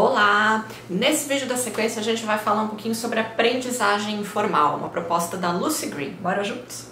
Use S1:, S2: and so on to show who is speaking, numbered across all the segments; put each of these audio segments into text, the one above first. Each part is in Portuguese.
S1: Olá! Nesse vídeo da sequência a gente vai falar um pouquinho sobre aprendizagem informal, uma proposta da Lucy Green. Bora juntos?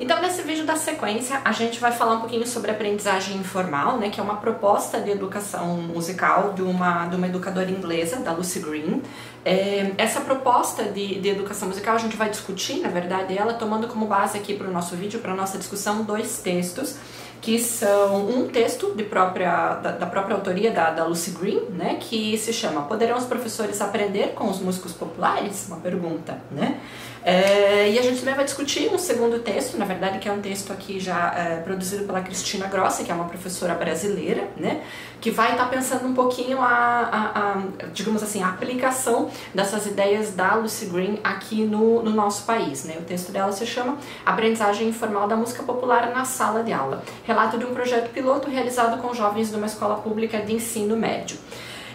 S1: Então, nesse vídeo da sequência, a gente vai falar um pouquinho sobre aprendizagem informal, né, que é uma proposta de educação musical de uma, de uma educadora inglesa, da Lucy Green. É, essa proposta de, de educação musical a gente vai discutir, na verdade, ela tomando como base aqui para o nosso vídeo, para a nossa discussão, dois textos que são um texto de própria, da, da, própria autoria da, da Lucy Green, né, que se chama Poderão os professores aprender com os músicos populares? Uma pergunta, né? É, e a gente também vai discutir um segundo texto, na verdade, que é um texto aqui já é, produzido pela Cristina Grossi, que é uma professora brasileira, né, que vai estar tá pensando um pouquinho a, a, a, digamos assim, a aplicação dessas ideias da Lucy Green aqui no, no nosso país, né. O texto dela se chama Aprendizagem Informal da Música Popular na Sala de Aula, relato de um projeto piloto realizado com jovens de uma escola pública de ensino médio.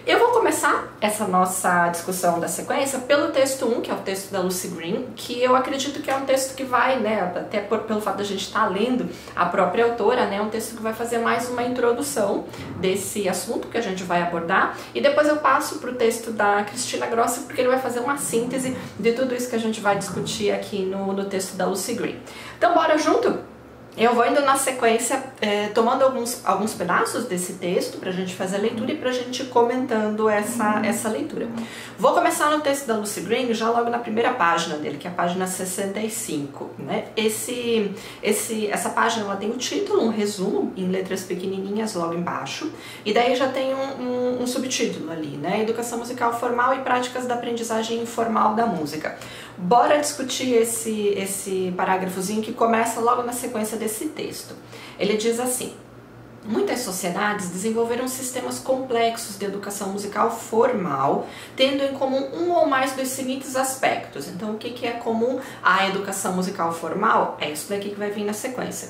S1: Eu vou começar essa nossa discussão da sequência pelo texto 1, que é o texto da Lucy Green, que eu acredito que é um texto que vai, né, até por, pelo fato da gente estar tá lendo a própria autora, né, um texto que vai fazer mais uma introdução desse assunto que a gente vai abordar, e depois eu passo para o texto da Cristina Grossi, porque ele vai fazer uma síntese de tudo isso que a gente vai discutir aqui no, no texto da Lucy Green. Então, bora junto? Eu vou indo na sequência, é, tomando alguns, alguns pedaços desse texto para a gente fazer a leitura e para a gente ir comentando essa, essa leitura. Vou começar no texto da Lucy Green, já logo na primeira página dele, que é a página 65. Né? Esse, esse, essa página ela tem o título, um resumo em letras pequenininhas logo embaixo, e daí já tem um, um, um subtítulo ali, né? Educação musical formal e práticas da aprendizagem informal da música. Bora discutir esse, esse parágrafozinho que começa logo na sequência desse texto. Ele diz assim: Muitas sociedades desenvolveram sistemas complexos de educação musical formal, tendo em comum um ou mais dos seguintes aspectos. Então, o que, que é comum à educação musical formal? É isso daqui que vai vir na sequência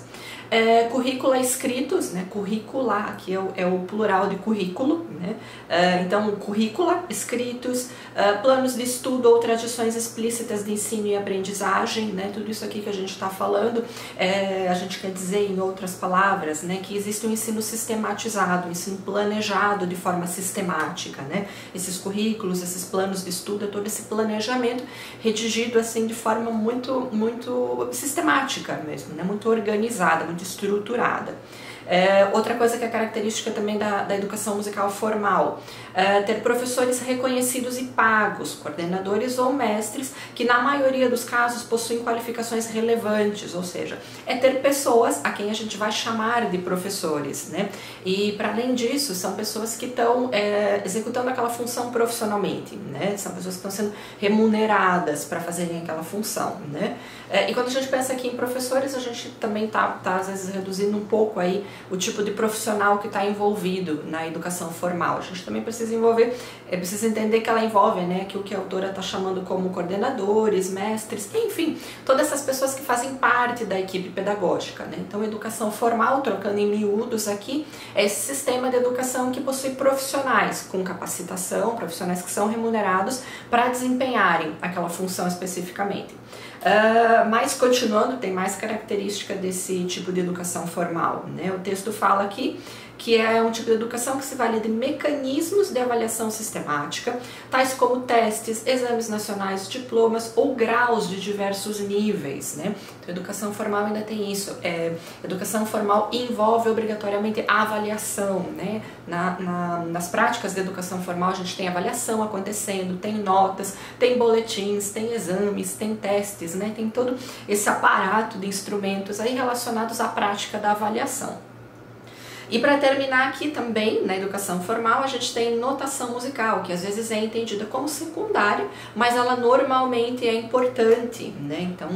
S1: é, currícula escritos, né, curricular, aqui é o, é o plural de currículo, né, é, então currícula, escritos, é, planos de estudo ou tradições explícitas de ensino e aprendizagem, né, tudo isso aqui que a gente está falando, é, a gente quer dizer em outras palavras, né, que existe um ensino sistematizado, um ensino planejado de forma sistemática, né, esses currículos, esses planos de estudo, todo esse planejamento redigido assim de forma muito, muito sistemática mesmo, né, muito organizada, estruturada. É, outra coisa que é característica também da, da educação musical formal, é ter professores reconhecidos e pagos, coordenadores ou mestres, que na maioria dos casos possuem qualificações relevantes, ou seja, é ter pessoas a quem a gente vai chamar de professores, né? E para além disso, são pessoas que estão é, executando aquela função profissionalmente, né? São pessoas que estão sendo remuneradas para fazerem aquela função, né? É, e quando a gente pensa aqui em professores, a gente também tá, tá às vezes reduzindo um pouco aí o tipo de profissional que está envolvido na educação formal. A gente também precisa envolver, é, precisa entender que ela envolve, né, aquilo que a autora está chamando como coordenadores, mestres, enfim, todas essas pessoas que fazem parte da equipe pedagógica, né. Então, educação formal, trocando em miúdos aqui, é esse sistema de educação que possui profissionais com capacitação, profissionais que são remunerados para desempenharem aquela função especificamente. Uh, mas continuando, tem mais característica desse tipo de educação formal. Né? O texto fala aqui que é um tipo de educação que se vale de mecanismos de avaliação sistemática, tais como testes, exames nacionais, diplomas ou graus de diversos níveis. Né? Então, educação formal ainda tem isso. É, educação formal envolve obrigatoriamente a avaliação. Né? Na, na, nas práticas de educação formal, a gente tem avaliação acontecendo, tem notas, tem boletins, tem exames, tem testes, né? tem todo esse aparato de instrumentos aí relacionados à prática da avaliação. E para terminar aqui também, na educação formal, a gente tem notação musical, que às vezes é entendida como secundária, mas ela normalmente é importante, né? Então,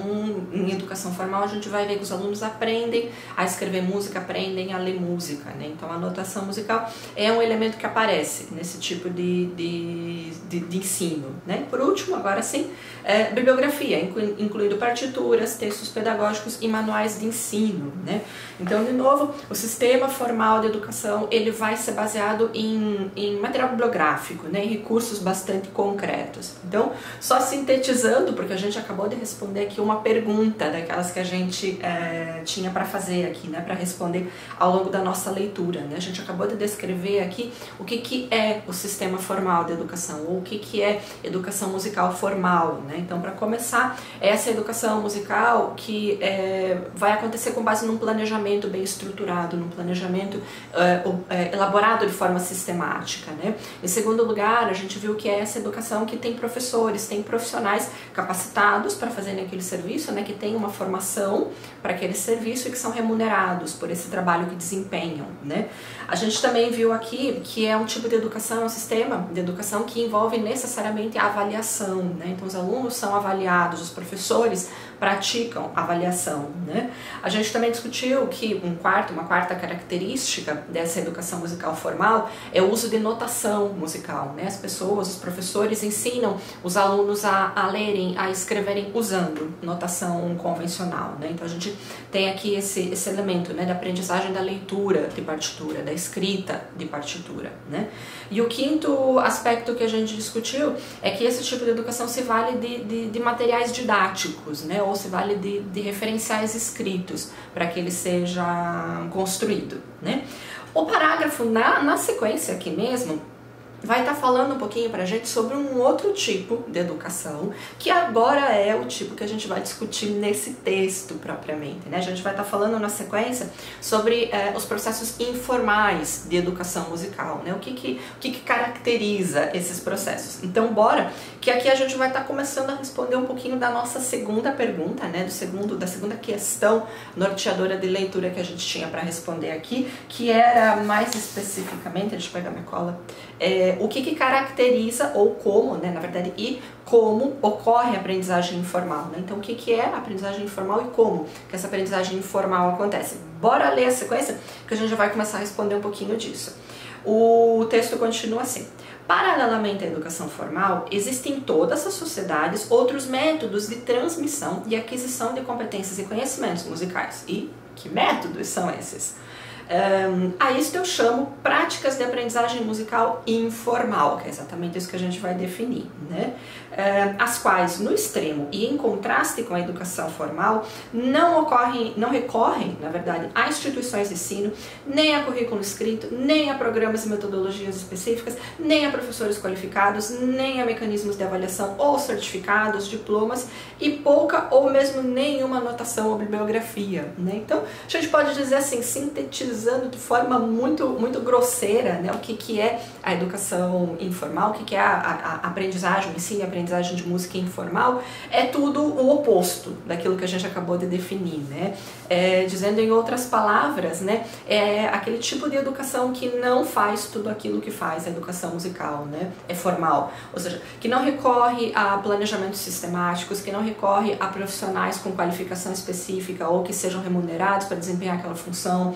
S1: em educação formal, a gente vai ver que os alunos aprendem a escrever música, aprendem a ler música, né? Então, a notação musical é um elemento que aparece nesse tipo de, de, de, de ensino, né? Por último, agora sim, é, bibliografia, incluindo partituras, textos pedagógicos e manuais de ensino, né? Então, de novo, o sistema formal formal de educação ele vai ser baseado em, em material bibliográfico, né, em recursos bastante concretos. Então, só sintetizando, porque a gente acabou de responder aqui uma pergunta daquelas que a gente é, tinha para fazer aqui, né, para responder ao longo da nossa leitura. Né? A gente acabou de descrever aqui o que, que é o sistema formal de educação, ou o que, que é educação musical formal. Né? Então, para começar, essa educação musical que é, vai acontecer com base num planejamento bem estruturado, num planejamento uh, elaborado de forma sistemática. Né? Em segundo lugar, a gente viu que é essa educação que tem professores, tem profissionais capacitados para fazerem aquele serviço, né? que tem uma formação para aquele serviço e que são remunerados por esse trabalho que desempenham. Né? A gente também viu aqui que é um tipo de educação, um sistema de educação que envolve necessariamente a avaliação. Né? Então, os alunos são avaliados, os professores praticam avaliação. Né? A gente também discutiu que um quarto, uma quarta característica dessa educação musical formal é o uso de notação musical. Né? As pessoas, os professores ensinam os alunos a, a lerem, a escreverem usando notação convencional. Né? Então a gente tem aqui esse, esse elemento né, da aprendizagem da leitura de partitura, da escrita de partitura. Né? E o quinto aspecto que a gente discutiu é que esse tipo de educação se vale de, de, de materiais didáticos, né? ou se vale de, de referenciais escritos para que ele seja construído. Né? O parágrafo na, na sequência aqui mesmo vai estar tá falando um pouquinho para a gente sobre um outro tipo de educação, que agora é o tipo que a gente vai discutir nesse texto propriamente. Né? A gente vai estar tá falando na sequência sobre é, os processos informais de educação musical, né? o, que, que, o que, que caracteriza esses processos. Então, bora, que aqui a gente vai estar tá começando a responder um pouquinho da nossa segunda pergunta, né? do segundo, da segunda questão norteadora de leitura que a gente tinha para responder aqui, que era mais especificamente, deixa eu pegar minha cola, é, o que, que, caracteriza ou como, né, na verdade, e como ocorre a aprendizagem informal. Né? Então, o que, que é a aprendizagem informal e como que essa aprendizagem informal acontece. Bora ler a sequência que a gente já vai começar a responder um pouquinho disso. O texto continua assim. Paralelamente à educação formal, existem em todas as sociedades outros métodos de transmissão e aquisição de competências e conhecimentos musicais. E que métodos são esses? Um, a isso eu chamo práticas de aprendizagem musical informal, que é exatamente isso que a gente vai definir, né? Uh, as quais, no extremo e em contraste com a educação formal, não ocorrem, não recorrem, na verdade, a instituições de ensino, nem a currículo escrito, nem a programas e metodologias específicas, nem a professores qualificados, nem a mecanismos de avaliação ou certificados, diplomas e pouca ou mesmo nenhuma anotação ou bibliografia, né? Então, a gente pode dizer assim, sintetizando de forma muito, muito grosseira né, o que, que é a educação informal, o que, que é a, a, a aprendizagem, o ensino e aprendizagem de música informal, é tudo o oposto daquilo que a gente acabou de definir. Né? É, dizendo em outras palavras, né, é aquele tipo de educação que não faz tudo aquilo que faz a educação musical, né? é formal, ou seja, que não recorre a planejamentos sistemáticos, que não recorre a profissionais com qualificação específica ou que sejam remunerados para desempenhar aquela função,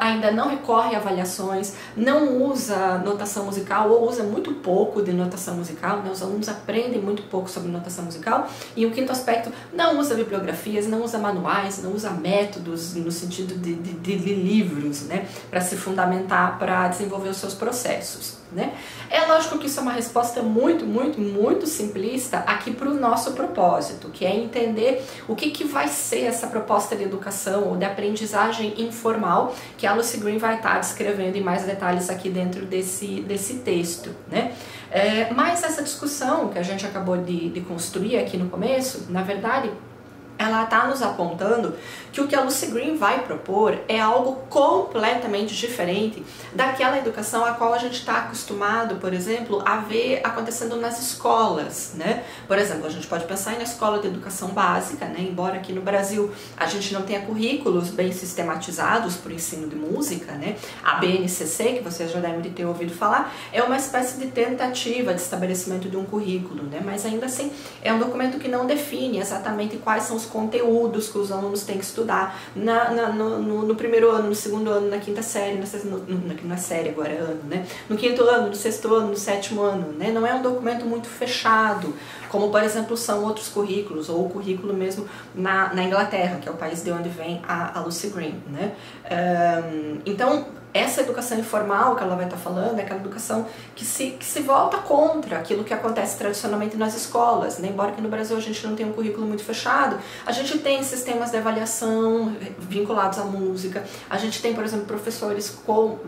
S1: ainda não recorre a avaliações, não usa notação musical ou usa muito pouco de notação musical, né? os alunos aprendem muito pouco sobre notação musical. E o quinto aspecto, não usa bibliografias, não usa manuais, não usa métodos no sentido de, de, de livros né? para se fundamentar para desenvolver os seus processos. Né? É lógico que isso é uma resposta muito, muito, muito simplista aqui para o nosso propósito, que é entender o que, que vai ser essa proposta de educação ou de aprendizagem informal que a Lucy Green vai estar descrevendo em mais detalhes aqui dentro desse, desse texto. Né? É, mas essa discussão que a gente acabou de, de construir aqui no começo, na verdade, ela está nos apontando que o que a Lucy Green vai propor é algo completamente diferente daquela educação a qual a gente está acostumado, por exemplo, a ver acontecendo nas escolas, né? Por exemplo, a gente pode pensar na escola de educação básica, né? Embora aqui no Brasil a gente não tenha currículos bem sistematizados para o ensino de música, né? A BNCC, que vocês já devem ter ouvido falar, é uma espécie de tentativa de estabelecimento de um currículo, né? Mas ainda assim é um documento que não define exatamente quais são os conteúdos que os alunos têm que estudar na, na no, no, no, primeiro ano, no segundo ano, na quinta série, na, na, na série agora é ano, né? No quinto ano, no sexto ano, no sétimo ano, né? Não é um documento muito fechado, como por exemplo são outros currículos, ou o currículo mesmo na, na Inglaterra, que é o país de onde vem a, a Lucy Green, né? Um, então, essa educação informal que ela vai estar falando é aquela educação que se, que se volta contra aquilo que acontece tradicionalmente nas escolas. Né? Embora que no Brasil a gente não tenha um currículo muito fechado, a gente tem sistemas de avaliação vinculados à música, a gente tem, por exemplo, professores com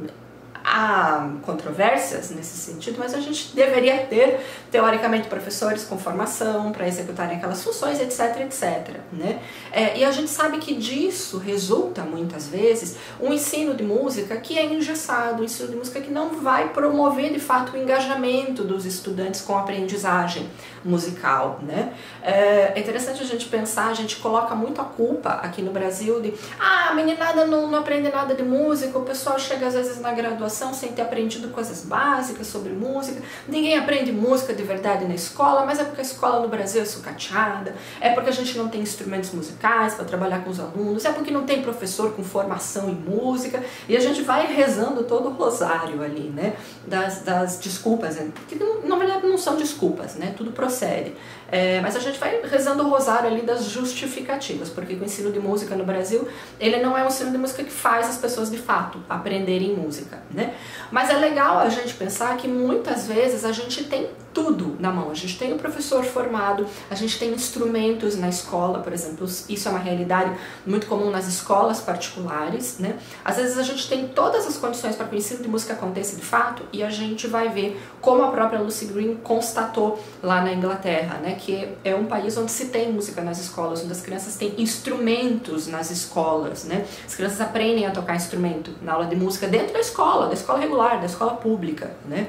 S1: há controvérsias nesse sentido, mas a gente deveria ter, teoricamente, professores com formação para executarem aquelas funções, etc, etc. Né? É, e a gente sabe que disso resulta, muitas vezes, um ensino de música que é engessado, um ensino de música que não vai promover, de fato, o engajamento dos estudantes com a aprendizagem musical. Né? É, é interessante a gente pensar, a gente coloca muito a culpa aqui no Brasil de ah, a meninada não, não aprende nada de música, o pessoal chega às vezes na graduação sem ter aprendido coisas básicas sobre música. Ninguém aprende música de verdade na escola, mas é porque a escola no Brasil é sucateada, é porque a gente não tem instrumentos musicais para trabalhar com os alunos, é porque não tem professor com formação em música, e a gente vai rezando todo o rosário ali, né, das, das desculpas, né? que na verdade não são desculpas, né, tudo procede. É, mas a gente vai rezando o rosário ali das justificativas, porque o ensino de música no Brasil, ele não é um ensino de música que faz as pessoas de fato aprenderem música, né? Mas é legal a gente pensar que muitas vezes a gente tem tudo na mão. A gente tem o um professor formado, a gente tem instrumentos na escola, por exemplo, isso é uma realidade muito comum nas escolas particulares, né? Às vezes a gente tem todas as condições para que o ensino de música aconteça de fato e a gente vai ver como a própria Lucy Green constatou lá na Inglaterra, né? Que é um país onde se tem música nas escolas, onde as crianças têm instrumentos nas escolas, né? As crianças aprendem a tocar instrumento na aula de música dentro da escola, da escola regular, da escola pública, né?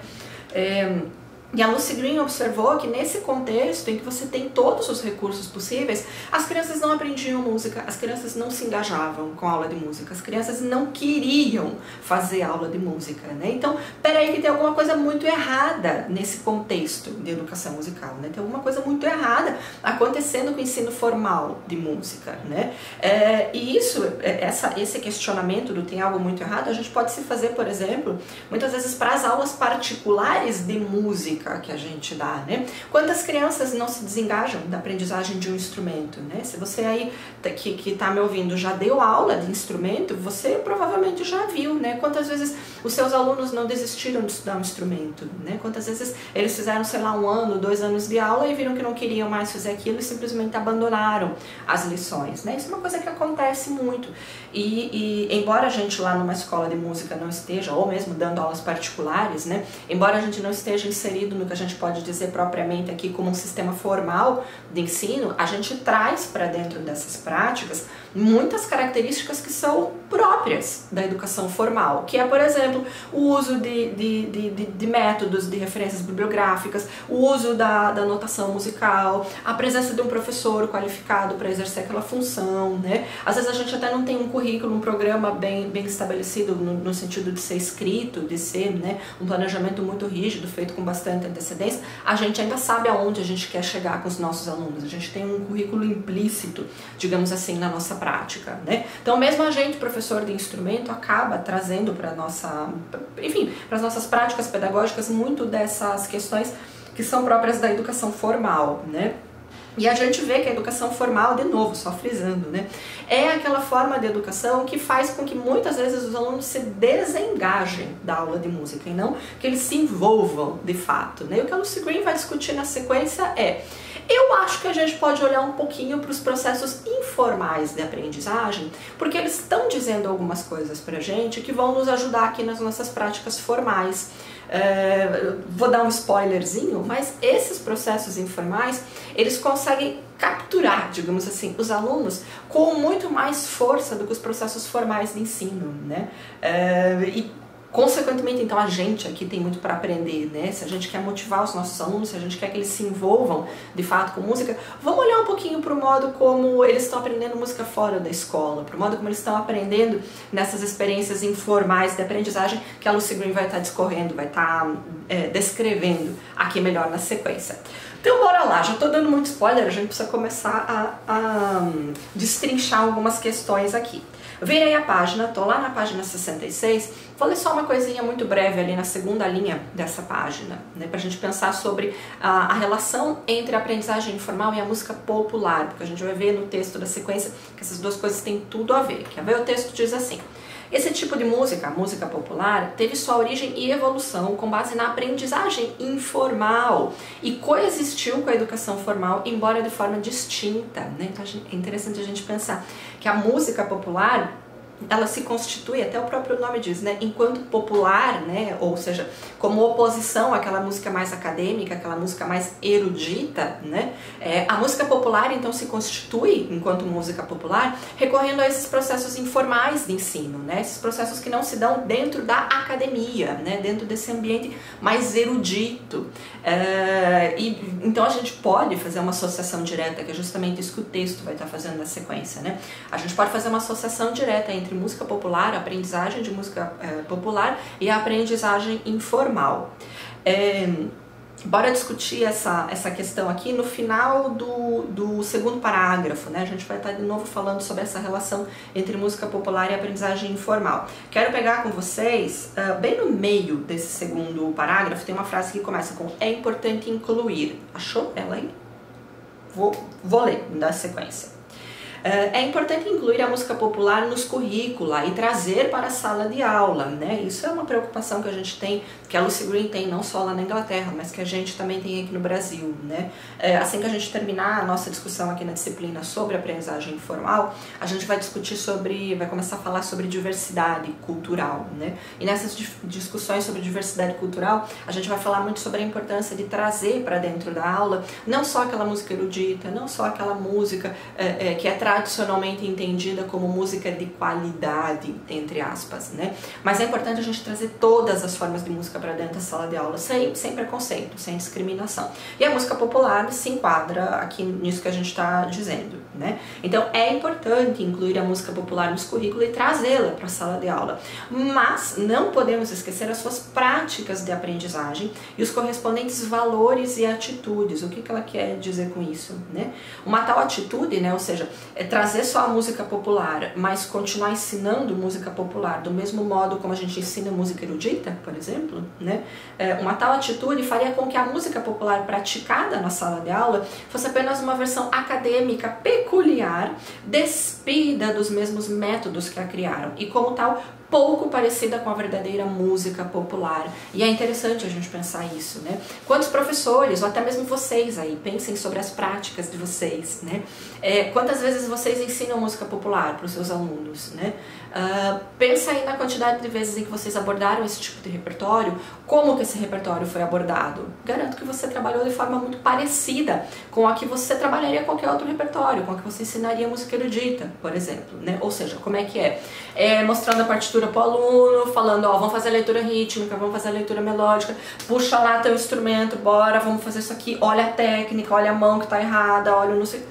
S1: É, e a Lucy Green observou que nesse contexto em que você tem todos os recursos possíveis, as crianças não aprendiam música, as crianças não se engajavam com a aula de música, as crianças não queriam fazer aula de música, né? Então, peraí que tem alguma coisa muito errada nesse contexto de educação musical, né? Tem alguma coisa muito errada acontecendo com o ensino formal de música, né? É, e isso, é, essa, esse questionamento do tem algo muito errado, a gente pode se fazer, por exemplo, muitas vezes para as aulas particulares de música, que a gente dá, né? Quantas crianças não se desengajam da aprendizagem de um instrumento, né? Se você aí tá, que, que tá me ouvindo já deu aula de instrumento, você provavelmente já viu, né? Quantas vezes os seus alunos não desistiram de estudar um instrumento, né? Quantas vezes eles fizeram, sei lá, um ano, dois anos de aula e viram que não queriam mais fazer aquilo e simplesmente abandonaram as lições, né? Isso é uma coisa que acontece muito. E, e embora a gente lá numa escola de música não esteja, ou mesmo dando aulas particulares, né? Embora a gente não esteja inserido no que a gente pode dizer propriamente aqui como um sistema formal de ensino, a gente traz para dentro dessas práticas muitas características que são próprias da educação formal, que é, por exemplo, o uso de, de, de, de, métodos de referências bibliográficas, o uso da, da notação musical, a presença de um professor qualificado para exercer aquela função, né? Às vezes a gente até não tem um currículo, um programa bem, bem estabelecido no, no sentido de ser escrito, de ser né, um planejamento muito rígido, feito com bastante antecedência, a gente ainda sabe aonde a gente quer chegar com os nossos alunos, a gente tem um currículo implícito, digamos assim, na nossa prática, né? Então, mesmo a gente, professor de instrumento, acaba trazendo para nossa, enfim, para as nossas práticas pedagógicas muito dessas questões que são próprias da educação formal, né? E a gente vê que a educação formal, de novo, só frisando, né, é aquela forma de educação que faz com que muitas vezes os alunos se desengajem da aula de música e não que eles se envolvam de fato. Né? E o que a Lucy Green vai discutir na sequência é eu acho que a gente pode olhar um pouquinho para os processos informais de aprendizagem, porque eles estão dizendo algumas coisas para a gente que vão nos ajudar aqui nas nossas práticas formais. É, vou dar um spoilerzinho, mas esses processos informais eles conseguem capturar, digamos assim, os alunos com muito mais força do que os processos formais de ensino, né? É, e Consequentemente, então, a gente aqui tem muito para aprender, né? Se a gente quer motivar os nossos alunos, se a gente quer que eles se envolvam de fato com música, vamos olhar um pouquinho para o modo como eles estão aprendendo música fora da escola, para o modo como eles estão aprendendo nessas experiências informais de aprendizagem que a Lucy Green vai estar tá discorrendo, vai estar tá, é, descrevendo aqui melhor na sequência. Então bora lá, já estou dando muito spoiler, a gente precisa começar a, a um, destrinchar algumas questões aqui. Virei a página, tô lá na página 66, vou ler só uma coisinha muito breve ali na segunda linha dessa página, né, pra gente pensar sobre a, a relação entre a aprendizagem informal e a música popular, porque a gente vai ver no texto da sequência que essas duas coisas têm tudo a ver. Quer ver? O texto diz assim: Esse tipo de música, a música popular, teve sua origem e evolução com base na aprendizagem informal e coexistiu com a educação formal, embora de forma distinta. Né? Então é interessante a gente pensar que a música popular ela se constitui, até o próprio nome diz, né, enquanto popular, né, ou seja, como oposição àquela música mais acadêmica, aquela música mais erudita, né, é, a música popular então se constitui enquanto música popular, recorrendo a esses processos informais de ensino, né, esses processos que não se dão dentro da academia, né, dentro desse ambiente mais erudito. É, e então a gente pode fazer uma associação direta, que é justamente isso que o texto vai estar fazendo na sequência, né, a gente pode fazer uma associação direta entre entre música popular, aprendizagem de música é, popular e a aprendizagem informal. É, bora discutir essa, essa questão aqui no final do, do segundo parágrafo, né? A gente vai estar de novo falando sobre essa relação entre música popular e aprendizagem informal. Quero pegar com vocês, uh, bem no meio desse segundo parágrafo, tem uma frase que começa com é importante incluir. Achou ela aí? Vou, vou ler, na sequência. É importante incluir a música popular nos currícula e trazer para a sala de aula, né? Isso é uma preocupação que a gente tem, que a Lucy Green tem não só lá na Inglaterra, mas que a gente também tem aqui no Brasil, né? É, assim que a gente terminar a nossa discussão aqui na disciplina sobre aprendizagem informal, a gente vai discutir sobre, vai começar a falar sobre diversidade cultural, né? E nessas discussões sobre diversidade cultural, a gente vai falar muito sobre a importância de trazer para dentro da aula não só aquela música erudita, não só aquela música é, é, que é tradicionalmente entendida como música de qualidade, entre aspas, né? Mas é importante a gente trazer todas as formas de música para dentro da sala de aula, sem, sem preconceito, sem discriminação. E a música popular se enquadra aqui nisso que a gente está dizendo, né? Então é importante incluir a música popular nos currículos e trazê-la para a sala de aula, mas não podemos esquecer as suas práticas de aprendizagem e os correspondentes valores e atitudes. O que, que ela quer dizer com isso, né? Uma tal atitude, né? Ou seja, é trazer só a música popular, mas continuar ensinando música popular do mesmo modo como a gente ensina música erudita, por exemplo, né? É, uma tal atitude faria com que a música popular praticada na sala de aula fosse apenas uma versão acadêmica peculiar, despida dos mesmos métodos que a criaram e como tal pouco parecida com a verdadeira música popular. E é interessante a gente pensar isso, né? Quantos professores, ou até mesmo vocês aí, pensem sobre as práticas de vocês, né? É, quantas vezes vocês ensinam música popular para os seus alunos, né? Uh, pensa aí na quantidade de vezes em que vocês abordaram esse tipo de repertório, como que esse repertório foi abordado. Garanto que você trabalhou de forma muito parecida com a que você trabalharia qualquer outro repertório, com a que você ensinaria música erudita, por exemplo, né? Ou seja, como é que é? é mostrando a partitura para o aluno, falando, ó, vamos fazer a leitura rítmica, vamos fazer a leitura melódica, puxa lá teu instrumento, bora, vamos fazer isso aqui, olha a técnica, olha a mão que tá errada, olha o não sei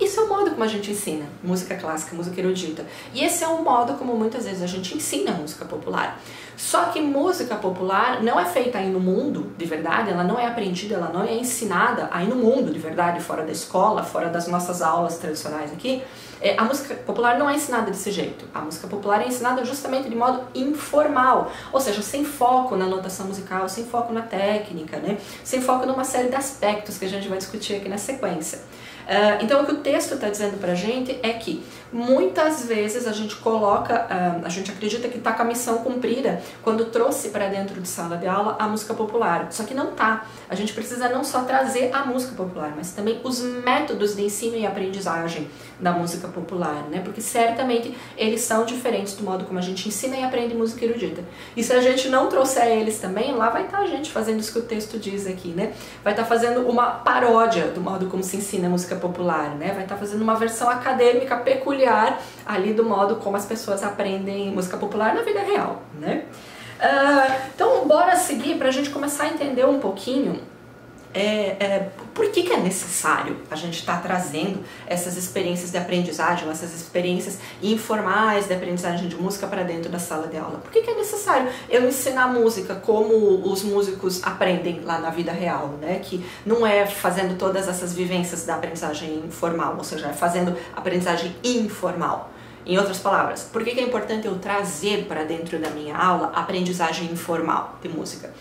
S1: isso é o modo como a gente ensina música clássica, música erudita. E esse é o modo como muitas vezes a gente ensina música popular. Só que música popular não é feita aí no mundo, de verdade, ela não é aprendida, ela não é ensinada aí no mundo, de verdade, fora da escola, fora das nossas aulas tradicionais aqui. É, a música popular não é ensinada desse jeito. A música popular é ensinada justamente de modo informal, ou seja, sem foco na notação musical, sem foco na técnica, né? sem foco numa série de aspectos que a gente vai discutir aqui na sequência. Uh, então, o que o texto está dizendo para a gente é que muitas vezes a gente coloca, uh, a gente acredita que está com a missão cumprida quando trouxe para dentro de sala de aula a música popular. Só que não tá. A gente precisa não só trazer a música popular, mas também os métodos de ensino e aprendizagem da música popular, né? Porque certamente eles são diferentes do modo como a gente ensina e aprende música erudita. E se a gente não trouxer eles também, lá vai estar tá a gente fazendo isso que o texto diz aqui, né? Vai estar tá fazendo uma paródia do modo como se ensina música popular, né? Vai estar tá fazendo uma versão acadêmica peculiar ali do modo como as pessoas aprendem música popular na vida real, né? Uh, então, bora seguir para a gente começar a entender um pouquinho é, é, por que, que é necessário a gente estar tá trazendo essas experiências de aprendizagem, essas experiências informais de aprendizagem de música para dentro da sala de aula? Por que, que é necessário eu ensinar música como os músicos aprendem lá na vida real, né? Que não é fazendo todas essas vivências da aprendizagem formal, ou seja, é fazendo aprendizagem informal. Em outras palavras, por que, que é importante eu trazer para dentro da minha aula aprendizagem informal de música?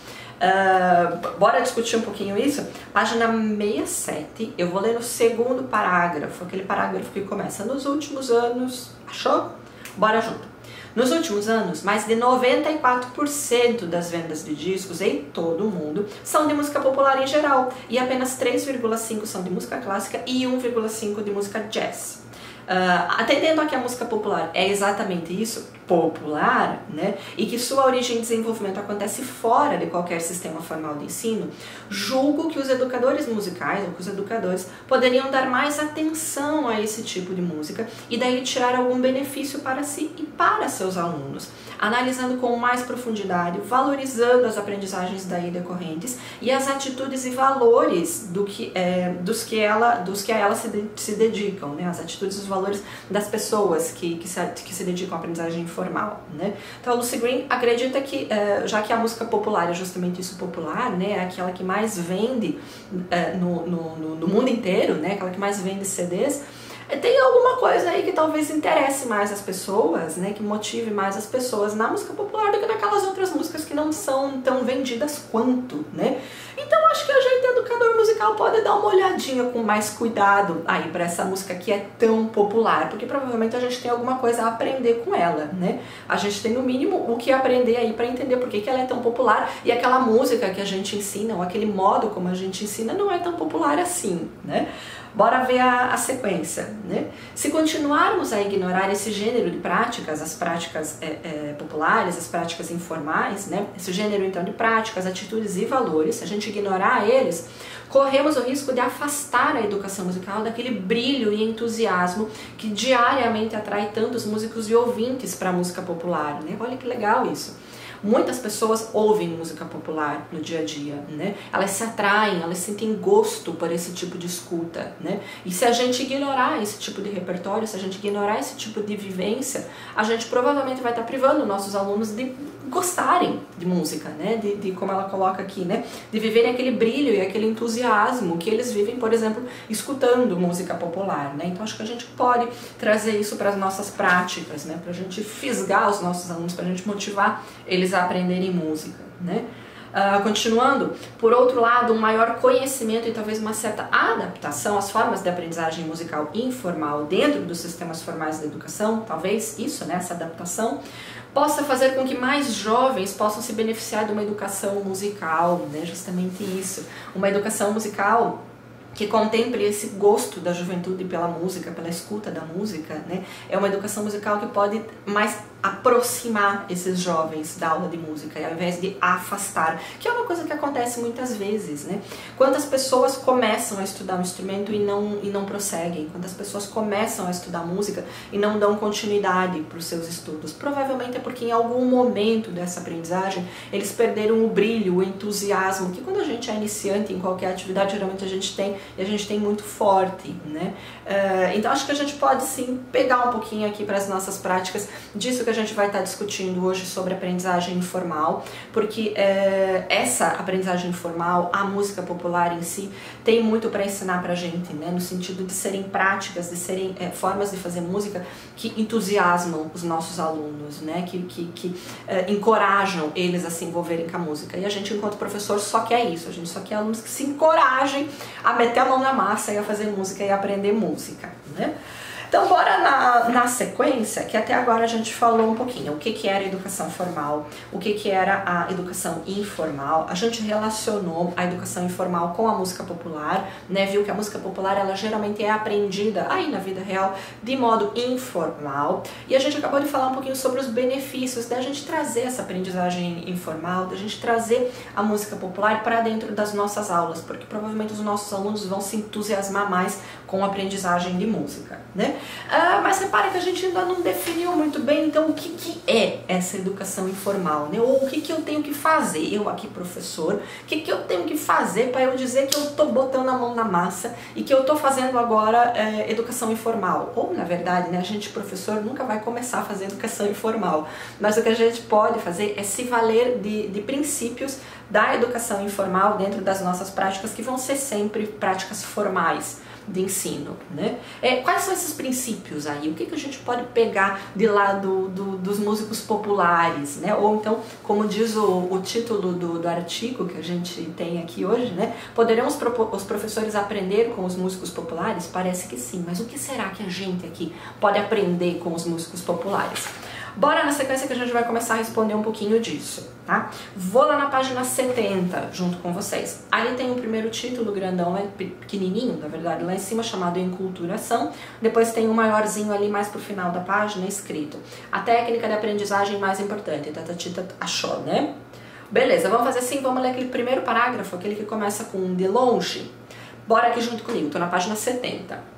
S1: Uh, bora discutir um pouquinho isso? Página 67, eu vou ler no segundo parágrafo, aquele parágrafo que começa nos últimos anos. Achou? Bora junto. Nos últimos anos, mais de 94% das vendas de discos em todo o mundo são de música popular em geral, e apenas 3,5% são de música clássica e 1,5% de música jazz. Uh, atendendo a que a música popular é exatamente isso, popular, né, e que sua origem e desenvolvimento acontece fora de qualquer sistema formal de ensino, julgo que os educadores musicais, ou que os educadores, poderiam dar mais atenção a esse tipo de música e daí tirar algum benefício para si e para seus alunos analisando com mais profundidade, valorizando as aprendizagens daí decorrentes e as atitudes e valores do que, é, dos, que ela, dos que a ela se, de, se dedicam, né? as atitudes e os valores das pessoas que, que, se, que se dedicam à aprendizagem informal. Né? Então a Lucy Green acredita que, é, já que a música popular é justamente isso popular, né? é aquela que mais vende é, no, no, no mundo inteiro, né? aquela que mais vende CDs, tem alguma coisa aí que talvez interesse mais as pessoas, né, que motive mais as pessoas na música popular do que naquelas outras músicas que não são tão vendidas quanto, né? Então acho que a gente, educador musical, pode dar uma olhadinha com mais cuidado aí para essa música que é tão popular, porque provavelmente a gente tem alguma coisa a aprender com ela, né? A gente tem no mínimo o que aprender aí para entender por que, que ela é tão popular e aquela música que a gente ensina, ou aquele modo como a gente ensina, não é tão popular assim, né? Bora ver a, a sequência. Né? Se continuarmos a ignorar esse gênero de práticas, as práticas é, é, populares, as práticas informais, né? esse gênero então de práticas, atitudes e valores, se a gente ignorar eles, corremos o risco de afastar a educação musical daquele brilho e entusiasmo que diariamente atrai tantos músicos e ouvintes para a música popular. Né? Olha que legal isso. Muitas pessoas ouvem música popular no dia a dia, né? Elas se atraem, elas sentem gosto por esse tipo de escuta, né? E se a gente ignorar esse tipo de repertório, se a gente ignorar esse tipo de vivência, a gente provavelmente vai estar privando nossos alunos de gostarem de música, né? De, de como ela coloca aqui, né? De viverem aquele brilho e aquele entusiasmo que eles vivem, por exemplo, escutando música popular, né? Então acho que a gente pode trazer isso para as nossas práticas, né? Para a gente fisgar os nossos alunos, para a gente motivar eles a aprenderem música, né? Uh, continuando, por outro lado, um maior conhecimento e talvez uma certa adaptação às formas de aprendizagem musical informal dentro dos sistemas formais da educação, talvez isso, né, essa adaptação, possa fazer com que mais jovens possam se beneficiar de uma educação musical, né, justamente isso, uma educação musical que contemple esse gosto da juventude pela música, pela escuta da música, né? É uma educação musical que pode mais aproximar esses jovens da aula de música, ao invés de afastar, que é uma coisa que acontece muitas vezes, né? Quantas pessoas começam a estudar um instrumento e não, e não prosseguem? Quantas pessoas começam a estudar música e não dão continuidade para os seus estudos? Provavelmente é porque em algum momento dessa aprendizagem eles perderam o brilho, o entusiasmo, que quando a gente é iniciante em qualquer atividade, geralmente a gente tem, e a gente tem muito forte, né? Uh, então acho que a gente pode sim pegar um pouquinho aqui para as nossas práticas disso que a gente vai estar discutindo hoje sobre aprendizagem informal, porque é, essa aprendizagem informal, a música popular em si, tem muito para ensinar para a gente, né? no sentido de serem práticas, de serem é, formas de fazer música que entusiasmam os nossos alunos, né? que, que, que é, encorajam eles a se envolverem com a música. E a gente, enquanto professor, só quer isso, a gente só quer alunos que se encorajem a meter a mão na massa e a fazer música e aprender música. Né? Então, bora na, na sequência, que até agora a gente falou um pouquinho o que, que era educação formal, o que, que era a educação informal. A gente relacionou a educação informal com a música popular, né? Viu que a música popular ela geralmente é aprendida aí na vida real de modo informal. E a gente acabou de falar um pouquinho sobre os benefícios da gente trazer essa aprendizagem informal, da gente trazer a música popular para dentro das nossas aulas, porque provavelmente os nossos alunos vão se entusiasmar mais com aprendizagem de música, né? Ah, mas repare que a gente ainda não definiu muito bem, então, o que, que é essa educação informal, né? Ou o que, que eu tenho que fazer, eu aqui professor, o que, que eu tenho que fazer para eu dizer que eu estou botando a mão na massa e que eu estou fazendo agora é, educação informal? Ou, na verdade, né, a gente professor nunca vai começar a fazer educação informal, mas o que a gente pode fazer é se valer de, de princípios da educação informal dentro das nossas práticas, que vão ser sempre práticas formais de ensino. Né? É, quais são esses princípios aí? O que, que a gente pode pegar de lá do, do, dos músicos populares? Né? Ou então, como diz o, o título do, do artigo que a gente tem aqui hoje, né? poderão os, os professores aprender com os músicos populares? Parece que sim, mas o que será que a gente aqui pode aprender com os músicos populares? Bora na sequência que a gente vai começar a responder um pouquinho disso, tá? Vou lá na página 70 junto com vocês. Ali tem o primeiro título grandão, é pequenininho, na verdade, lá em cima chamado Enculturação. Depois tem um maiorzinho ali mais pro final da página escrito. A técnica de aprendizagem mais importante, Tata Tita achou, né? Beleza, vamos fazer assim, vamos ler aquele primeiro parágrafo, aquele que começa com de longe. Bora aqui junto comigo, tô na página 70.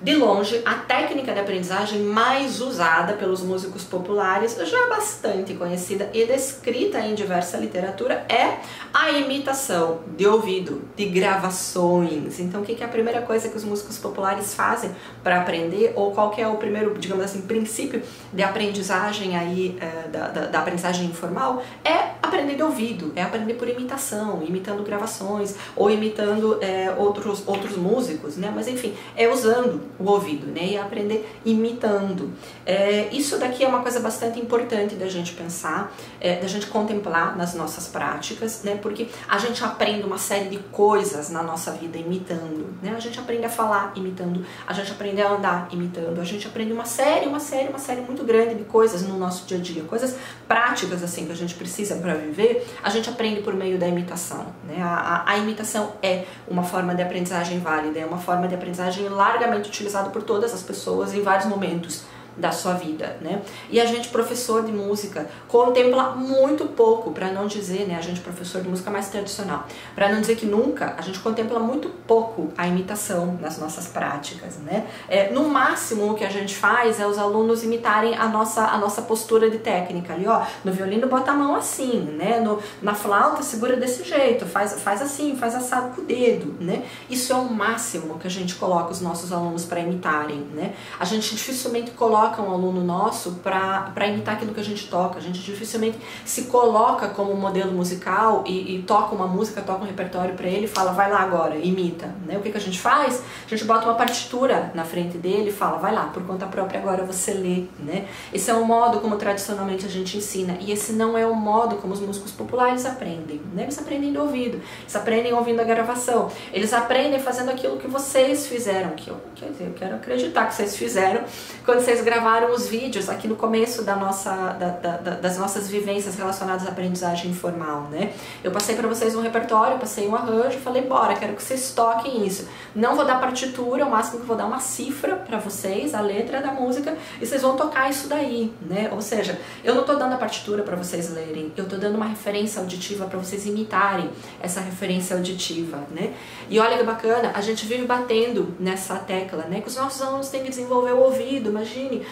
S1: De longe, a técnica de aprendizagem mais usada pelos músicos populares, já bastante conhecida e descrita em diversa literatura, é a imitação de ouvido, de gravações. Então, o que é a primeira coisa que os músicos populares fazem para aprender, ou qual é o primeiro, digamos assim, princípio de aprendizagem aí, é, da, da, da aprendizagem informal? É aprender de ouvido, é aprender por imitação, imitando gravações, ou imitando é, outros, outros músicos, né? Mas enfim, é usando o ouvido, né? E aprender imitando. É, isso daqui é uma coisa bastante importante da gente pensar, é, da gente contemplar nas nossas práticas, né? Porque a gente aprende uma série de coisas na nossa vida imitando, né? A gente aprende a falar imitando, a gente aprende a andar imitando, a gente aprende uma série, uma série, uma série muito grande de coisas no nosso dia a dia, coisas práticas assim que a gente precisa para viver, a gente aprende por meio da imitação, né? A, a, a imitação é uma forma de aprendizagem válida, é uma forma de aprendizagem largamente utilizada utilizado por todas as pessoas em vários momentos da sua vida, né? E a gente professor de música contempla muito pouco, para não dizer, né, a gente professor de música mais tradicional, para não dizer que nunca, a gente contempla muito pouco a imitação nas nossas práticas, né? É, no máximo o que a gente faz é os alunos imitarem a nossa a nossa postura de técnica ali, ó, no violino bota a mão assim, né? No, na flauta segura desse jeito, faz faz assim, faz assado com o dedo, né? Isso é o máximo que a gente coloca os nossos alunos para imitarem, né? A gente dificilmente coloca coloca um aluno nosso para imitar aquilo que a gente toca. A gente dificilmente se coloca como modelo musical e, e toca uma música, toca um repertório para ele e fala, vai lá agora, imita. Né? O que, que a gente faz? A gente bota uma partitura na frente dele e fala, vai lá, por conta própria agora você lê. Né? Esse é o modo como tradicionalmente a gente ensina. E esse não é o modo como os músicos populares aprendem. Né? Eles aprendem do ouvido, eles aprendem ouvindo a gravação, eles aprendem fazendo aquilo que vocês fizeram, que eu, dizer, eu quero acreditar que vocês fizeram quando vocês gravaram gravaram os vídeos aqui no começo da nossa, da, da, das nossas vivências relacionadas à aprendizagem informal, né? Eu passei para vocês um repertório, passei um arranjo, falei, bora, quero que vocês toquem isso. Não vou dar partitura, o máximo que vou dar uma cifra para vocês, a letra da música, e vocês vão tocar isso daí, né? Ou seja, eu não tô dando a partitura para vocês lerem, eu tô dando uma referência auditiva para vocês imitarem essa referência auditiva, né? E olha que bacana, a gente vive batendo nessa tecla, né? Que os nossos alunos têm que desenvolver o ouvido, imagine, é,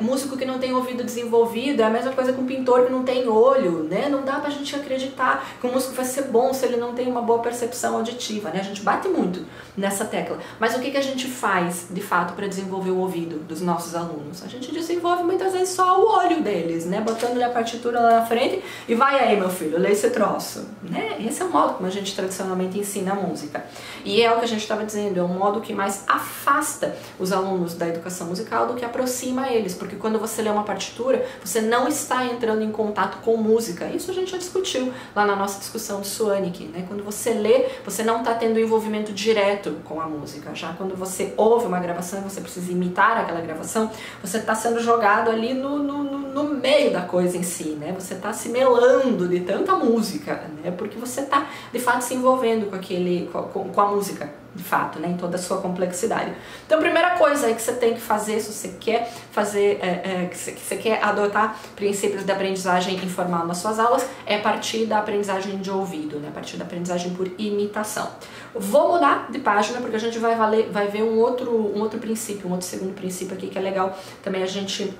S1: músico que não tem ouvido desenvolvido é a mesma coisa com pintor que não tem olho, né? Não dá pra gente acreditar que o músico vai ser bom se ele não tem uma boa percepção auditiva, né? A gente bate muito nessa tecla. Mas o que, que a gente faz, de fato, para desenvolver o ouvido dos nossos alunos? A gente desenvolve muitas vezes só o olho deles, né? Botando-lhe a partitura lá na frente e vai aí, meu filho, lê esse troço, né? Esse é o modo como a gente tradicionalmente ensina a música. E é o que a gente estava dizendo, é um modo que mais afasta os alunos da educação musical do que aproxima eles, porque quando você lê uma partitura, você não está entrando em contato com música. Isso a gente já discutiu lá na nossa discussão de Suanic, né? Quando você lê, você não está tendo envolvimento direto com a música. Já quando você ouve uma gravação e você precisa imitar aquela gravação, você está sendo jogado ali no, no, no, meio da coisa em si, né? Você está se melando de tanta música, né? Porque você está, de fato, se envolvendo com aquele, com, com a música de fato, né, em toda a sua complexidade. Então, primeira coisa aí que você tem que fazer, se você quer fazer, é, é, que, você, que você quer adotar princípios de aprendizagem informal nas suas aulas, é partir da aprendizagem de ouvido, né, a partir da aprendizagem por imitação. Vou mudar de página porque a gente vai, valer, vai ver um outro, um outro princípio, um outro segundo princípio aqui que é legal também a gente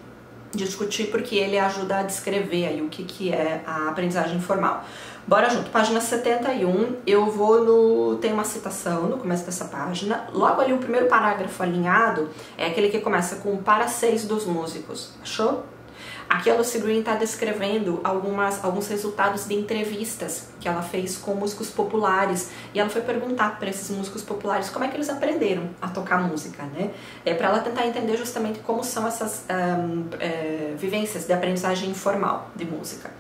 S1: discutir porque ele ajuda a descrever aí o que, que é a aprendizagem informal. Bora junto, página 71, eu vou no... tem uma citação no começo dessa página, logo ali o primeiro parágrafo alinhado é aquele que começa com para seis dos músicos, achou? Aqui a Lucy Green está descrevendo algumas, alguns resultados de entrevistas que ela fez com músicos populares e ela foi perguntar para esses músicos populares como é que eles aprenderam a tocar música, né? É para ela tentar entender justamente como são essas um, é, vivências de aprendizagem informal de música.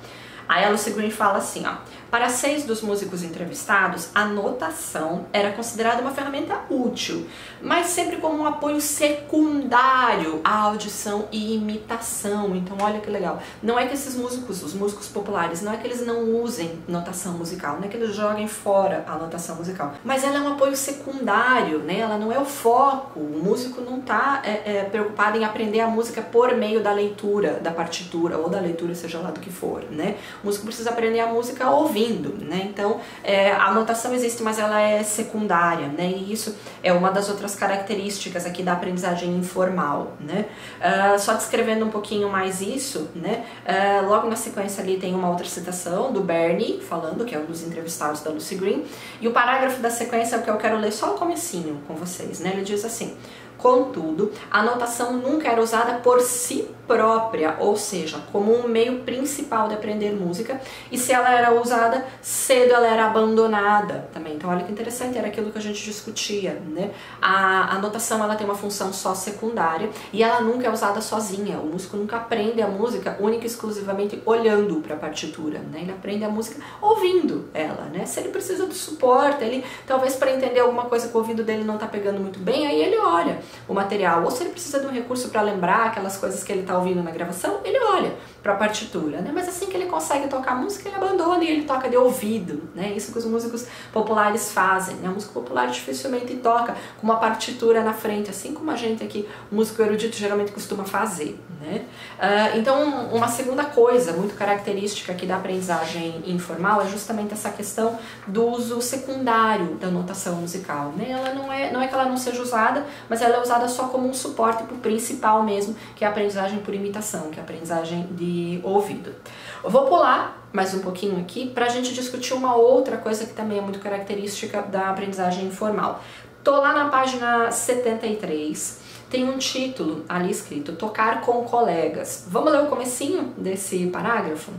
S1: Aí a Lucy Green fala assim, ó, para seis dos músicos entrevistados, a notação era considerada uma ferramenta útil, mas sempre como um apoio secundário à audição e imitação. Então, olha que legal. Não é que esses músicos, os músicos populares, não é que eles não usem notação musical, não é que eles joguem fora a notação musical, mas ela é um apoio secundário, né? Ela não é o foco. O músico não está é, é, preocupado em aprender a música por meio da leitura da partitura ou da leitura, seja lá do que for, né? O músico precisa aprender a música ouvindo né? Então, é, a anotação existe, mas ela é secundária, né? E isso é uma das outras características aqui da aprendizagem informal, né? Uh, só descrevendo um pouquinho mais isso, né? Uh, logo na sequência ali tem uma outra citação do Bernie, falando, que é um dos entrevistados da Lucy Green, e o parágrafo da sequência é o que eu quero ler só o comecinho com vocês, né? Ele diz assim... Contudo, a notação nunca era usada por si própria, ou seja, como um meio principal de aprender música, e se ela era usada cedo, ela era abandonada também. Então, olha que interessante, era aquilo que a gente discutia, né? A, a notação ela tem uma função só secundária e ela nunca é usada sozinha. O músico nunca aprende a música única e exclusivamente olhando para a partitura, né? Ele aprende a música ouvindo ela, né? Se ele precisa de suporte, ele talvez para entender alguma coisa que o ouvido dele não está pegando muito bem, aí ele olha o material. Ou se ele precisa de um recurso para lembrar aquelas coisas que ele está ouvindo na gravação, ele olha para a partitura, né? Mas assim que ele consegue tocar música, ele abandona e ele toca de ouvido, né? Isso que os músicos populares fazem, né? O músico popular dificilmente toca com uma partitura na frente, assim como a gente aqui, o músico erudito geralmente costuma fazer, né? Uh, então, uma segunda coisa muito característica aqui da aprendizagem informal é justamente essa questão do uso secundário da notação musical, né? Ela não é, não é que ela não seja usada, mas ela é usada só como um suporte para o principal mesmo, que é a aprendizagem por imitação, que é a aprendizagem de ouvido. Eu vou pular mais um pouquinho aqui para a gente discutir uma outra coisa que também é muito característica da aprendizagem informal. Tô lá na página 73, tem um título ali escrito Tocar com colegas. Vamos ler o comecinho desse parágrafo?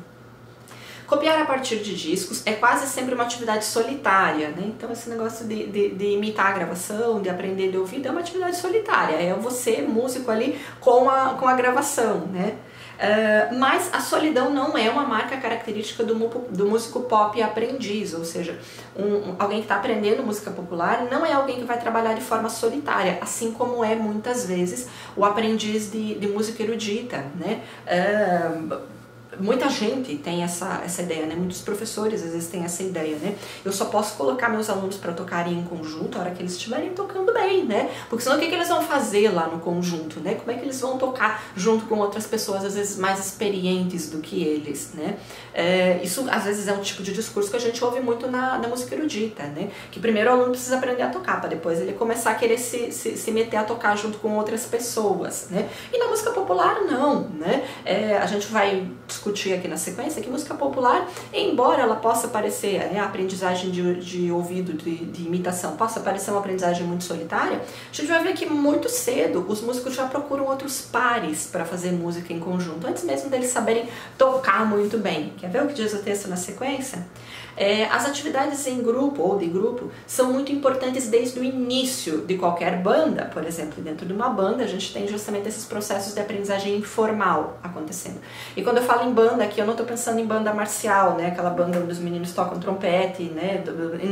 S1: Copiar a partir de discos é quase sempre uma atividade solitária, né? Então esse negócio de, de, de, imitar a gravação, de aprender de ouvido, é uma atividade solitária. É você, músico ali, com a, com a gravação, né? Uh, mas a solidão não é uma marca característica do, do músico pop aprendiz, ou seja, um, alguém que está aprendendo música popular não é alguém que vai trabalhar de forma solitária, assim como é muitas vezes o aprendiz de, de música erudita, né? Uh, muita gente tem essa, essa ideia, né? Muitos professores às vezes têm essa ideia, né? Eu só posso colocar meus alunos para tocarem em conjunto a hora que eles estiverem tocando bem, né? Porque senão o que, que eles vão fazer lá no conjunto, né? Como é que eles vão tocar junto com outras pessoas, às vezes mais experientes do que eles, né? É, isso às vezes é um tipo de discurso que a gente ouve muito na, na música erudita, né? Que primeiro o aluno precisa aprender a tocar, para depois ele começar a querer se, se, se, meter a tocar junto com outras pessoas, né? E na música popular, não, né? É, a gente vai discutir aqui na sequência que música popular, embora ela possa parecer, né, a aprendizagem de, de ouvido, de, de imitação, possa parecer uma aprendizagem muito solitária, a gente vai ver que muito cedo os músicos já procuram outros pares para fazer música em conjunto, antes mesmo deles saberem tocar muito bem. Quer ver o que diz o texto na sequência? É, as atividades em grupo ou de grupo são muito importantes desde o início de qualquer banda, por exemplo, dentro de uma banda a gente tem justamente esses processos de aprendizagem informal acontecendo. E quando eu falo em banda aqui, eu não estou pensando em banda marcial, né, aquela banda onde os meninos tocam trompete, né,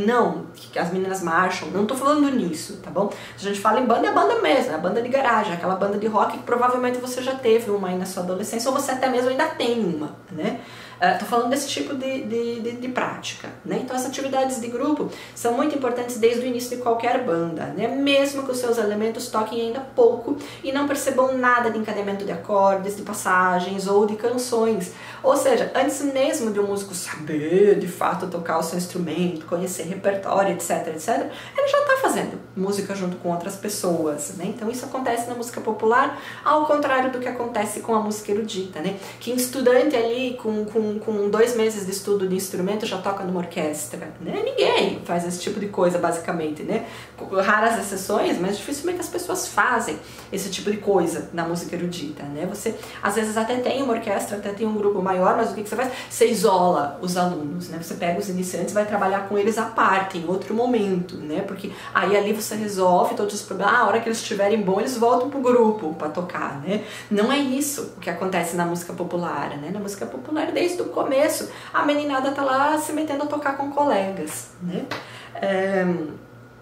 S1: não, que as meninas marcham, não estou falando nisso, tá bom? Se a gente fala em banda, é banda mesmo, é banda de garagem, aquela banda de rock que provavelmente você já teve uma aí na sua adolescência ou você até mesmo ainda tem uma, né? Estou uh, falando desse tipo de, de, de, de prática. Né? Então, as atividades de grupo são muito importantes desde o início de qualquer banda, né? mesmo que os seus elementos toquem ainda pouco e não percebam nada de encadeamento de acordes, de passagens ou de canções. Ou seja, antes mesmo de um músico saber de fato tocar o seu instrumento, conhecer repertório, etc, etc, ele já está fazendo música junto com outras pessoas. Né? Então, isso acontece na música popular, ao contrário do que acontece com a música erudita, né? que estudante ali com, com com, dois meses de estudo de instrumento já toca numa orquestra, né? Ninguém faz esse tipo de coisa, basicamente, né? Raras exceções, mas dificilmente as pessoas fazem esse tipo de coisa na música erudita, né? Você, às vezes, até tem uma orquestra, até tem um grupo maior, mas o que, que você faz? Você isola os alunos, né? Você pega os iniciantes e vai trabalhar com eles à parte, em outro momento, né? Porque aí ali você resolve todos os problemas. Ah, a hora que eles estiverem bons, eles voltam pro grupo para tocar, né? Não é isso o que acontece na música popular, né? Na música popular, desde o começo, a meninada tá lá se metendo a tocar com colegas, né? É,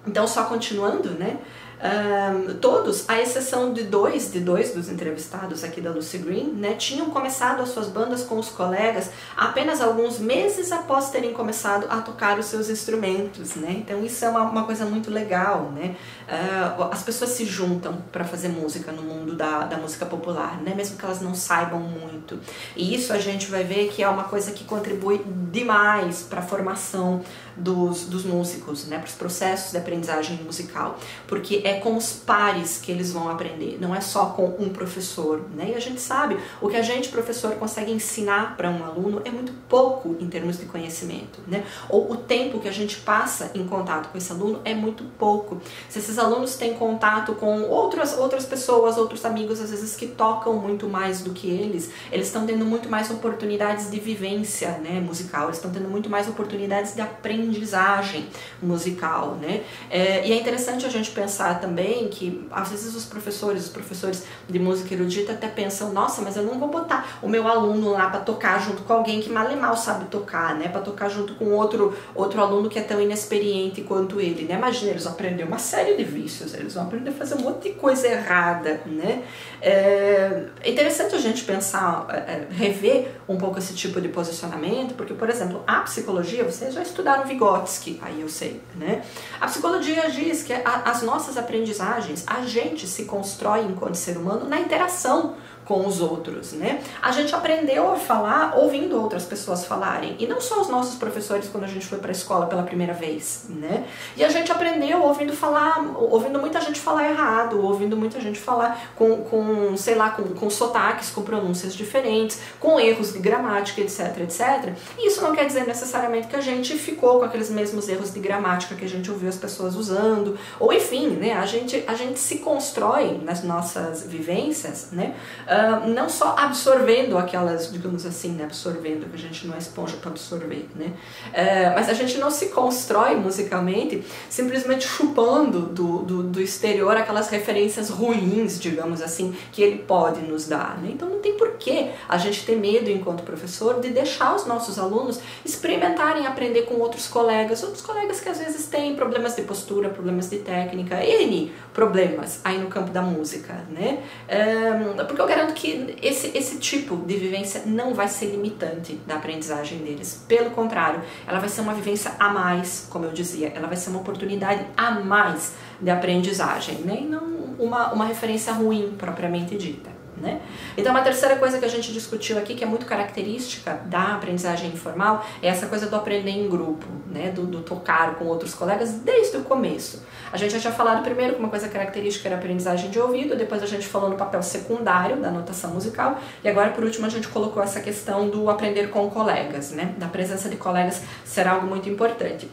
S1: então, só continuando, né? Um, todos, à exceção de dois, de dois dos entrevistados aqui da Lucy Green, né, tinham começado as suas bandas com os colegas apenas alguns meses após terem começado a tocar os seus instrumentos, né? Então isso é uma, uma coisa muito legal, né? Uh, as pessoas se juntam para fazer música no mundo da, da música popular, né? Mesmo que elas não saibam muito. E isso a gente vai ver que é uma coisa que contribui demais para a formação dos, dos músicos, né? Para os processos de aprendizagem musical, porque é com os pares que eles vão aprender, não é só com um professor, né? E a gente sabe, o que a gente, professor, consegue ensinar para um aluno é muito pouco em termos de conhecimento, né? Ou o tempo que a gente passa em contato com esse aluno é muito pouco. Se esses alunos têm contato com outras, outras pessoas, outros amigos, às vezes que tocam muito mais do que eles, eles estão tendo muito mais oportunidades de vivência, né, musical, eles estão tendo muito mais oportunidades de aprendizagem musical, né? É, e é interessante a gente pensar também que às vezes os professores, os professores de música erudita até pensam, nossa, mas eu não vou botar o meu aluno lá para tocar junto com alguém que mal e mal sabe tocar, né? Para tocar junto com outro outro aluno que é tão inexperiente quanto ele, né? Imagina, eles vão aprender uma série de vícios, eles vão aprender a fazer um monte de coisa errada, né? É, é interessante a gente pensar, é, é, rever um pouco esse tipo de posicionamento, porque, por exemplo, a psicologia, vocês já estudaram Vygotsky, aí eu sei, né? A psicologia diz que as nossas aprendizagens, a gente se constrói enquanto ser humano na interação com os outros, né? A gente aprendeu a falar ouvindo outras pessoas falarem, e não só os nossos professores quando a gente foi para a escola pela primeira vez, né? E a gente aprendeu ouvindo falar, ouvindo muita gente falar errado, ouvindo muita gente falar com, com sei lá, com, com sotaques, com pronúncias diferentes, com erros de gramática, etc, etc. E isso não quer dizer necessariamente que a gente ficou com aqueles mesmos erros de gramática que a gente ouviu as pessoas usando, ou enfim, né? A gente, a gente se constrói nas nossas vivências, né? Uh, não só absorvendo aquelas, digamos assim, né, absorvendo, a gente não é esponja para absorver, né? Uh, mas a gente não se constrói musicalmente simplesmente chupando do, do, do, exterior aquelas referências ruins, digamos assim, que ele pode nos dar, né? Então não tem porquê a gente ter medo enquanto professor de deixar os nossos alunos experimentarem aprender com outros colegas, outros colegas que às vezes têm problemas de postura, problemas de técnica, N problemas aí no campo da música, né? Um, porque eu garanto que esse, esse tipo de vivência não vai ser limitante da aprendizagem deles. Pelo contrário, ela vai ser uma vivência a mais, como eu dizia, ela vai ser uma oportunidade a mais de aprendizagem, né? e não uma, uma referência ruim propriamente dita. Né? Então, uma terceira coisa que a gente discutiu aqui, que é muito característica da aprendizagem informal, é essa coisa do aprender em grupo, né? do, do tocar com outros colegas desde o começo. A gente já tinha falado primeiro que uma coisa característica era a aprendizagem de ouvido, depois a gente falou no papel secundário da notação musical, e agora por último a gente colocou essa questão do aprender com colegas, né? da presença de colegas será algo muito importante.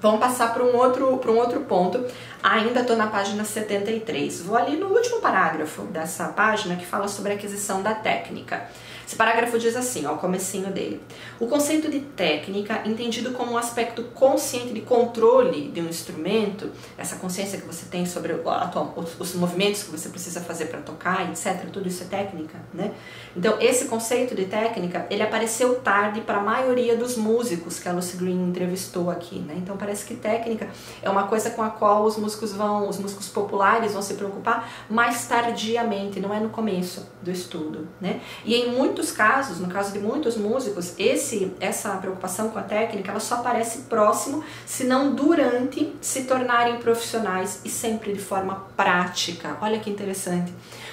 S1: Vamos passar para um outro, para um outro ponto. Ainda estou na página 73. Vou ali no último parágrafo dessa página que fala sobre a aquisição da técnica. Esse parágrafo diz assim, ó, o comecinho dele. O conceito de técnica, entendido como um aspecto consciente de controle de um instrumento, essa consciência que você tem sobre os movimentos que você precisa fazer para tocar, etc, tudo isso é técnica, né? Então, esse conceito de técnica, ele apareceu tarde para a maioria dos músicos que a Lucy Green entrevistou aqui, né? Então, parece que técnica é uma coisa com a qual os músicos vão, os músicos populares vão se preocupar mais tardiamente, não é no começo do estudo, né? E em muitos muitos casos, no caso de muitos músicos, esse, essa preocupação com a técnica, ela só aparece próximo, se não durante se tornarem profissionais e sempre de forma prática. Olha que interessante.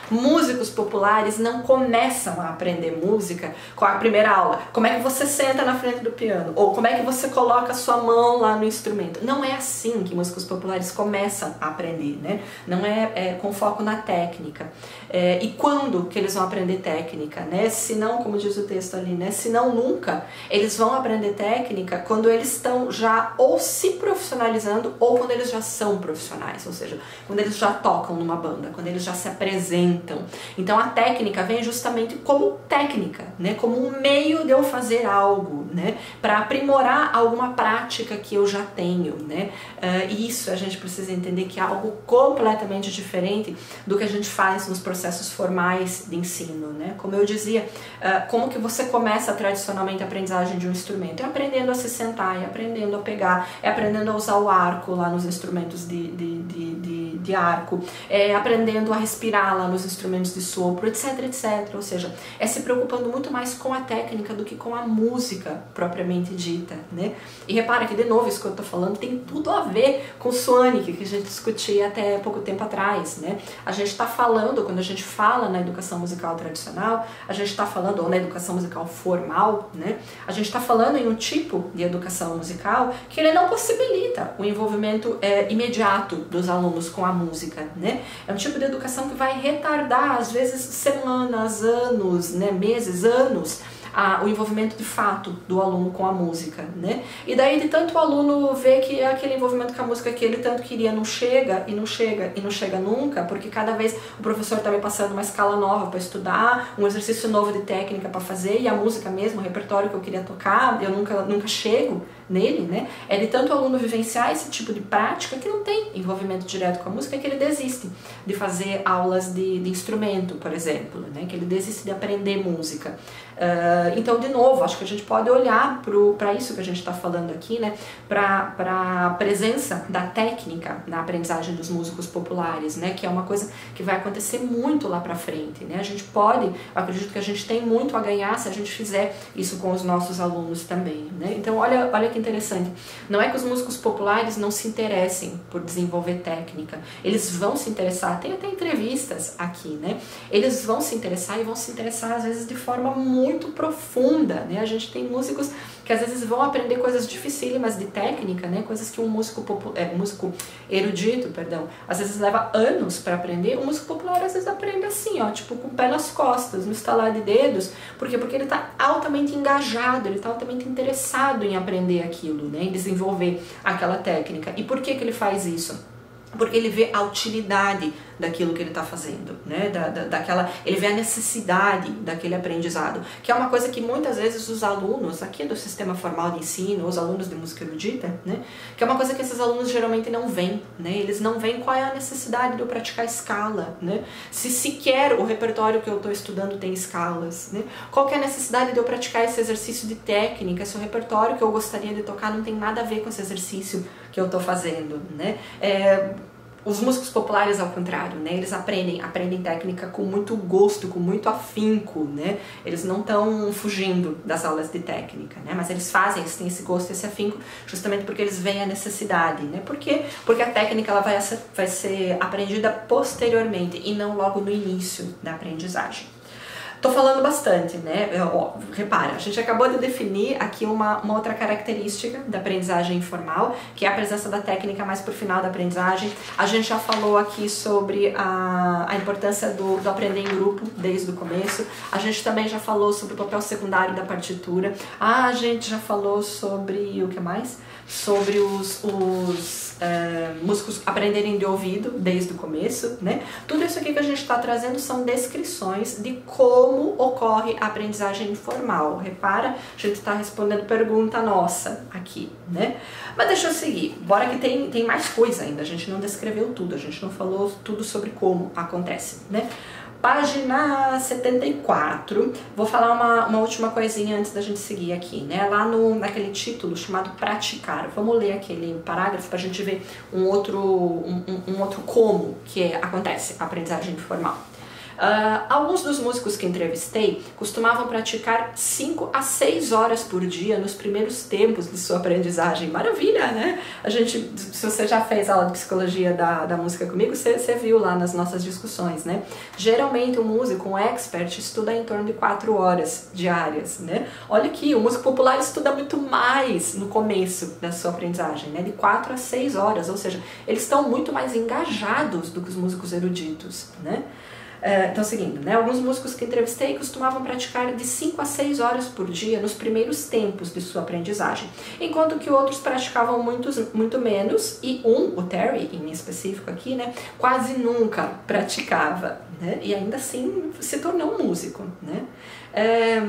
S1: Músicos populares não começam a aprender música com a primeira aula. Como é que você senta na frente do piano? Ou como é que você coloca a sua mão lá no instrumento? Não é assim que músicos populares começam a aprender, né? Não é, é com foco na técnica. É, e quando que eles vão aprender técnica, né? Se não, como diz o texto ali, né? Se não nunca, eles vão aprender técnica quando eles estão já ou se profissionalizando ou quando eles já são profissionais, ou seja, quando eles já tocam numa banda, quando eles já se apresentam. Então a técnica vem justamente como técnica, né? Como um meio de eu fazer algo, né? Para aprimorar alguma prática que eu já tenho, né? Uh, isso a gente precisa entender que é algo completamente diferente do que a gente faz nos processos formais de ensino, né? Como eu dizia, uh, como que você começa tradicionalmente a aprendizagem de um instrumento? É aprendendo a se sentar, é aprendendo a pegar, é aprendendo a usar o arco lá nos instrumentos de, de, de, de, de arco, é aprendendo a respirar lá nos instrumentos de sopro, etc, etc. Ou seja, é se preocupando muito mais com a técnica do que com a música propriamente dita, né? E repara que, de novo, isso que eu tô falando tem tudo a ver com o Sonic, que a gente discutia até pouco tempo atrás, né? A gente está falando, quando a gente fala na educação musical tradicional, a gente está falando, ou na educação musical formal, né? A gente está falando em um tipo de educação musical que ele não possibilita o envolvimento é, imediato dos alunos com a música, né? É um tipo de educação que vai retardar, às vezes, semanas, anos, né? meses, anos, a, o envolvimento de fato do aluno com a música, né? E daí de tanto o aluno ver que aquele envolvimento com a música que ele tanto queria não chega e não chega e não chega nunca, porque cada vez o professor está me passando uma escala nova para estudar, um exercício novo de técnica para fazer e a música mesmo, o repertório que eu queria tocar, eu nunca nunca chego nele, né? É de tanto o aluno vivenciar esse tipo de prática que não tem envolvimento direto com a música que ele desiste de fazer aulas de, de instrumento, por exemplo, né? Que ele desiste de aprender música. Uh, então, de novo, acho que a gente pode olhar para isso que a gente está falando aqui, né? Para a presença da técnica na aprendizagem dos músicos populares, né? Que é uma coisa que vai acontecer muito lá para frente, né? A gente pode, acredito que a gente tem muito a ganhar se a gente fizer isso com os nossos alunos também, né? Então, olha, olha que interessante. Não é que os músicos populares não se interessem por desenvolver técnica. Eles vão se interessar, tem até entrevistas aqui, né? Eles vão se interessar e vão se interessar às vezes de forma muito profunda, né? A gente tem músicos que às vezes vão aprender coisas dificílimas de técnica, né? Coisas que um músico popular, é, músico erudito, perdão, às vezes leva anos para aprender. O músico popular às vezes aprende assim, ó, tipo com o pé nas costas, no estalar de dedos, por quê? Porque ele está altamente engajado, ele está altamente interessado em aprender aquilo, né? Em desenvolver aquela técnica. E por que que ele faz isso? Porque ele vê a utilidade daquilo que ele está fazendo, né? Da, da, daquela, ele vê a necessidade daquele aprendizado, que é uma coisa que muitas vezes os alunos aqui do sistema formal de ensino, os alunos de música erudita, né? Que é uma coisa que esses alunos geralmente não veem, né? Eles não veem qual é a necessidade de eu praticar escala, né? Se sequer o repertório que eu estou estudando tem escalas, né? Qual é a necessidade de eu praticar esse exercício de técnica, se o repertório que eu gostaria de tocar não tem nada a ver com esse exercício que eu estou fazendo, né? É, os músicos populares, ao contrário, né? Eles aprendem, aprendem técnica com muito gosto, com muito afinco, né? Eles não estão fugindo das aulas de técnica, né? Mas eles fazem, eles têm esse gosto, esse afinco, justamente porque eles veem a necessidade, né? Por quê? Porque a técnica ela vai vai ser aprendida posteriormente e não logo no início da aprendizagem. Tô falando bastante, né? Ó, repara, a gente acabou de definir aqui uma, uma outra característica da aprendizagem informal, que é a presença da técnica mais por final da aprendizagem. A gente já falou aqui sobre a, a importância do, do aprender em grupo desde o começo. A gente também já falou sobre o papel secundário da partitura. Ah, a gente já falou sobre o que mais? Sobre os, os uh, músicos aprenderem de ouvido desde o começo, né? Tudo isso aqui que a gente está trazendo são descrições de como ocorre a aprendizagem informal. Repara, a gente está respondendo pergunta nossa aqui, né? Mas deixa eu seguir, bora que tem, tem mais coisa ainda, a gente não descreveu tudo, a gente não falou tudo sobre como acontece, né? Página 74, vou falar uma, uma última coisinha antes da gente seguir aqui, né? Lá no, naquele título chamado Praticar, vamos ler aquele parágrafo para a gente ver um outro, um, um outro como que é, acontece a aprendizagem informal. Uh, alguns dos músicos que entrevistei costumavam praticar 5 a 6 horas por dia nos primeiros tempos de sua aprendizagem. Maravilha, né? A gente, se você já fez aula de psicologia da, da música comigo, você, você viu lá nas nossas discussões, né? Geralmente um músico, um expert, estuda em torno de 4 horas diárias, né? Olha aqui, o músico popular estuda muito mais no começo da sua aprendizagem, né? De 4 a 6 horas, ou seja, eles estão muito mais engajados do que os músicos eruditos, né? Uh, então, seguindo, né, alguns músicos que entrevistei costumavam praticar de 5 a 6 horas por dia nos primeiros tempos de sua aprendizagem, enquanto que outros praticavam muito menos e um, o Terry em específico aqui, né, quase nunca praticava, né, e ainda assim se tornou um músico. Né. É,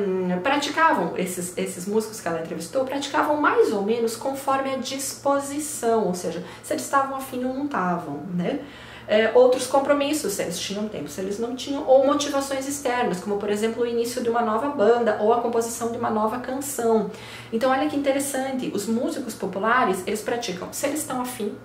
S1: praticavam, esses, esses músicos que ela entrevistou, praticavam mais ou menos conforme a disposição, ou seja, se eles estavam afim ou não estavam, né? É, outros compromissos, se eles tinham tempo, se eles não tinham, ou motivações externas, como por exemplo o início de uma nova banda ou a composição de uma nova canção. Então olha que interessante, os músicos populares, eles praticam se eles estão afim,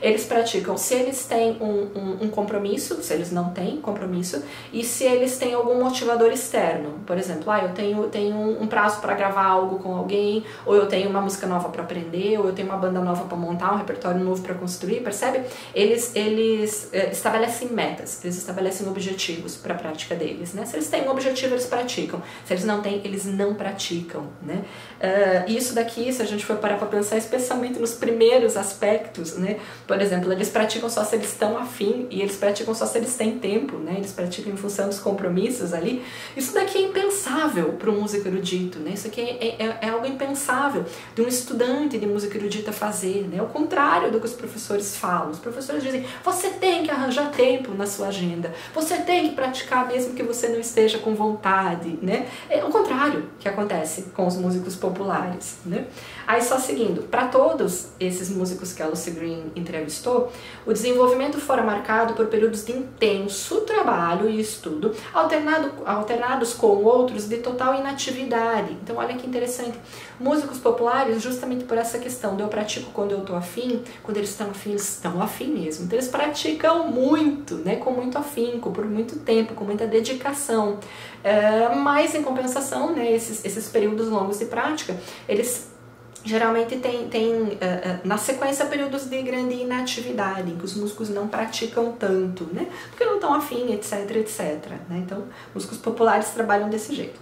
S1: eles praticam se eles têm um, um, um, compromisso, se eles não têm compromisso, e se eles têm algum motivador externo. Por exemplo, ah, eu tenho, tenho um prazo para gravar algo com alguém, ou eu tenho uma música nova para aprender, ou eu tenho uma banda nova para montar, um repertório novo para construir, percebe? Eles, eles é, estabelecem metas, eles estabelecem objetivos para a prática deles. Né? Se eles têm um objetivo, eles praticam. Se eles não têm, eles não praticam. Né? Uh, isso daqui, se a gente for parar para pensar, especialmente nos primeiros aspectos, né? Por exemplo, eles praticam só se eles estão afim e eles praticam só se eles têm tempo, né? Eles praticam em função dos compromissos ali. Isso daqui é impensável para um músico erudito, né? Isso aqui é, é, é, algo impensável de um estudante de música erudita fazer, né? O contrário do que os professores falam. Os professores dizem: você tem que arranjar tempo na sua agenda, você tem que praticar mesmo que você não esteja com vontade, né? É o contrário que acontece com os músicos populares, né? Aí só seguindo, para todos esses músicos que a Lucy Green entrevistou, o desenvolvimento fora marcado por períodos de intenso trabalho e estudo, alternado, alternados com outros de total inatividade. Então olha que interessante, músicos populares, justamente por essa questão de eu pratico quando eu estou afim, quando eles estão afim, estão afim mesmo. Então eles praticam muito, né, com muito afinco, por muito tempo, com muita dedicação. É, mas em compensação, né, esses, esses períodos longos de prática, eles geralmente tem, tem uh, uh, na sequência períodos de grande inatividade, em que os músicos não praticam tanto, né? Porque não estão afim, etc, etc. Né? Então, músicos populares trabalham desse jeito.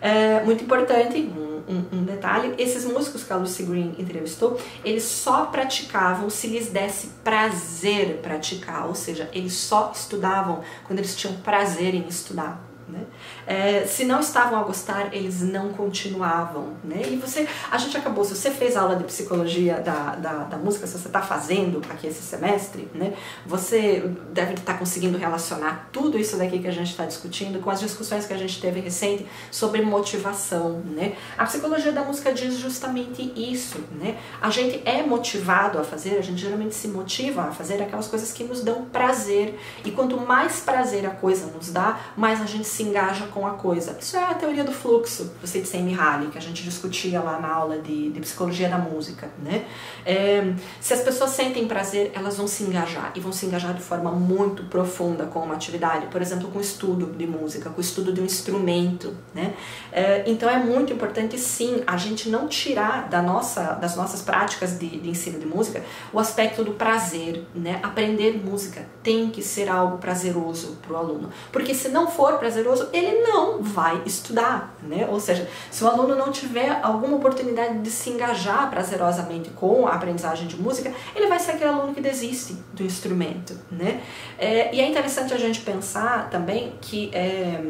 S1: É, muito importante, um, um, um, detalhe, esses músicos que a Lucy Green entrevistou, eles só praticavam se lhes desse prazer praticar, ou seja, eles só estudavam quando eles tinham prazer em estudar. Né? É, se não estavam a gostar, eles não continuavam. Né? E você, a gente acabou, se você fez aula de psicologia da, da, da música, se você está fazendo aqui esse semestre, né, você deve estar tá conseguindo relacionar tudo isso daqui que a gente está discutindo com as discussões que a gente teve recente sobre motivação. Né? A psicologia da música diz justamente isso. Né? A gente é motivado a fazer, a gente geralmente se motiva a fazer aquelas coisas que nos dão prazer. E quanto mais prazer a coisa nos dá, mais a gente se engaja com a coisa. Isso é a teoria do fluxo do Csikszentmihalyi, que a gente discutia lá na aula de, de psicologia da música, né? É, se as pessoas sentem prazer, elas vão se engajar, e vão se engajar de forma muito profunda com uma atividade, por exemplo, com o estudo de música, com o estudo de um instrumento, né? É, então é muito importante, sim, a gente não tirar da nossa, das nossas práticas de, de ensino de música o aspecto do prazer, né? Aprender música tem que ser algo prazeroso para o aluno, porque se não for prazeroso, ele não vai estudar, né? Ou seja, se o aluno não tiver alguma oportunidade de se engajar prazerosamente com a aprendizagem de música, ele vai ser aquele aluno que desiste do instrumento, né? É, e é interessante a gente pensar também que é,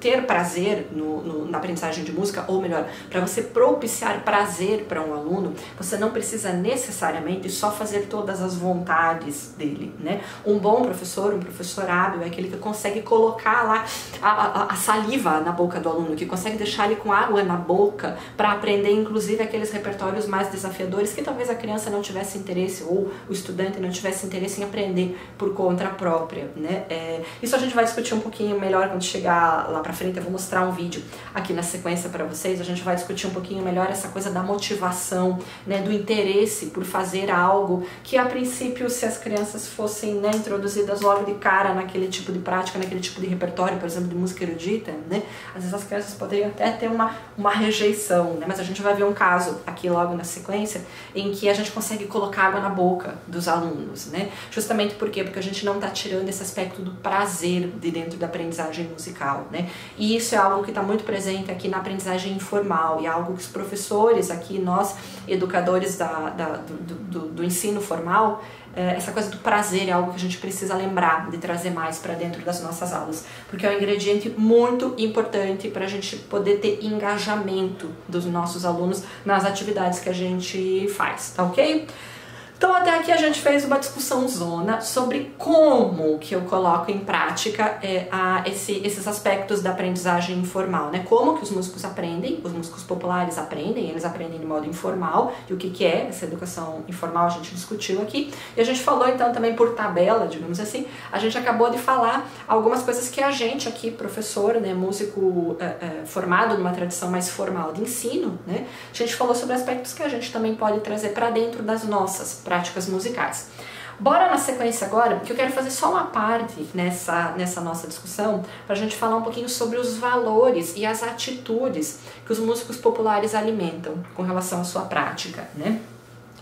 S1: ter prazer no, no, na aprendizagem de música, ou melhor, para você propiciar prazer para um aluno, você não precisa necessariamente só fazer todas as vontades dele, né? Um bom professor, um professor hábil, é aquele que consegue colocar lá a, a, a, saliva na boca do aluno, que consegue deixar ele com água na boca para aprender, inclusive, aqueles repertórios mais desafiadores que talvez a criança não tivesse interesse ou o estudante não tivesse interesse em aprender por conta própria, né? É, isso a gente vai discutir um pouquinho melhor quando chegar lá para frente. Eu vou mostrar um vídeo aqui na sequência para vocês. A gente vai discutir um pouquinho melhor essa coisa da motivação, né? Do interesse por fazer algo que, a princípio, se as crianças fossem né, introduzidas logo de cara naquele tipo de prática, naquele tipo de repertório, por exemplo, de música erudita, né? Às vezes as crianças poderiam até ter uma, uma rejeição, né? Mas a gente vai ver um caso aqui logo na sequência em que a gente consegue colocar água na boca dos alunos, né? Justamente por quê? Porque a gente não está tirando esse aspecto do prazer de dentro da aprendizagem musical, né? E isso é algo que está muito presente aqui na aprendizagem informal e é algo que os professores aqui, nós educadores da, da do, do, do ensino formal, essa coisa do prazer é algo que a gente precisa lembrar de trazer mais para dentro das nossas aulas, porque é um ingrediente muito importante para a gente poder ter engajamento dos nossos alunos nas atividades que a gente faz, tá ok? Então até aqui a gente fez uma discussão zona sobre como que eu coloco em prática é, a, esse, esses aspectos da aprendizagem informal, né? Como que os músicos aprendem, os músicos populares aprendem, eles aprendem de modo informal, e o que, que é essa educação informal a gente discutiu aqui. E a gente falou então também por tabela, digamos assim, a gente acabou de falar algumas coisas que a gente aqui, professor, né, músico é, é, formado numa tradição mais formal de ensino, né? A gente falou sobre aspectos que a gente também pode trazer para dentro das nossas práticas musicais. Bora na sequência agora, porque eu quero fazer só uma parte nessa, nessa nossa discussão, para a gente falar um pouquinho sobre os valores e as atitudes que os músicos populares alimentam com relação à sua prática, né?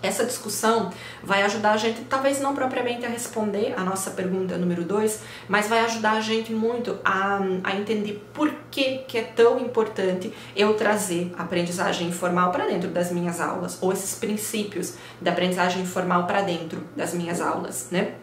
S1: Essa discussão vai ajudar a gente, talvez não propriamente a responder a nossa pergunta número 2, mas vai ajudar a gente muito a, a entender por que, que é tão importante eu trazer a aprendizagem informal para dentro das minhas aulas, ou esses princípios da aprendizagem informal para dentro das minhas aulas, né?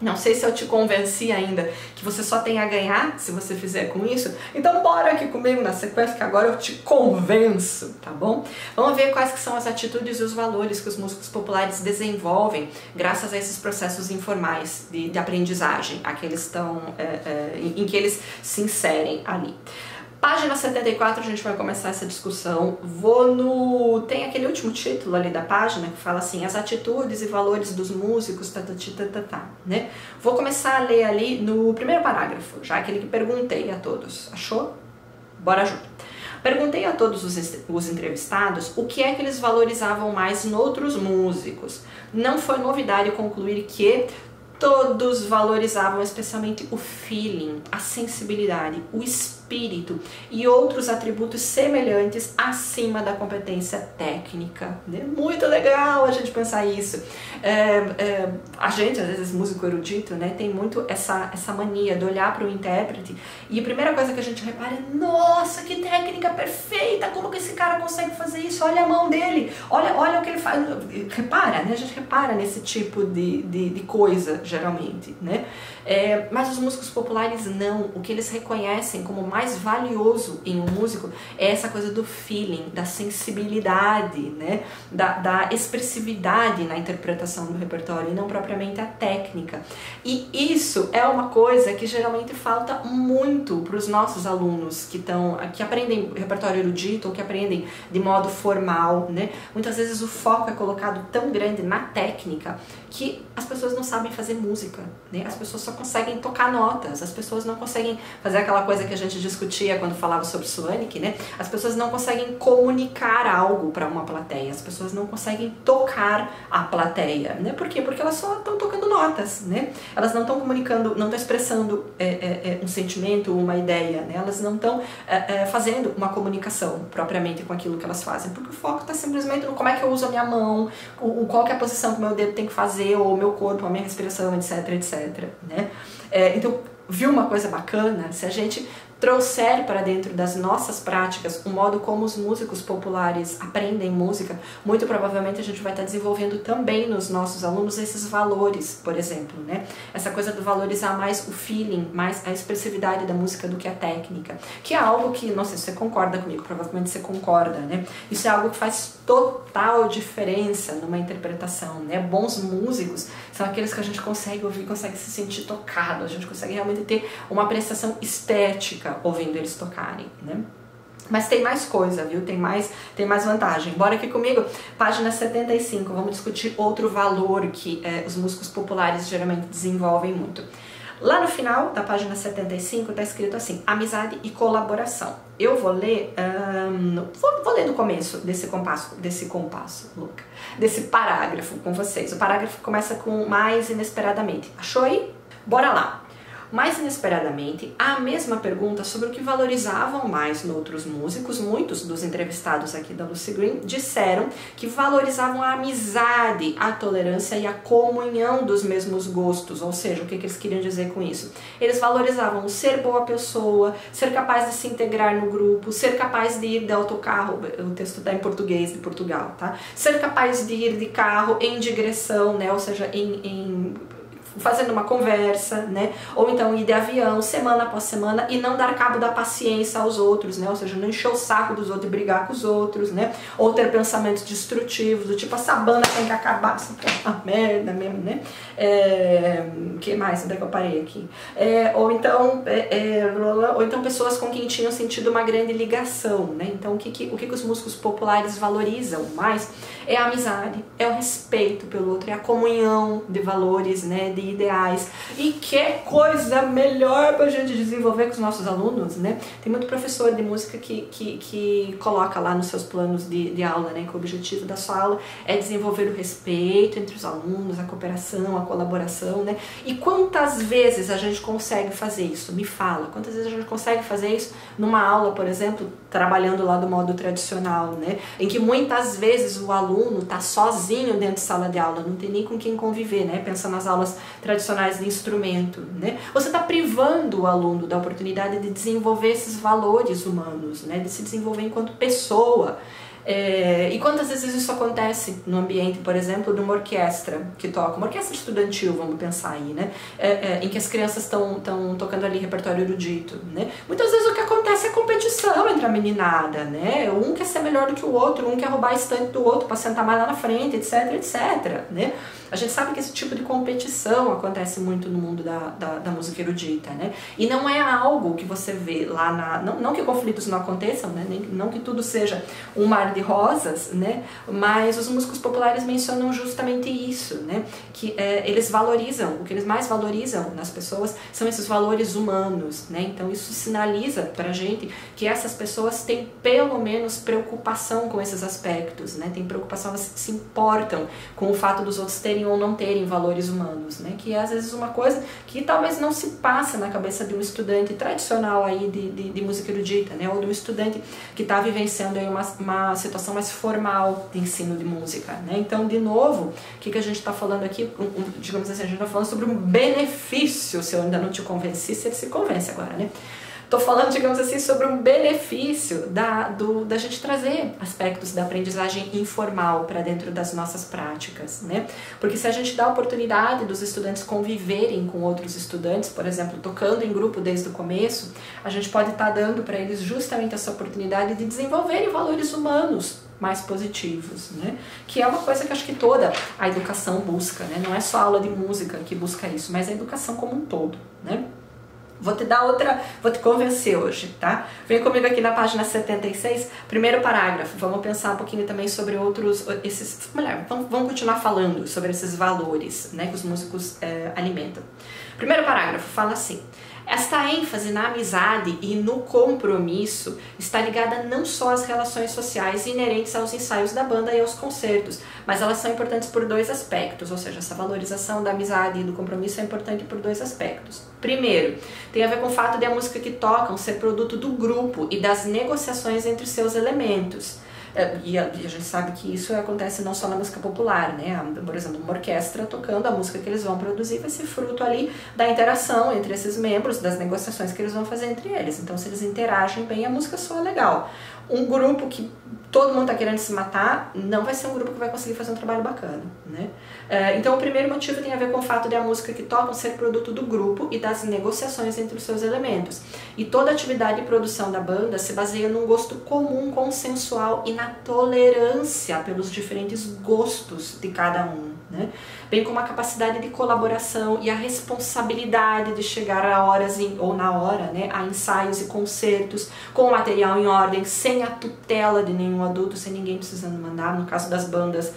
S1: Não sei se eu te convenci ainda que você só tem a ganhar se você fizer com isso. Então bora aqui comigo na sequência que agora eu te convenço, tá bom? Vamos ver quais que são as atitudes e os valores que os músicos populares desenvolvem graças a esses processos informais de, de aprendizagem, aqueles estão, é, é, em que eles se inserem ali. Página 74 a gente vai começar essa discussão. Vou no. Tem aquele último título ali da página que fala assim: as atitudes e valores dos músicos, tá, tá, tá, tá, tá, né? Vou começar a ler ali no primeiro parágrafo, já aquele que perguntei a todos. Achou? Bora junto. Perguntei a todos os, os entrevistados o que é que eles valorizavam mais em outros músicos. Não foi novidade concluir que todos valorizavam especialmente o feeling, a sensibilidade, o espírito espírito e outros atributos semelhantes acima da competência técnica. Né? Muito legal a gente pensar isso. É, é, a gente, às vezes, músico erudito, né, tem muito essa, essa mania de olhar para o intérprete e a primeira coisa que a gente repara é: nossa, que técnica perfeita! Como que esse cara consegue fazer isso? Olha a mão dele, olha, olha o que ele faz. Repara, né? A gente repara nesse tipo de, de, de coisa, geralmente, né? É, mas os músicos populares não. O que eles reconhecem como mais valioso em um músico é essa coisa do feeling, da sensibilidade, né? da, da expressividade na interpretação do repertório e não propriamente a técnica. E isso é uma coisa que geralmente falta muito para os nossos alunos que estão que aprendem repertório erudito ou que aprendem de modo formal, né? Muitas vezes o foco é colocado tão grande na técnica que as pessoas não sabem fazer música, né? As pessoas só conseguem tocar notas, as pessoas não conseguem fazer aquela coisa que a gente discutia quando falava sobre Suanic, né? As pessoas não conseguem comunicar algo para uma plateia, as pessoas não conseguem tocar a plateia, né? Por quê? Porque elas só estão tocando notas, né? Elas não estão comunicando, não estão expressando é, é, é, um sentimento, uma ideia, né? Elas não estão é, é, fazendo uma comunicação propriamente com aquilo que elas fazem, porque o foco está simplesmente no como é que eu uso a minha mão, o, qual é a posição que o meu dedo tem que fazer, ou o meu corpo, a minha respiração, etc, etc, né? É, então, viu uma coisa bacana? Se a gente trouxer para dentro das nossas práticas o modo como os músicos populares aprendem música, muito provavelmente a gente vai estar desenvolvendo também nos nossos alunos esses valores, por exemplo, né? Essa coisa do valorizar mais o feeling, mais a expressividade da música do que a técnica, que é algo que, não sei se você concorda comigo, provavelmente você concorda, né? Isso é algo que faz total diferença numa interpretação, né? Bons músicos são aqueles que a gente consegue ouvir, consegue se sentir tocado, a gente consegue realmente ter uma prestação estética ouvindo eles tocarem, né? Mas tem mais coisa, viu? Tem mais, tem mais vantagem. Bora aqui comigo, página 75. Vamos discutir outro valor que é, os músicos populares geralmente desenvolvem muito. Lá no final da página 75 está escrito assim: amizade e colaboração. Eu vou ler, um, vou, vou, ler do começo desse compasso, desse compasso, Luca, desse parágrafo com vocês. O parágrafo começa com mais inesperadamente. Achou aí? Bora lá. Mais inesperadamente, a mesma pergunta sobre o que valorizavam mais noutros músicos, muitos dos entrevistados aqui da Lucy Green disseram que valorizavam a amizade, a tolerância e a comunhão dos mesmos gostos, ou seja, o que, que eles queriam dizer com isso? Eles valorizavam ser boa pessoa, ser capaz de se integrar no grupo, ser capaz de ir de autocarro, o texto está em português de Portugal, tá? Ser capaz de ir de carro em digressão, né? Ou seja, em, em fazendo uma conversa, né? Ou então ir de avião semana após semana e não dar cabo da paciência aos outros, né? Ou seja, não encher o saco dos outros e brigar com os outros, né? Ou ter pensamentos destrutivos, do tipo, essa banda tem que acabar, essa é uma merda mesmo, né? É, que mais? Onde é que eu parei aqui? É, ou então, é, é ou então pessoas com quem tinham sentido uma grande ligação, né? Então, o que, que, o que, que os músicos populares valorizam mais é a amizade, é o respeito pelo outro, é a comunhão de valores, né? De ideais. E que coisa melhor para a gente desenvolver com os nossos alunos, né? Tem muito professor de música que, que, que coloca lá nos seus planos de, de aula, né? Que o objetivo da sua aula é desenvolver o respeito entre os alunos, a cooperação, a colaboração, né? E quantas vezes a gente consegue fazer isso? Me fala, quantas vezes a gente consegue fazer isso numa aula, por exemplo, trabalhando lá do modo tradicional, né? Em que muitas vezes o aluno está sozinho dentro de sala de aula, não tem nem com quem conviver, né? Pensa nas aulas tradicionais de instrumento, né? Você está privando o aluno da oportunidade de desenvolver esses valores humanos, né? De se desenvolver enquanto pessoa. É, e quantas vezes isso acontece no ambiente, por exemplo, de uma orquestra que toca, uma orquestra estudantil, vamos pensar aí, né? É, é, em que as crianças estão tocando ali repertório erudito, né? Muitas vezes o que acontece é competição entre a meninada, né? Um quer ser melhor do que o outro, um quer roubar a estante do outro para sentar mais lá na frente, etc, etc, né? A gente sabe que esse tipo de competição acontece muito no mundo da, da, da música erudita, né? E não é algo que você vê lá na... Não, não que conflitos não aconteçam, né? Nem, não que tudo seja um mar de rosas, né? Mas os músicos populares mencionam justamente isso, né? Que é, eles valorizam, o que eles mais valorizam nas pessoas são esses valores humanos, né? Então isso sinaliza pra gente que essas pessoas têm pelo menos preocupação com esses aspectos, né? Tem preocupação, elas se importam com o fato dos outros terem ou não terem valores humanos, né? Que é às vezes uma coisa que talvez não se passa na cabeça de um estudante tradicional aí de, de, de música erudita, né? Ou de um estudante que está vivenciando aí uma, uma situação mais formal de ensino de música, né? Então, de novo, o que, que a gente está falando aqui? Digamos assim, a gente está falando sobre um benefício, se eu ainda não te convenci, você se convence agora, né? Estou falando, digamos assim, sobre um benefício da, do, da gente trazer aspectos da aprendizagem informal para dentro das nossas práticas, né? Porque se a gente dá a oportunidade dos estudantes conviverem com outros estudantes, por exemplo, tocando em grupo desde o começo, a gente pode estar tá dando para eles justamente essa oportunidade de desenvolverem valores humanos mais positivos, né? Que é uma coisa que acho que toda a educação busca, né? Não é só a aula de música que busca isso, mas a educação como um todo, né? Vou te dar outra, vou te convencer hoje, tá? Vem comigo aqui na página 76, primeiro parágrafo. Vamos pensar um pouquinho também sobre outros, esses, melhor, vamos, vamos continuar falando sobre esses valores, né, que os músicos é, alimentam. Primeiro parágrafo fala assim: esta ênfase na amizade e no compromisso está ligada não só às relações sociais inerentes aos ensaios da banda e aos concertos, mas elas são importantes por dois aspectos, ou seja, essa valorização da amizade e do compromisso é importante por dois aspectos. Primeiro, tem a ver com o fato de a música que tocam ser produto do grupo e das negociações entre seus elementos. É, e a, gente sabe que isso acontece não só na música popular, né? Por exemplo, uma orquestra tocando a música que eles vão produzir vai ser fruto ali da interação entre esses membros, das negociações que eles vão fazer entre eles. Então, se eles interagem bem, a música soa legal. Um grupo que todo mundo está querendo se matar, não vai ser um grupo que vai conseguir fazer um trabalho bacana, né? É, então, o primeiro motivo tem a ver com o fato de a música que tocam ser produto do grupo e das negociações entre os seus elementos. E toda atividade de produção da banda se baseia num gosto comum, consensual e na tolerância pelos diferentes gostos de cada um né? bem como a capacidade de colaboração e a responsabilidade de chegar a horas em, ou na hora né, a ensaios e concertos com o material em ordem, sem a tutela de nenhum adulto, sem ninguém precisando mandar, no caso das bandas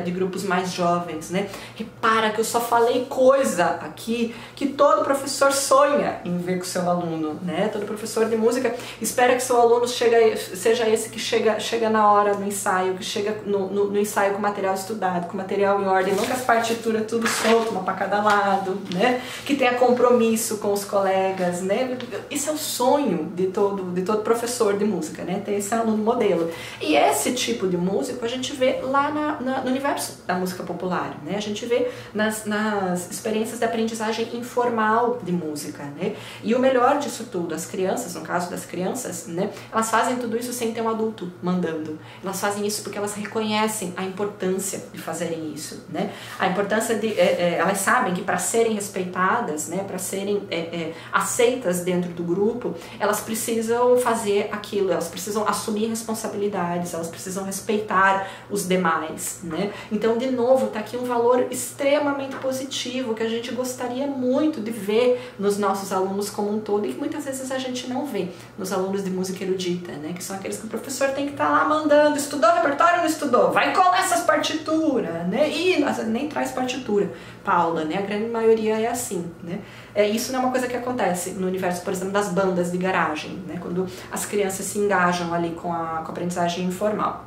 S1: de grupos mais jovens, né? Repara que eu só falei coisa aqui que todo professor sonha em ver com seu aluno, né? Todo professor de música espera que seu aluno chega, seja esse que chega, chega na hora no ensaio, que chega no, no, no ensaio com material estudado, com material em ordem, nunca as partituras tudo solto, uma para cada lado, né? Que tenha compromisso com os colegas, né? Isso é o sonho de todo, de todo professor de música, né? Ter esse aluno modelo. E esse tipo de músico a gente vê lá na, na, no universo da música popular, né? A gente vê nas, nas experiências de aprendizagem informal de música, né? E o melhor disso tudo, as crianças, no caso das crianças, né? Elas fazem tudo isso sem ter um adulto mandando. Elas fazem isso porque elas reconhecem a importância de fazerem isso, né? A importância de, é, é, elas sabem que para serem respeitadas, né? Para serem é, é, aceitas dentro do grupo, elas precisam fazer aquilo, elas precisam assumir responsabilidades, elas precisam respeitar os demais, né? Então, de novo, tá aqui um valor extremamente positivo que a gente gostaria muito de ver nos nossos alunos como um todo e que muitas vezes a gente não vê nos alunos de música erudita, né? Que são aqueles que o professor tem que estar tá lá mandando, estudou o repertório ou não estudou? Vai colar essas partituras, né? E nem traz partitura, Paula, né? A grande maioria é assim, né? É, isso não é uma coisa que acontece no universo, por exemplo, das bandas de garagem, né? Quando as crianças se engajam ali com a, com a aprendizagem informal.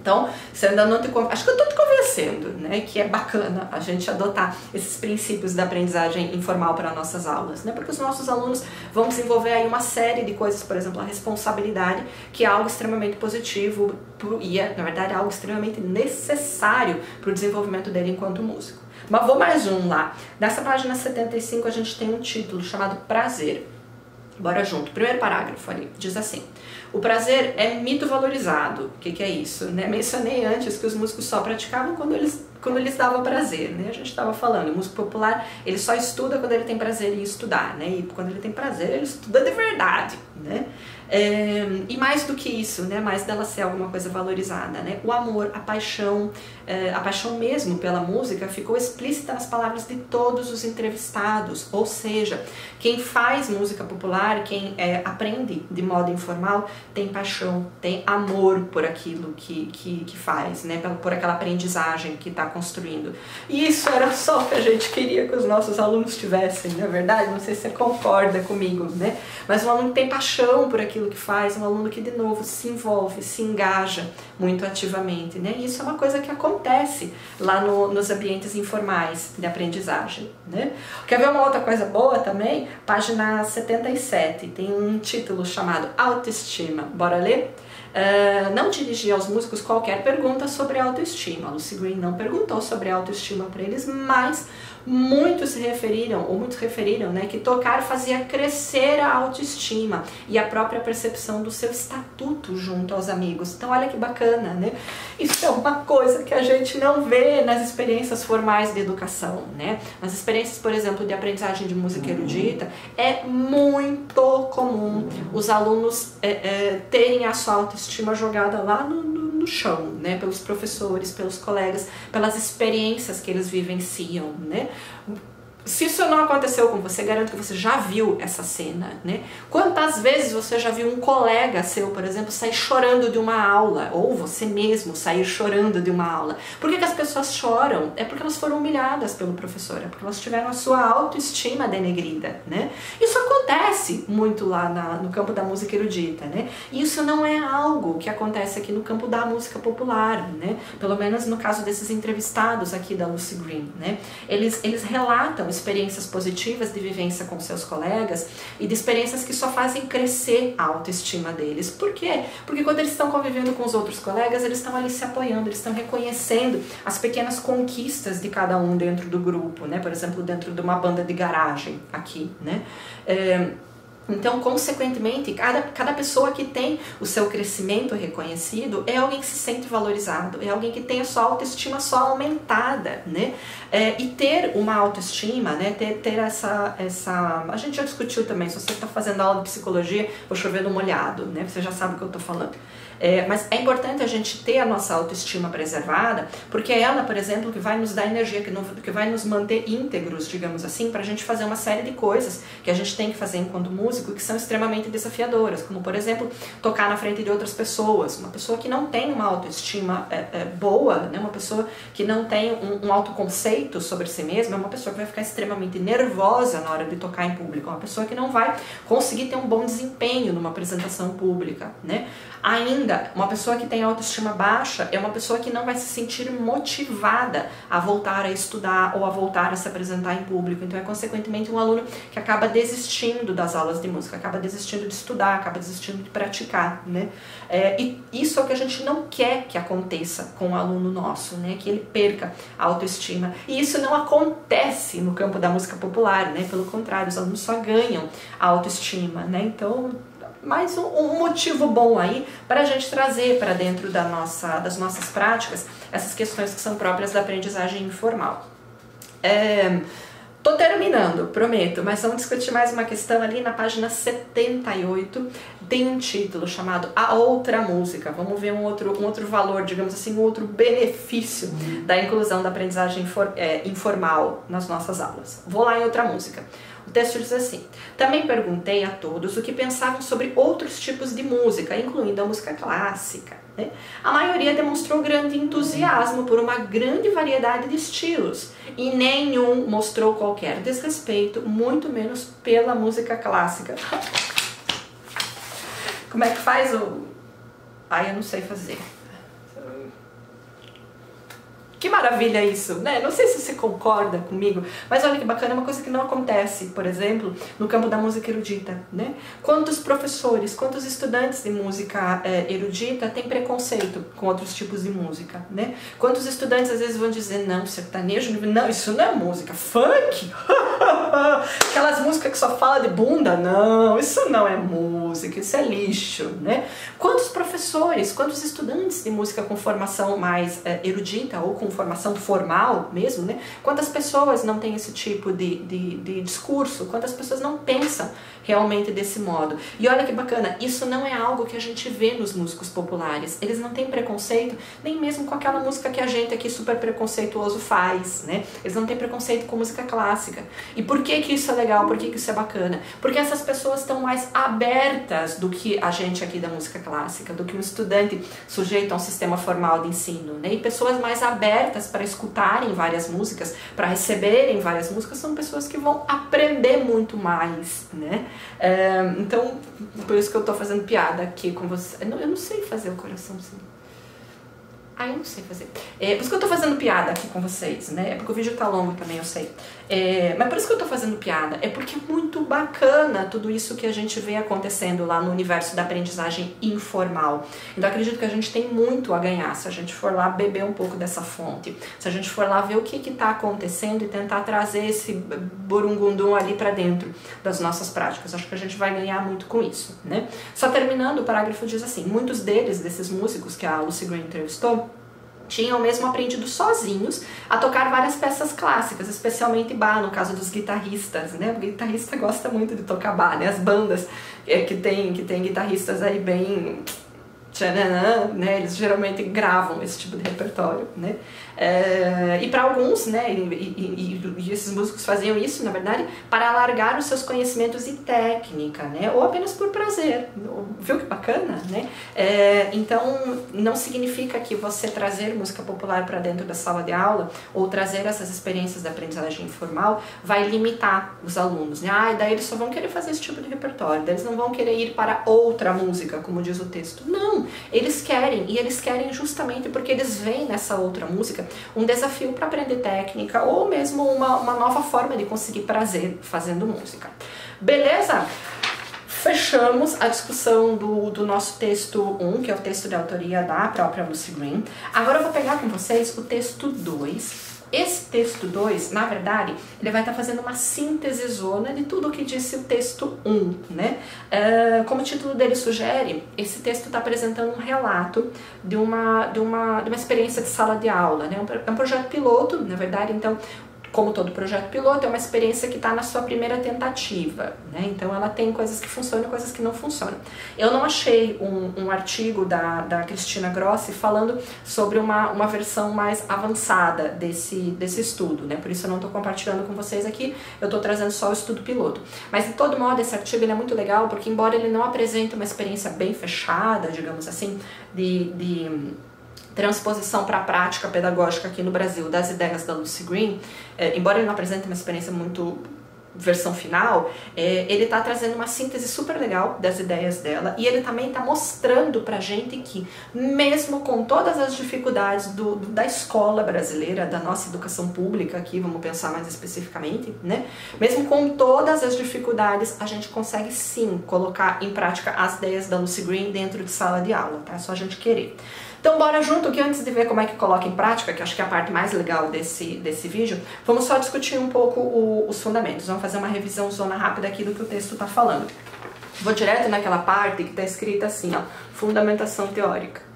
S1: Então, ainda não te acho que eu estou te convencendo, né, que é bacana a gente adotar esses princípios da aprendizagem informal para nossas aulas, né, porque os nossos alunos vão desenvolver aí uma série de coisas, por exemplo, a responsabilidade, que é algo extremamente positivo e é, na verdade, algo extremamente necessário para o desenvolvimento dele enquanto músico. Mas vou mais um lá. Nessa página 75 a gente tem um título chamado Prazer. Bora junto. Primeiro parágrafo ali, diz assim: O prazer é mito valorizado. O que, que é isso? Né? Mencionei antes que os músicos só praticavam quando eles, quando eles davam prazer. Né? A gente estava falando, o músico popular ele só estuda quando ele tem prazer em estudar. Né? E quando ele tem prazer, ele estuda de verdade. Né? É, e mais do que isso, né, mais dela ser alguma coisa valorizada, né, o amor, a paixão, é, a paixão mesmo pela música ficou explícita nas palavras de todos os entrevistados, ou seja, quem faz música popular, quem é, aprende de modo informal, tem paixão, tem amor por aquilo que, que, que faz, né, por aquela aprendizagem que está construindo. E isso era só o que a gente queria que os nossos alunos tivessem, não é verdade? Não sei se você concorda comigo, né? Mas um aluno tem paixão por aquilo aquilo que faz, um aluno que de novo se envolve, se engaja muito ativamente, né? E isso é uma coisa que acontece lá no, nos ambientes informais de aprendizagem, né? Quer ver uma outra coisa boa também? Página 77, tem um título chamado Autoestima. Bora ler? Uh, não dirigi aos músicos qualquer pergunta sobre autoestima. Lucy Green não perguntou sobre autoestima para eles, mas muitos se referiram, ou muitos referiram, né, que tocar fazia crescer a autoestima e a própria percepção do seu estatuto junto aos amigos. Então, olha que bacana, né? Isso é uma coisa que a gente não vê nas experiências formais de educação, né? Nas experiências, por exemplo, de aprendizagem de música erudita, é muito comum os alunos é, é, terem a sua autoestima jogada lá no, no no chão, né? Pelos professores, pelos colegas, pelas experiências que eles vivenciam, né? Se isso não aconteceu com você, garanto que você já viu essa cena, né? Quantas vezes você já viu um colega seu, por exemplo, sair chorando de uma aula, ou você mesmo sair chorando de uma aula? Por que, que as pessoas choram? É porque elas foram humilhadas pelo professor, é porque elas tiveram a sua autoestima denegrida, né? Isso acontece muito lá na, no campo da música erudita, né? Isso não é algo que acontece aqui no campo da música popular, né? Pelo menos no caso desses entrevistados aqui da Lucy Green, né? Eles, eles relatam experiências positivas de vivência com seus colegas e de experiências que só fazem crescer a autoestima deles. Por quê? Porque quando eles estão convivendo com os outros colegas, eles estão ali se apoiando, eles estão reconhecendo as pequenas conquistas de cada um dentro do grupo, né? Por exemplo, dentro de uma banda de garagem aqui, né? É, então, consequentemente, cada, cada pessoa que tem o seu crescimento reconhecido é alguém que se sente valorizado, é alguém que tem a sua autoestima só aumentada, né? É, e ter uma autoestima, né? Ter, ter essa, essa. A gente já discutiu também, se você está fazendo aula de psicologia, vou chover no molhado, né? Você já sabe o que eu estou falando. É, mas é importante a gente ter a nossa autoestima preservada, porque é ela, por exemplo, que vai nos dar energia, que, no, que vai nos manter íntegros, digamos assim, para a gente fazer uma série de coisas que a gente tem que fazer enquanto músico que são extremamente desafiadoras, como por exemplo, tocar na frente de outras pessoas. Uma pessoa que não tem uma autoestima é, é, boa, né? uma pessoa que não tem um, um autoconceito sobre si mesma, é uma pessoa que vai ficar extremamente nervosa na hora de tocar em público, é uma pessoa que não vai conseguir ter um bom desempenho numa apresentação pública, né? Ainda, uma pessoa que tem autoestima baixa é uma pessoa que não vai se sentir motivada a voltar a estudar ou a voltar a se apresentar em público. Então, é consequentemente um aluno que acaba desistindo das aulas de música, acaba desistindo de estudar, acaba desistindo de praticar, né? É, e isso é o que a gente não quer que aconteça com o um aluno nosso, né? Que ele perca a autoestima. E isso não acontece no campo da música popular, né? Pelo contrário, os alunos só ganham a autoestima, né? Então, mais um, um motivo bom aí para a gente trazer para dentro da nossa, das nossas práticas essas questões que são próprias da aprendizagem informal. É, Tô terminando, prometo, mas vamos discutir mais uma questão ali na página 78. Tem um título chamado A Outra Música. Vamos ver um outro, um outro valor, digamos assim, um outro benefício uhum. da inclusão da aprendizagem é, informal nas nossas aulas. Vou lá em outra música. O texto diz assim: Também perguntei a todos o que pensavam sobre outros tipos de música, incluindo a música clássica. Né? A maioria demonstrou grande entusiasmo por uma grande variedade de estilos e nenhum mostrou qualquer desrespeito, muito menos pela música clássica. Como é que faz o. Ai, eu não sei fazer. Que maravilha isso, né? Não sei se você concorda comigo, mas olha que bacana, é uma coisa que não acontece, por exemplo, no campo da música erudita, né? Quantos professores, quantos estudantes de música é, erudita têm preconceito com outros tipos de música, né? Quantos estudantes às vezes vão dizer, não, sertanejo, não, isso não é música, funk? Aquelas músicas que só fala de bunda, não, isso não é música, isso é lixo, né? Quantos professores, quantos estudantes de música com formação mais é, erudita ou com com formação formal mesmo, né? Quantas pessoas não têm esse tipo de, de, de discurso? Quantas pessoas não pensam realmente desse modo? E olha que bacana, isso não é algo que a gente vê nos músicos populares. Eles não têm preconceito nem mesmo com aquela música que a gente aqui super preconceituoso faz, né? Eles não têm preconceito com música clássica. E por que que isso é legal? Por que que isso é bacana? Porque essas pessoas estão mais abertas do que a gente aqui da música clássica, do que um estudante sujeito a um sistema formal de ensino, né? E pessoas mais abertas abertas para escutarem várias músicas, para receberem várias músicas, são pessoas que vão aprender muito mais, né? É, então, por isso que eu estou fazendo piada aqui com você. Eu não sei fazer o coraçãozinho. Ah, eu não sei fazer. É, por isso que eu tô fazendo piada aqui com vocês, né? É porque o vídeo tá longo também, eu sei. É, mas por isso que eu tô fazendo piada. É porque é muito bacana tudo isso que a gente vê acontecendo lá no universo da aprendizagem informal. Então acredito que a gente tem muito a ganhar se a gente for lá beber um pouco dessa fonte. Se a gente for lá ver o que que tá acontecendo e tentar trazer esse burungundum ali para dentro das nossas práticas. Acho que a gente vai ganhar muito com isso, né? Só terminando, o parágrafo diz assim: muitos deles, desses músicos que a Lucy Green entrevistou, tinham mesmo aprendido sozinhos a tocar várias peças clássicas, especialmente bar, no caso dos guitarristas, né? O guitarrista gosta muito de tocar bar, né? As bandas é, que tem, que tem guitarristas aí bem né? Eles geralmente gravam esse tipo de repertório, né? É, e para alguns, né, e, e, e, esses músicos faziam isso, na verdade, para alargar os seus conhecimentos e técnica, né, ou apenas por prazer. Viu que bacana, né? É, então, não significa que você trazer música popular para dentro da sala de aula ou trazer essas experiências da aprendizagem informal vai limitar os alunos, né? Ah, daí eles só vão querer fazer esse tipo de repertório, daí eles não vão querer ir para outra música, como diz o texto. Não, eles querem, e eles querem justamente porque eles veem nessa outra música um desafio para aprender técnica ou mesmo uma, uma nova forma de conseguir prazer fazendo música. Beleza? Fechamos a discussão do, do nosso texto 1, que é o texto de autoria da própria Lucy Green. Agora eu vou pegar com vocês o texto 2, esse texto 2, na verdade, ele vai estar fazendo uma síntese zona de tudo o que disse o texto 1, um, né? Uh, como o título dele sugere, esse texto está apresentando um relato de uma, de, uma, de uma experiência de sala de aula, né? É um projeto piloto, na verdade, então como todo projeto piloto, é uma experiência que está na sua primeira tentativa, né? Então ela tem coisas que funcionam e coisas que não funcionam. Eu não achei um, um artigo da, da Cristina Grossi falando sobre uma, uma versão mais avançada desse, desse estudo, né? Por isso eu não estou compartilhando com vocês aqui, eu estou trazendo só o estudo piloto. Mas de todo modo, esse artigo é muito legal porque, embora ele não apresente uma experiência bem fechada, digamos assim, de, de transposição para a prática pedagógica aqui no Brasil das ideias da Lucy Green, é, embora ele não apresente uma experiência muito versão final, é, ele está trazendo uma síntese super legal das ideias dela e ele também está mostrando para gente que, mesmo com todas as dificuldades do, do, da escola brasileira, da nossa educação pública aqui, vamos pensar mais especificamente, né? Mesmo com todas as dificuldades, a gente consegue sim colocar em prática as ideias da Lucy Green dentro de sala de aula, tá? É só a gente querer. Então bora junto que antes de ver como é que coloca em prática, que acho que é a parte mais legal desse, desse vídeo, vamos só discutir um pouco o, os fundamentos. Vamos fazer uma revisão zona rápida aqui do que o texto está falando. Vou direto naquela parte que está escrita assim, ó, fundamentação teórica.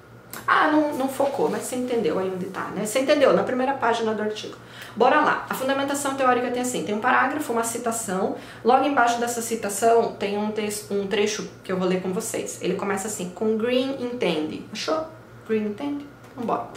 S1: Ah, não, não focou, mas você entendeu aí onde está, né? Você entendeu na primeira página do artigo. Bora lá. A fundamentação teórica tem assim, tem um parágrafo, uma citação. Logo embaixo dessa citação tem um, texto, um trecho que eu vou ler com vocês. Ele começa assim, com Green entende. Achou? Green entende? Vambora.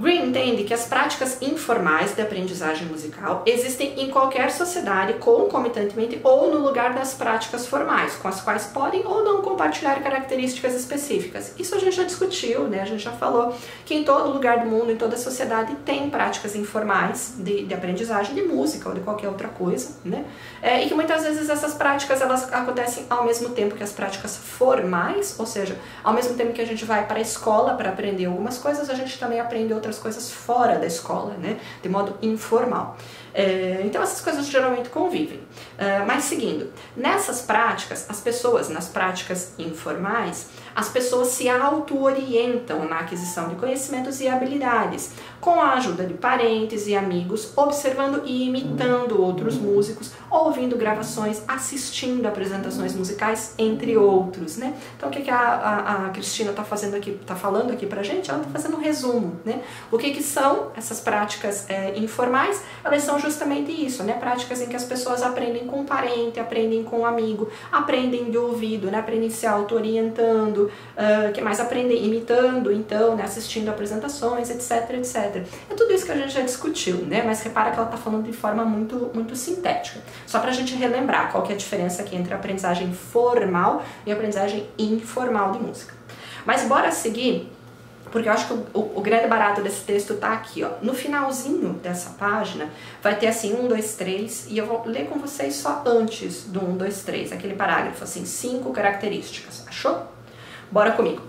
S1: Green entende que as práticas informais de aprendizagem musical existem em qualquer sociedade concomitantemente ou no lugar das práticas formais, com as quais podem ou não compartilhar características específicas. Isso a gente já discutiu, né? A gente já falou que em todo lugar do mundo, em toda sociedade, tem práticas informais de, de aprendizagem de música ou de qualquer outra coisa, né? É, e que muitas vezes essas práticas elas acontecem ao mesmo tempo que as práticas formais, ou seja, ao mesmo tempo que a gente vai para a escola para aprender algumas coisas, a gente também aprende outras outras coisas fora da escola, né? De modo informal. É, então essas coisas geralmente convivem. É, mas seguindo, nessas práticas, as pessoas, nas práticas informais, as pessoas se auto-orientam na aquisição de conhecimentos e habilidades, com a ajuda de parentes e amigos, observando e imitando outros músicos, ouvindo gravações, assistindo apresentações musicais, entre outros, né? Então o que, que a, a, a Cristina está fazendo aqui, está falando aqui pra gente? Ela está fazendo um resumo, né? O que, que são essas práticas é, informais? Elas são justamente isso, né? Práticas em que as pessoas aprendem com um parente, aprendem com um amigo, aprendem de ouvido, né? Aprendem se auto-orientando, uh, que mais aprendem imitando, então, né? Assistindo apresentações, etc, etc. É tudo isso que a gente já discutiu, né? Mas repara que ela está falando de forma muito, muito sintética. Só para a gente relembrar qual que é a diferença aqui entre a aprendizagem formal e a aprendizagem informal de música. Mas bora seguir porque eu acho que o, o, o, grande barato desse texto tá aqui, ó. No finalzinho dessa página, vai ter assim, um, dois, três, e eu vou ler com vocês só antes do um, dois, três, aquele parágrafo, assim, cinco características. Achou? Bora comigo.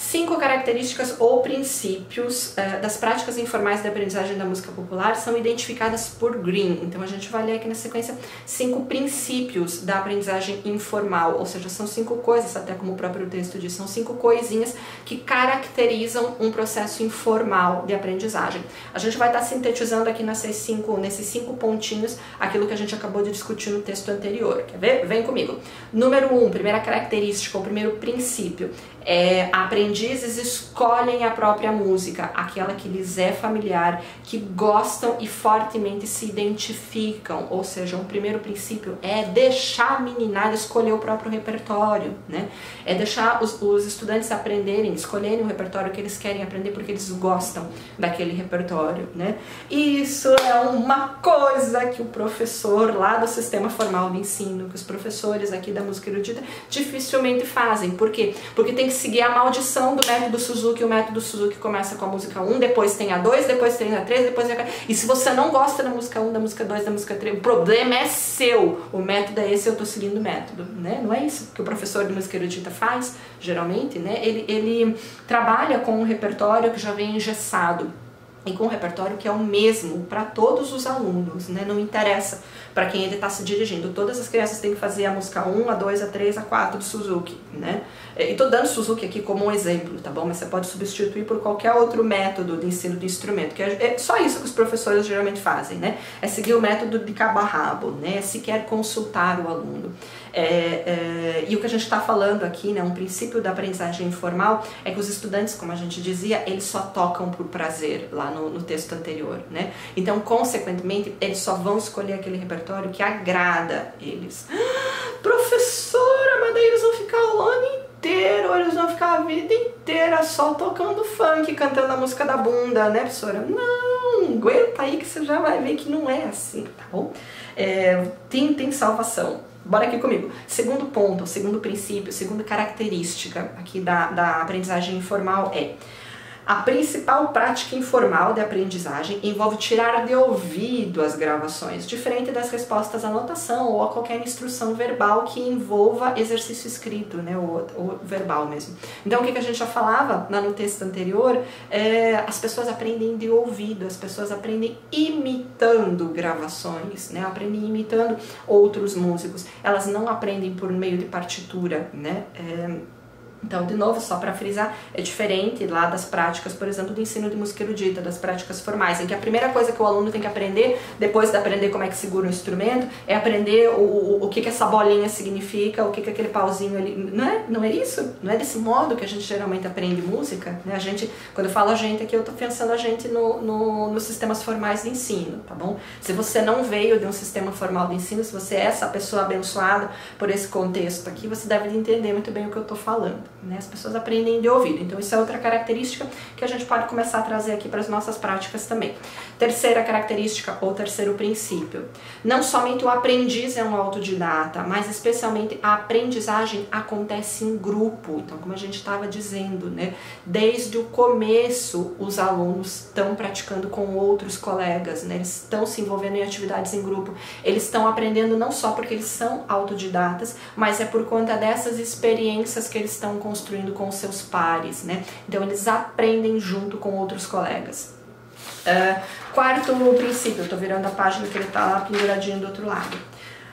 S1: Cinco características ou princípios uh, das práticas informais de aprendizagem da música popular são identificadas por Green. Então a gente vai ler aqui na sequência cinco princípios da aprendizagem informal, ou seja, são cinco coisas, até como o próprio texto diz, são cinco coisinhas que caracterizam um processo informal de aprendizagem. A gente vai estar sintetizando aqui nessas cinco, nesses cinco pontinhos aquilo que a gente acabou de discutir no texto anterior. Quer ver? Vem comigo. Número um, primeira característica, o primeiro princípio é, aprendizes escolhem a própria música, aquela que lhes é familiar, que gostam e fortemente se identificam. Ou seja, um primeiro princípio é deixar a meninada escolher o próprio repertório, né? É deixar os, os estudantes aprenderem, escolherem o repertório que eles querem aprender porque eles gostam daquele repertório, né? Isso é uma coisa que o professor lá do sistema formal de ensino, que os professores aqui da música erudita dificilmente fazem. Por quê? Porque tem que seguir a maldição do método Suzuki. O método Suzuki começa com a música 1, depois tem a 2, depois tem a 3, depois tem a... E se você não gosta da música 1, da música 2, da música 3, o problema é seu. O método é esse, eu estou seguindo o método, né? Não é isso que o professor de música erudita faz, geralmente, né? Ele, ele trabalha com um repertório que já vem engessado e com um repertório que é o mesmo para todos os alunos, né? Não interessa para quem ele está se dirigindo. Todas as crianças têm que fazer a música 1, a 2, a 3, a 4 de Suzuki, né? E tô dando Suzuki aqui como um exemplo, tá bom? Mas você pode substituir por qualquer outro método de ensino de instrumento, que é, é só isso que os professores geralmente fazem, né? É seguir o método de cabo a rabo, né? É sequer consultar o aluno. É, é, e o que a gente está falando aqui, né, um princípio da aprendizagem informal, é que os estudantes, como a gente dizia, eles só tocam por prazer lá no, no texto anterior, né? Então, consequentemente, eles só vão escolher aquele repertório que agrada eles. professora, mas daí eles vão ficar o ano inteiro, eles vão ficar a vida inteira só tocando funk, cantando a música da bunda, né, professora? Não, aguenta aí que você já vai ver que não é assim, tá bom? É, tem, tem salvação. Bora aqui comigo. Segundo ponto, segundo princípio, segunda característica aqui da, da aprendizagem informal é a principal prática informal de aprendizagem envolve tirar de ouvido as gravações, diferente das respostas à anotação ou a qualquer instrução verbal que envolva exercício escrito, né, ou, ou verbal mesmo. Então, o que, a gente já falava no texto anterior, é, as pessoas aprendem de ouvido, as pessoas aprendem imitando gravações, né, aprendem imitando outros músicos. Elas não aprendem por meio de partitura, né. É, então, de novo, só para frisar, é diferente lá das práticas, por exemplo, do ensino de música erudita, das práticas formais, em que a primeira coisa que o aluno tem que aprender, depois de aprender como é que segura o instrumento, é aprender o, o, o que, que essa bolinha significa, o que, que aquele pauzinho ali. Não é, não é isso? Não é desse modo que a gente geralmente aprende música? Né? A gente, quando eu falo a gente aqui, eu estou pensando a gente no, no, nos sistemas formais de ensino, tá bom? Se você não veio de um sistema formal de ensino, se você é essa pessoa abençoada por esse contexto aqui, você deve entender muito bem o que eu estou falando. Né? As pessoas aprendem de ouvido. Então, isso é outra característica que a gente pode começar a trazer aqui para as nossas práticas também. Terceira característica ou terceiro princípio: não somente o aprendiz é um autodidata, mas especialmente a aprendizagem acontece em grupo. Então, como a gente estava dizendo, né? desde o começo, os alunos estão praticando com outros colegas, né? eles estão se envolvendo em atividades em grupo, eles estão aprendendo não só porque eles são autodidatas, mas é por conta dessas experiências que eles estão construindo com seus pares, né? Então eles aprendem junto com outros colegas. Uh, quarto princípio, eu tô virando a página que ele tá lá penduradinho do outro lado.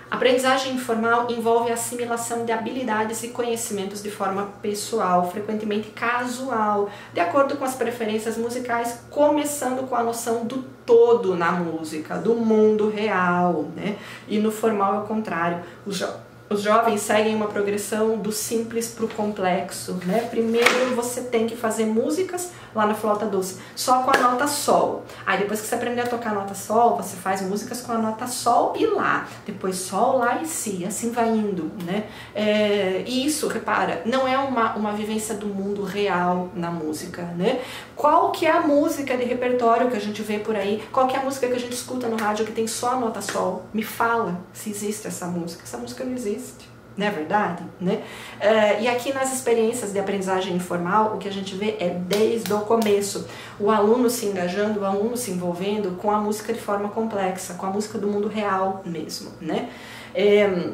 S1: Aprendizagem informal envolve a assimilação de habilidades e conhecimentos de forma pessoal, frequentemente casual, de acordo com as preferências musicais, começando com a noção do todo na música, do mundo real, né? E no formal é o contrário. Os, os jovens seguem uma progressão do simples para o complexo, né? Primeiro você tem que fazer músicas lá na flauta doce, só com a nota sol. Aí depois que você aprender a tocar a nota sol, você faz músicas com a nota sol e lá. Depois sol, lá e si, assim vai indo, né? É, e isso, repara, não é uma, uma vivência do mundo real na música, né? Qual que é a música de repertório que a gente vê por aí? Qual que é a música que a gente escuta no rádio que tem só a nota sol? Me fala se existe essa música. Essa música não existe. Não é verdade? Né? Uh, e aqui nas experiências de aprendizagem informal, o que a gente vê é desde o começo o aluno se engajando, o aluno se envolvendo com a música de forma complexa, com a música do mundo real mesmo. Né? É,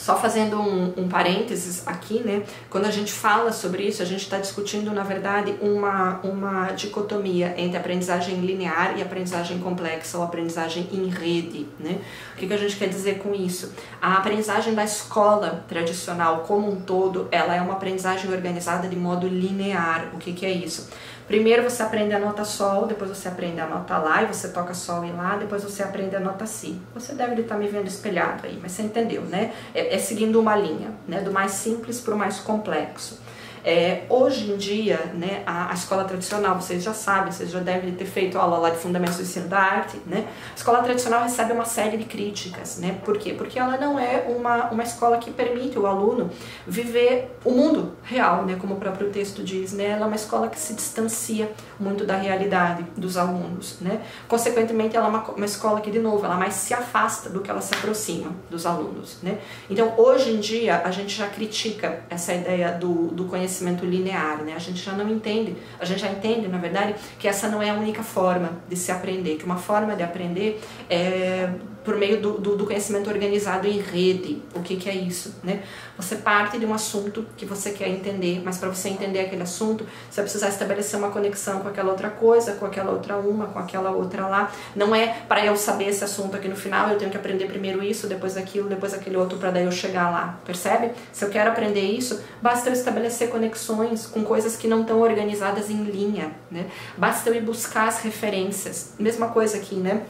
S1: só fazendo um, um, parênteses aqui, né? Quando a gente fala sobre isso, a gente está discutindo, na verdade, uma, uma dicotomia entre aprendizagem linear e aprendizagem complexa ou aprendizagem em rede, né? O que, que a gente quer dizer com isso? A aprendizagem da escola tradicional como um todo, ela é uma aprendizagem organizada de modo linear. O que, que é isso? Primeiro você aprende a nota sol, depois você aprende a nota lá e você toca sol e lá, depois você aprende a nota si. Você deve estar me vendo espelhado aí, mas você entendeu, né? É, é seguindo uma linha, né? Do mais simples para o mais complexo. É, hoje em dia, né, a, a, escola tradicional, vocês já sabem, vocês já devem ter feito aula lá de Fundamentos do Ensino da Arte, né? A escola tradicional recebe uma série de críticas, né? Por quê? Porque ela não é uma, uma escola que permite o aluno viver o mundo real, né? Como o próprio texto diz, né? Ela é uma escola que se distancia muito da realidade dos alunos, né? Consequentemente, ela é uma, uma escola que, de novo, ela mais se afasta do que ela se aproxima dos alunos, né? Então, hoje em dia, a gente já critica essa ideia do, do conhecimento conhecimento linear, né? A gente já não entende, a gente já entende, na verdade, que essa não é a única forma de se aprender, que uma forma de aprender é por meio do, do, do, conhecimento organizado em rede. O que, que é isso? Né? Você parte de um assunto que você quer entender, mas para você entender aquele assunto, você vai precisar estabelecer uma conexão com aquela outra coisa, com aquela outra uma, com aquela outra lá. Não é para eu saber esse assunto aqui no final, eu tenho que aprender primeiro isso, depois aquilo, depois aquele outro, para daí eu chegar lá. Percebe? Se eu quero aprender isso, basta eu estabelecer conexões com coisas que não estão organizadas em linha. Né? Basta eu ir buscar as referências. Mesma coisa aqui, né?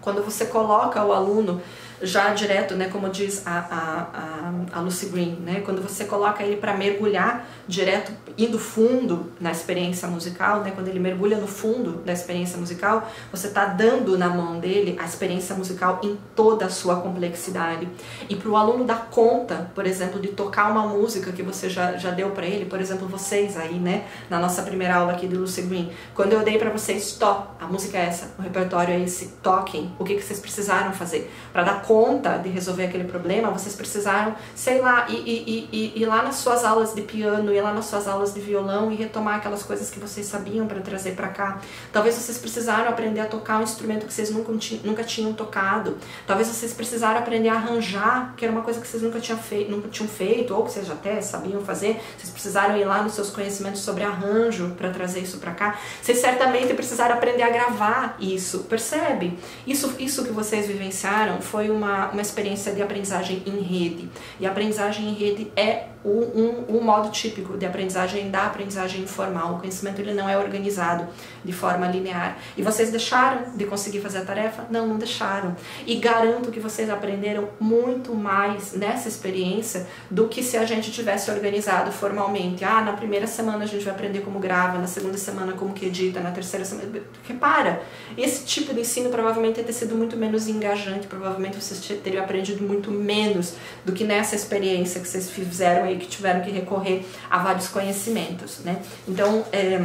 S1: Quando você coloca o aluno já direto, né, como diz a, a, a, a Lucy Green, né, quando você coloca ele para mergulhar direto, indo fundo na experiência musical, né, quando ele mergulha no fundo da experiência musical, você está dando na mão dele a experiência musical em toda a sua complexidade. E para o aluno dar conta, por exemplo, de tocar uma música que você já, já deu para ele, por exemplo, vocês aí, né, na nossa primeira aula aqui de Lucy Green, quando eu dei para vocês, to, a música é essa, o repertório é esse, toquem, o que, que vocês precisaram fazer? Para dar conta de resolver aquele problema, vocês precisaram, sei lá, ir, lá nas suas aulas de piano, ir lá nas suas aulas de violão e retomar aquelas coisas que vocês sabiam para trazer para cá. Talvez vocês precisaram aprender a tocar um instrumento que vocês nunca, nunca tinham tocado. Talvez vocês precisaram aprender a arranjar, que era uma coisa que vocês nunca tinham, feito, nunca tinham feito, ou que vocês até sabiam fazer. Vocês precisaram ir lá nos seus conhecimentos sobre arranjo para trazer isso para cá. Vocês certamente precisaram aprender a gravar isso, percebe? Isso, isso que vocês vivenciaram foi uma, uma experiência de aprendizagem em rede. E a aprendizagem em rede é o, um, um modo típico de aprendizagem da aprendizagem informal. O conhecimento ele não é organizado de forma linear. E vocês deixaram de conseguir fazer a tarefa? Não, não deixaram. E garanto que vocês aprenderam muito mais nessa experiência do que se a gente tivesse organizado formalmente. Ah, na primeira semana a gente vai aprender como grava, na segunda semana como que edita, na terceira semana. Repara, esse tipo de ensino provavelmente ia ter sido muito menos engajante, provavelmente vocês teriam aprendido muito menos do que nessa experiência que vocês fizeram aí, que tiveram que recorrer a vários conhecimentos, né? Então, é,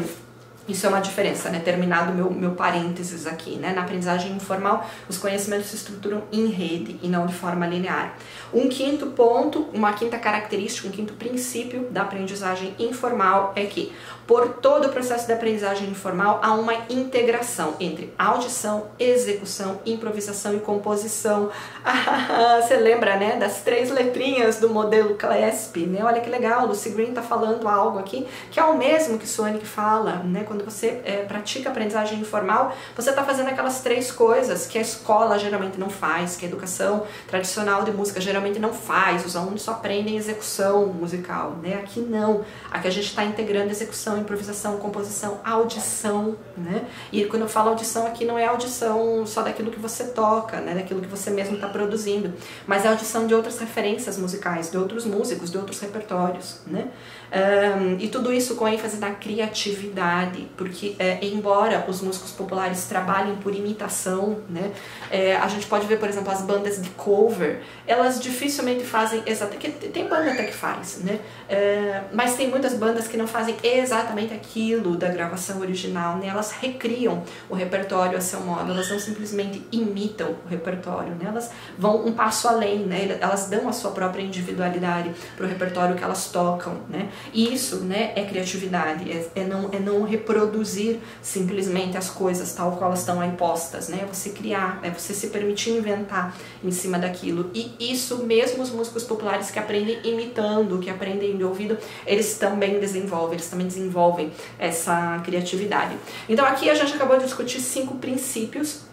S1: isso é uma diferença, né? Terminado meu, meu parênteses aqui, né? Na aprendizagem informal, os conhecimentos se estruturam em rede e não de forma linear. Um quinto ponto, uma quinta característica, um quinto princípio da aprendizagem informal é que por todo o processo de aprendizagem informal há uma integração entre audição, execução, improvisação e composição. Você lembra, né, das três letrinhas do modelo CLESP, né? Olha que legal, Lucy Green está falando algo aqui que é o mesmo que Sonic fala, né? Quando você é, pratica aprendizagem informal, você está fazendo aquelas três coisas que a escola geralmente não faz, que a educação tradicional de música geralmente não faz. Os alunos só aprendem execução musical, né? Aqui não. Aqui a gente está integrando execução improvisação, composição, audição, né? E quando eu falo audição aqui não é audição só daquilo que você toca, né? Daquilo que você mesmo está produzindo, mas é audição de outras referências musicais, de outros músicos, de outros repertórios, né? Um, e tudo isso com ênfase na criatividade, porque é, embora os músicos populares trabalhem por imitação, né, é, a gente pode ver, por exemplo, as bandas de cover, elas dificilmente fazem exatamente, tem banda até que faz, né, é, mas tem muitas bandas que não fazem exatamente aquilo da gravação original, né, elas recriam o repertório a seu modo, elas não simplesmente imitam o repertório, né, elas vão um passo além, né, elas dão a sua própria individualidade para o repertório que elas tocam, né, e isso né, é criatividade, é, é, não, é não reproduzir simplesmente as coisas tal qual elas estão aí postas, né? É você criar, é você se permitir inventar em cima daquilo. E isso mesmo os músicos populares que aprendem imitando, que aprendem de ouvido, eles também desenvolvem, eles também desenvolvem essa criatividade. Então aqui a gente acabou de discutir cinco princípios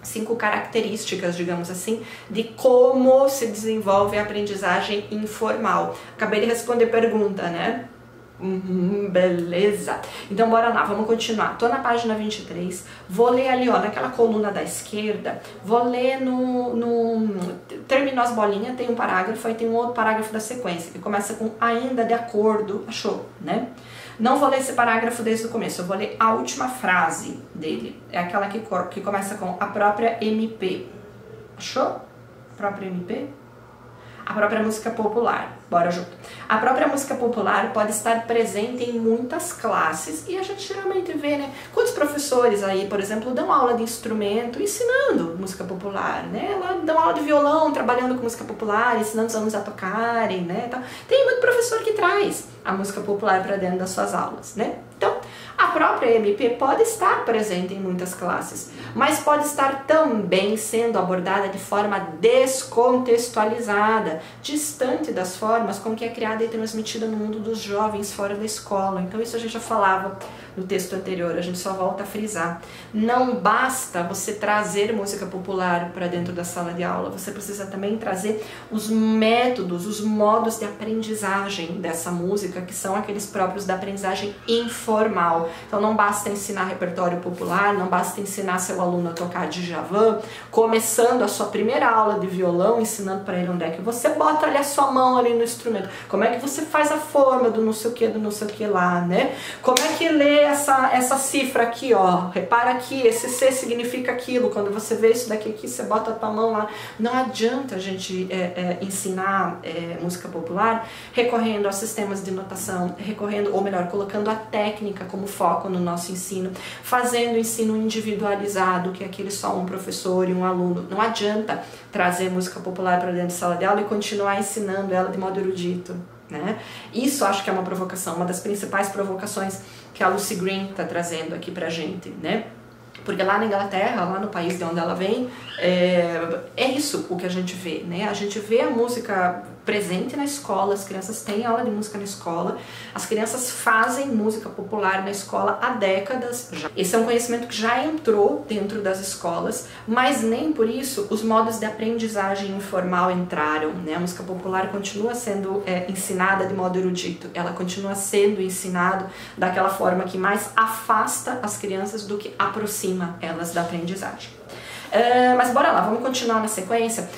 S1: cinco características, digamos assim, de como se desenvolve a aprendizagem informal. Acabei de responder pergunta, né? Uhum, beleza. Então bora lá, vamos continuar. Tô na página 23, vou ler ali, ó, naquela coluna da esquerda, vou ler no, no terminou as bolinhas, tem um parágrafo, aí tem um outro parágrafo da sequência, que começa com ainda de acordo, achou, né? Não vou ler esse parágrafo desde o começo, eu vou ler a última frase dele. É aquela que, que começa com a própria MP. Achou? A própria MP? A própria música popular. Bora junto. A própria música popular pode estar presente em muitas classes e a gente geralmente vê, né? Quantos professores aí, por exemplo, dão aula de instrumento ensinando música popular, né? Lá dão aula de violão, trabalhando com música popular, ensinando os alunos a tocarem, né? Então, tem muito professor que traz a música popular para dentro das suas aulas, né? Então, a própria MP pode estar presente em muitas classes, mas pode estar também sendo abordada de forma descontextualizada, distante das formas com que é criada e transmitida no mundo dos jovens fora da escola. Então, isso a gente já falava no texto anterior, a gente só volta a frisar. Não basta você trazer música popular para dentro da sala de aula, você precisa também trazer os métodos, os modos de aprendizagem dessa música, que são aqueles próprios da aprendizagem informal. Então não basta ensinar repertório popular, não basta ensinar seu aluno a tocar Djavan, começando a sua primeira aula de violão, ensinando para ele onde é que você bota ali a sua mão ali no instrumento, como é que você faz a forma do não sei o que, do não sei o que lá, né? Como é que lê essa, essa cifra aqui, ó? Repara aqui, esse C significa aquilo. Quando você vê isso daqui aqui, você bota a tua mão lá. Não adianta a gente é, é, ensinar é, música popular recorrendo a sistemas de notação, recorrendo, ou melhor, colocando a técnica como foco no nosso ensino, fazendo ensino individualizado, que é aquele só um professor e um aluno. Não adianta trazer música popular para dentro de sala de aula e continuar ensinando ela de modo erudito. Né? Isso acho que é uma provocação, uma das principais provocações que a Lucy Green está trazendo aqui pra gente, né? Porque lá na Inglaterra, lá no país de onde ela vem, é, é isso o que a gente vê, né? A gente vê a música presente na escola, as crianças têm aula de música na escola, as crianças fazem música popular na escola há décadas já. Esse é um conhecimento que já entrou dentro das escolas, mas nem por isso os modos de aprendizagem informal entraram, né? A música popular continua sendo é, ensinada de modo erudito, ela continua sendo ensinada daquela forma que mais afasta as crianças do que aproxima elas da aprendizagem. Uh, mas bora lá, vamos continuar na sequência.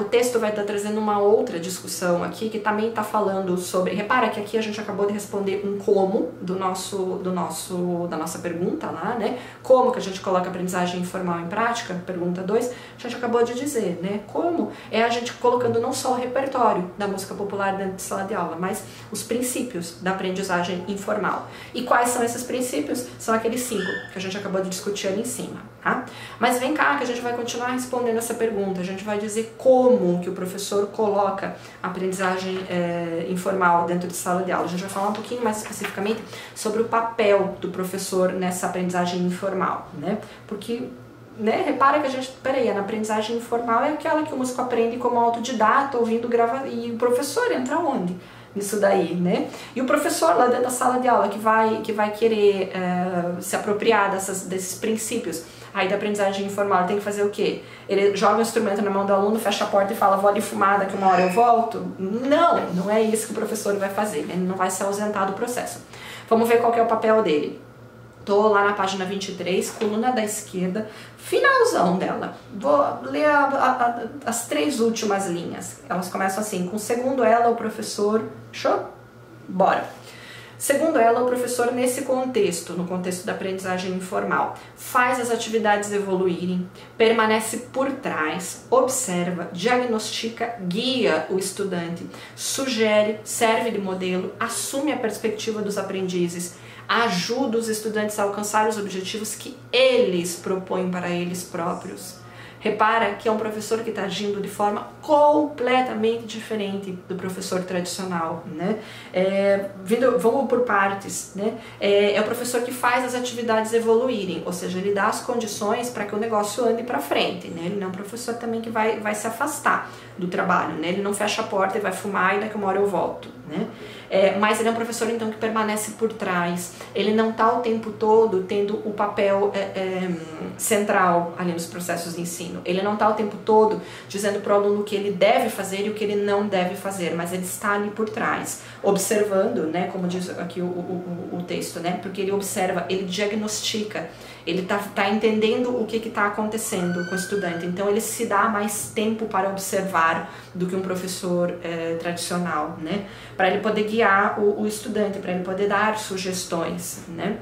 S1: O texto vai estar trazendo uma outra discussão aqui que também está falando sobre. Repara que aqui a gente acabou de responder um como do nosso, do nosso, da nossa pergunta lá, né? Como que a gente coloca a aprendizagem informal em prática? Pergunta 2. A gente acabou de dizer, né? Como é a gente colocando não só o repertório da música popular dentro de sala de aula, mas os princípios da aprendizagem informal. E quais são esses princípios? São aqueles cinco que a gente acabou de discutir ali em cima, tá? Mas vem cá que a gente vai continuar respondendo essa pergunta. A gente vai dizer como que o professor coloca a aprendizagem é, informal dentro de sala de aula. A gente vai falar um pouquinho mais especificamente sobre o papel do professor nessa aprendizagem informal, né? Porque né, repara que a gente, peraí, na aprendizagem informal é aquela que o músico aprende como autodidata, ouvindo gravar, e o professor entra onde? Nisso daí, né? E o professor lá dentro da sala de aula que vai, que vai querer é, se apropriar dessas, desses princípios Aí da aprendizagem informal, tem que fazer o quê? Ele joga o instrumento na mão do aluno, fecha a porta e fala, vou ali fumar, daqui uma hora eu volto? Não, não é isso que o professor vai fazer, ele não vai se ausentar do processo. Vamos ver qual é o papel dele. Tô lá na página 23, coluna da esquerda, finalzão dela. Vou ler a, a, a, as três últimas linhas. Elas começam assim, com segundo ela, o professor... Show? Bora! Segundo ela, o professor, nesse contexto, no contexto da aprendizagem informal, faz as atividades evoluírem, permanece por trás, observa, diagnostica, guia o estudante, sugere, serve de modelo, assume a perspectiva dos aprendizes, ajuda os estudantes a alcançar os objetivos que eles propõem para eles próprios Repara que é um professor que está agindo de forma completamente diferente do professor tradicional, né? É, vindo, vamos por partes, né? É, é o professor que faz as atividades evoluírem, ou seja, ele dá as condições para que o negócio ande para frente, né? Ele não é um professor também que vai, vai se afastar do trabalho, né? Ele não fecha a porta e vai fumar e daqui uma hora eu volto, né? É, mas ele é um professor então que permanece por trás. Ele não está o tempo todo tendo o papel é, é, central ali nos processos de ensino. Ele não está o tempo todo dizendo para o aluno o que ele deve fazer e o que ele não deve fazer, mas ele está ali por trás, observando, né? Como diz aqui o, o, o texto, né? Porque ele observa, ele diagnostica ele está tá entendendo o que está acontecendo com o estudante, então ele se dá mais tempo para observar do que um professor é, tradicional, né? Para ele poder guiar o, o estudante, para ele poder dar sugestões, né?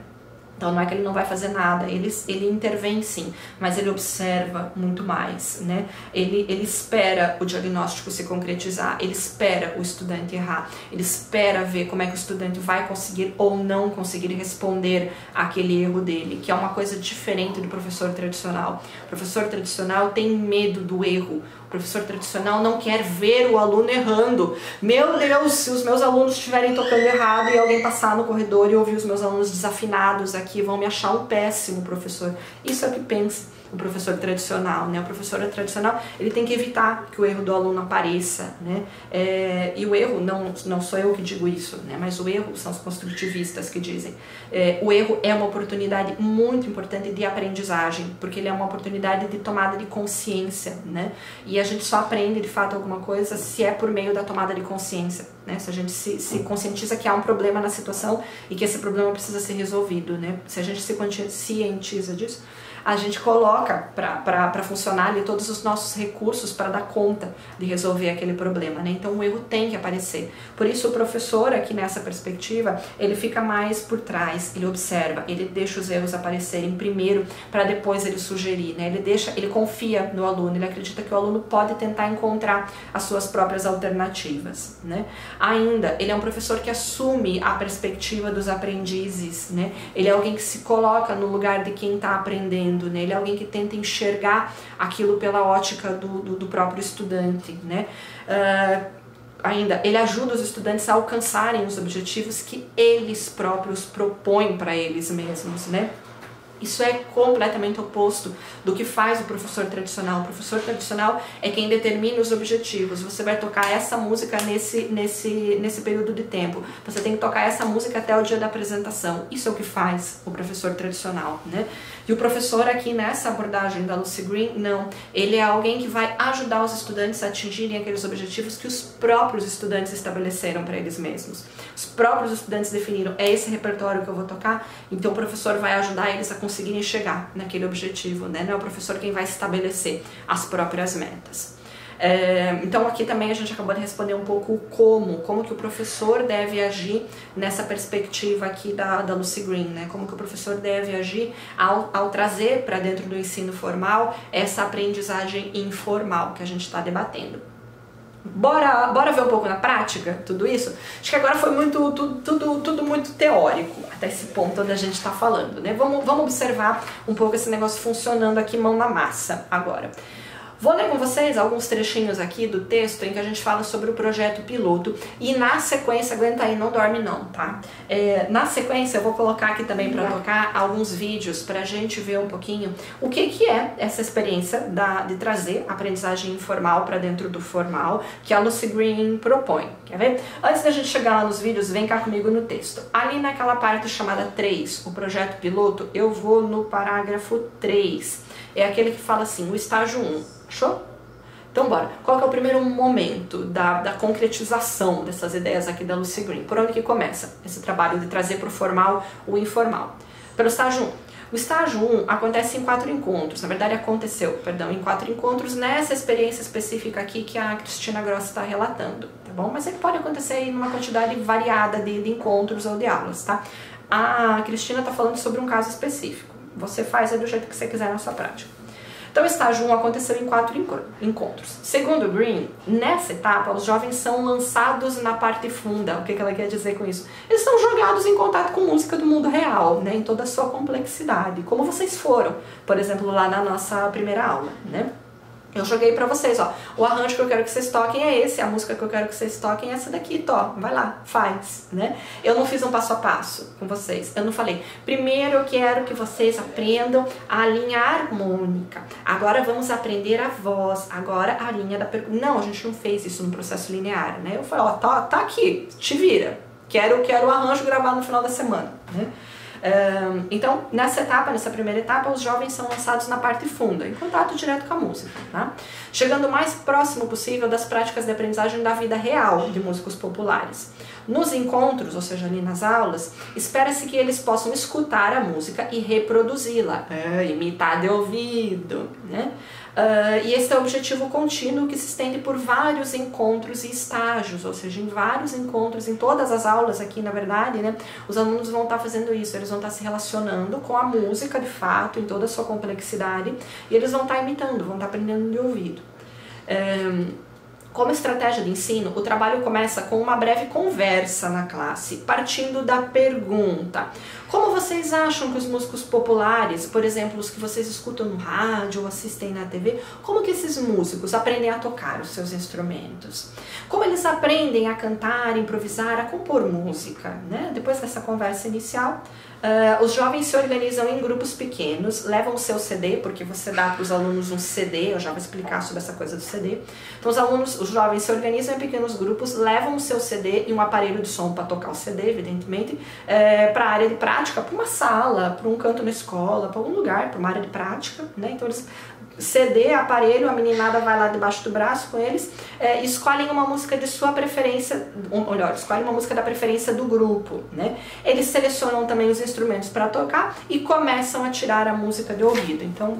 S1: Então não é que ele não vai fazer nada, ele, ele intervém sim, mas ele observa muito mais, né? Ele, ele espera o diagnóstico se concretizar, ele espera o estudante errar, ele espera ver como é que o estudante vai conseguir ou não conseguir responder aquele erro dele, que é uma coisa diferente do professor tradicional. O professor tradicional tem medo do erro, professor tradicional não quer ver o aluno errando. Meu Deus, se os meus alunos estiverem tocando errado e alguém passar no corredor e ouvir os meus alunos desafinados aqui, aqui vão me achar um péssimo professor. Isso é o que pensa o professor tradicional, né? O professor tradicional ele tem que evitar que o erro do aluno apareça, né? É, e o erro não não sou eu que digo isso, né? Mas o erro são os construtivistas que dizem. É, o erro é uma oportunidade muito importante de aprendizagem, porque ele é uma oportunidade de tomada de consciência, né? E a gente só aprende de fato alguma coisa se é por meio da tomada de consciência, né? Se a gente se, se conscientiza que há um problema na situação e que esse problema precisa ser resolvido, né? Se a gente se conscientiza disso a gente coloca para funcionar ali todos os nossos recursos para dar conta de resolver aquele problema, né? Então o erro tem que aparecer. Por isso o professor aqui nessa perspectiva, ele fica mais por trás, ele observa, ele deixa os erros aparecerem primeiro para depois ele sugerir, né? Ele deixa, ele confia no aluno, ele acredita que o aluno pode tentar encontrar as suas próprias alternativas, né? Ainda, ele é um professor que assume a perspectiva dos aprendizes, né? Ele é alguém que se coloca no lugar de quem está aprendendo Ele é alguém que tenta enxergar aquilo pela ótica do, do, do próprio estudante, né? Uh, ainda, ele ajuda os estudantes a alcançarem os objetivos que eles próprios propõem para eles mesmos, né? Isso é completamente oposto do que faz o professor tradicional. O professor tradicional é quem determina os objetivos. Você vai tocar essa música nesse, nesse, nesse período de tempo. Você tem que tocar essa música até o dia da apresentação. Isso é o que faz o professor tradicional, né? E o professor aqui nessa abordagem da Lucy Green, não. Ele é alguém que vai ajudar os estudantes a atingirem aqueles objetivos que os próprios estudantes estabeleceram para eles mesmos. Os próprios estudantes definiram, é esse repertório que eu vou tocar, então o professor vai ajudar eles a conseguirem chegar naquele objetivo, né? Não é o professor quem vai estabelecer as próprias metas. É, então aqui também a gente acabou de responder um pouco o como, como que o professor deve agir nessa perspectiva aqui da, da Lucy Green, né? Como que o professor deve agir ao, ao trazer para dentro do ensino formal essa aprendizagem informal que a gente está debatendo. Bora, bora ver um pouco na prática tudo isso? Acho que agora foi muito tudo, tudo, tudo muito teórico até esse ponto onde a gente está falando, né? Vamos, vamos observar um pouco esse negócio funcionando aqui mão na massa agora. Vou ler com vocês alguns trechinhos aqui do texto em que a gente fala sobre o projeto piloto e na sequência, aguenta aí, não dorme não, tá? É, na sequência eu vou colocar aqui também para tocar alguns vídeos para a gente ver um pouquinho o que, que é essa experiência da, de trazer aprendizagem informal para dentro do formal que a Lucy Green propõe, quer ver? Antes da gente chegar lá nos vídeos, vem cá comigo no texto. Ali naquela parte chamada 3, o projeto piloto, eu vou no parágrafo 3. É aquele que fala assim, o estágio 1 Achou? Então, bora. Qual é o primeiro momento da, da concretização dessas ideias aqui da Lucy Green? Por onde que começa esse trabalho de trazer para o formal o informal? Pelo estágio 1. O estágio 1 acontece em quatro encontros, na verdade aconteceu, perdão, em quatro encontros nessa experiência específica aqui que a Cristina Gross está relatando, tá bom? Mas ele pode acontecer em uma quantidade variada de, de encontros ou de aulas, tá? A Cristina está falando sobre um caso específico. Você faz do jeito que você quiser na sua prática. Então, estágio 1 aconteceu em quatro encontros. Segundo Green, nessa etapa, os jovens são lançados na parte funda. O que ela quer dizer com isso? Eles são jogados em contato com música do mundo real, né, em toda a sua complexidade, como vocês foram, por exemplo, lá na nossa primeira aula. Né? Eu joguei pra vocês, ó. O arranjo que eu quero que vocês toquem é esse, a música que eu quero que vocês toquem é essa daqui, tó. Vai lá, faz, né? Eu não fiz um passo a passo com vocês. Eu não falei, primeiro eu quero que vocês aprendam a linha harmônica. Agora vamos aprender a voz. Agora a linha da pergunta. Não, a gente não fez isso no processo linear, né? Eu falei, ó, tá, tá aqui, te vira. Quero, quero o arranjo gravado no final da semana, né? Então, nessa etapa, nessa primeira etapa, os jovens são lançados na parte funda, em contato direto com a música, tá? chegando o mais próximo possível das práticas de aprendizagem da vida real de músicos populares. Nos encontros, ou seja, ali nas aulas, espera-se que eles possam escutar a música e reproduzi-la, é, imitar de ouvido, né? Uh, e esse é o objetivo contínuo que se estende por vários encontros e estágios, ou seja, em vários encontros, em todas as aulas aqui, na verdade, né, os alunos vão estar fazendo isso, eles vão estar se relacionando com a música de fato, em toda a sua complexidade, e eles vão estar imitando, vão estar aprendendo de ouvido. Um, como estratégia de ensino, o trabalho começa com uma breve conversa na classe, partindo da pergunta: Como vocês acham que os músicos populares, por exemplo, os que vocês escutam no rádio ou assistem na TV, como que esses músicos aprendem a tocar os seus instrumentos? Como eles aprendem a cantar, improvisar, a compor música? Né? Depois dessa conversa inicial, Uh, os jovens se organizam em grupos pequenos, levam o seu CD, porque você dá para os alunos um CD, eu já vou explicar sobre essa coisa do CD. Então os alunos, os jovens se organizam em pequenos grupos, levam o seu CD e um aparelho de som para tocar o CD, evidentemente, é, para a área de prática, para uma sala, para um canto na escola, para algum lugar, para uma área de prática, né? Então eles CD, aparelho, a meninada vai lá debaixo do braço com eles, é, escolhem uma música de sua preferência, ou melhor, escolhem uma música da preferência do grupo, né? Eles selecionam também os instrumentos para tocar e começam a tirar a música de ouvido. Então,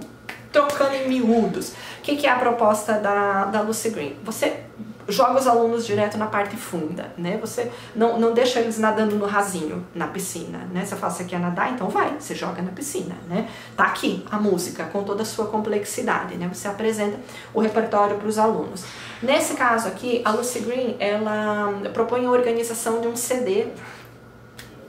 S1: trocando em miúdos. O que, que é a proposta da, da Lucy Green? Você joga os alunos direto na parte funda, né? Você não, não deixa eles nadando no rasinho, na piscina, né? Você fala, você quer nadar? Então vai, você joga na piscina, né? Tá aqui a música com toda a sua complexidade, né? Você apresenta o repertório para os alunos. Nesse caso aqui, a Lucy Green, ela propõe a organização de um CD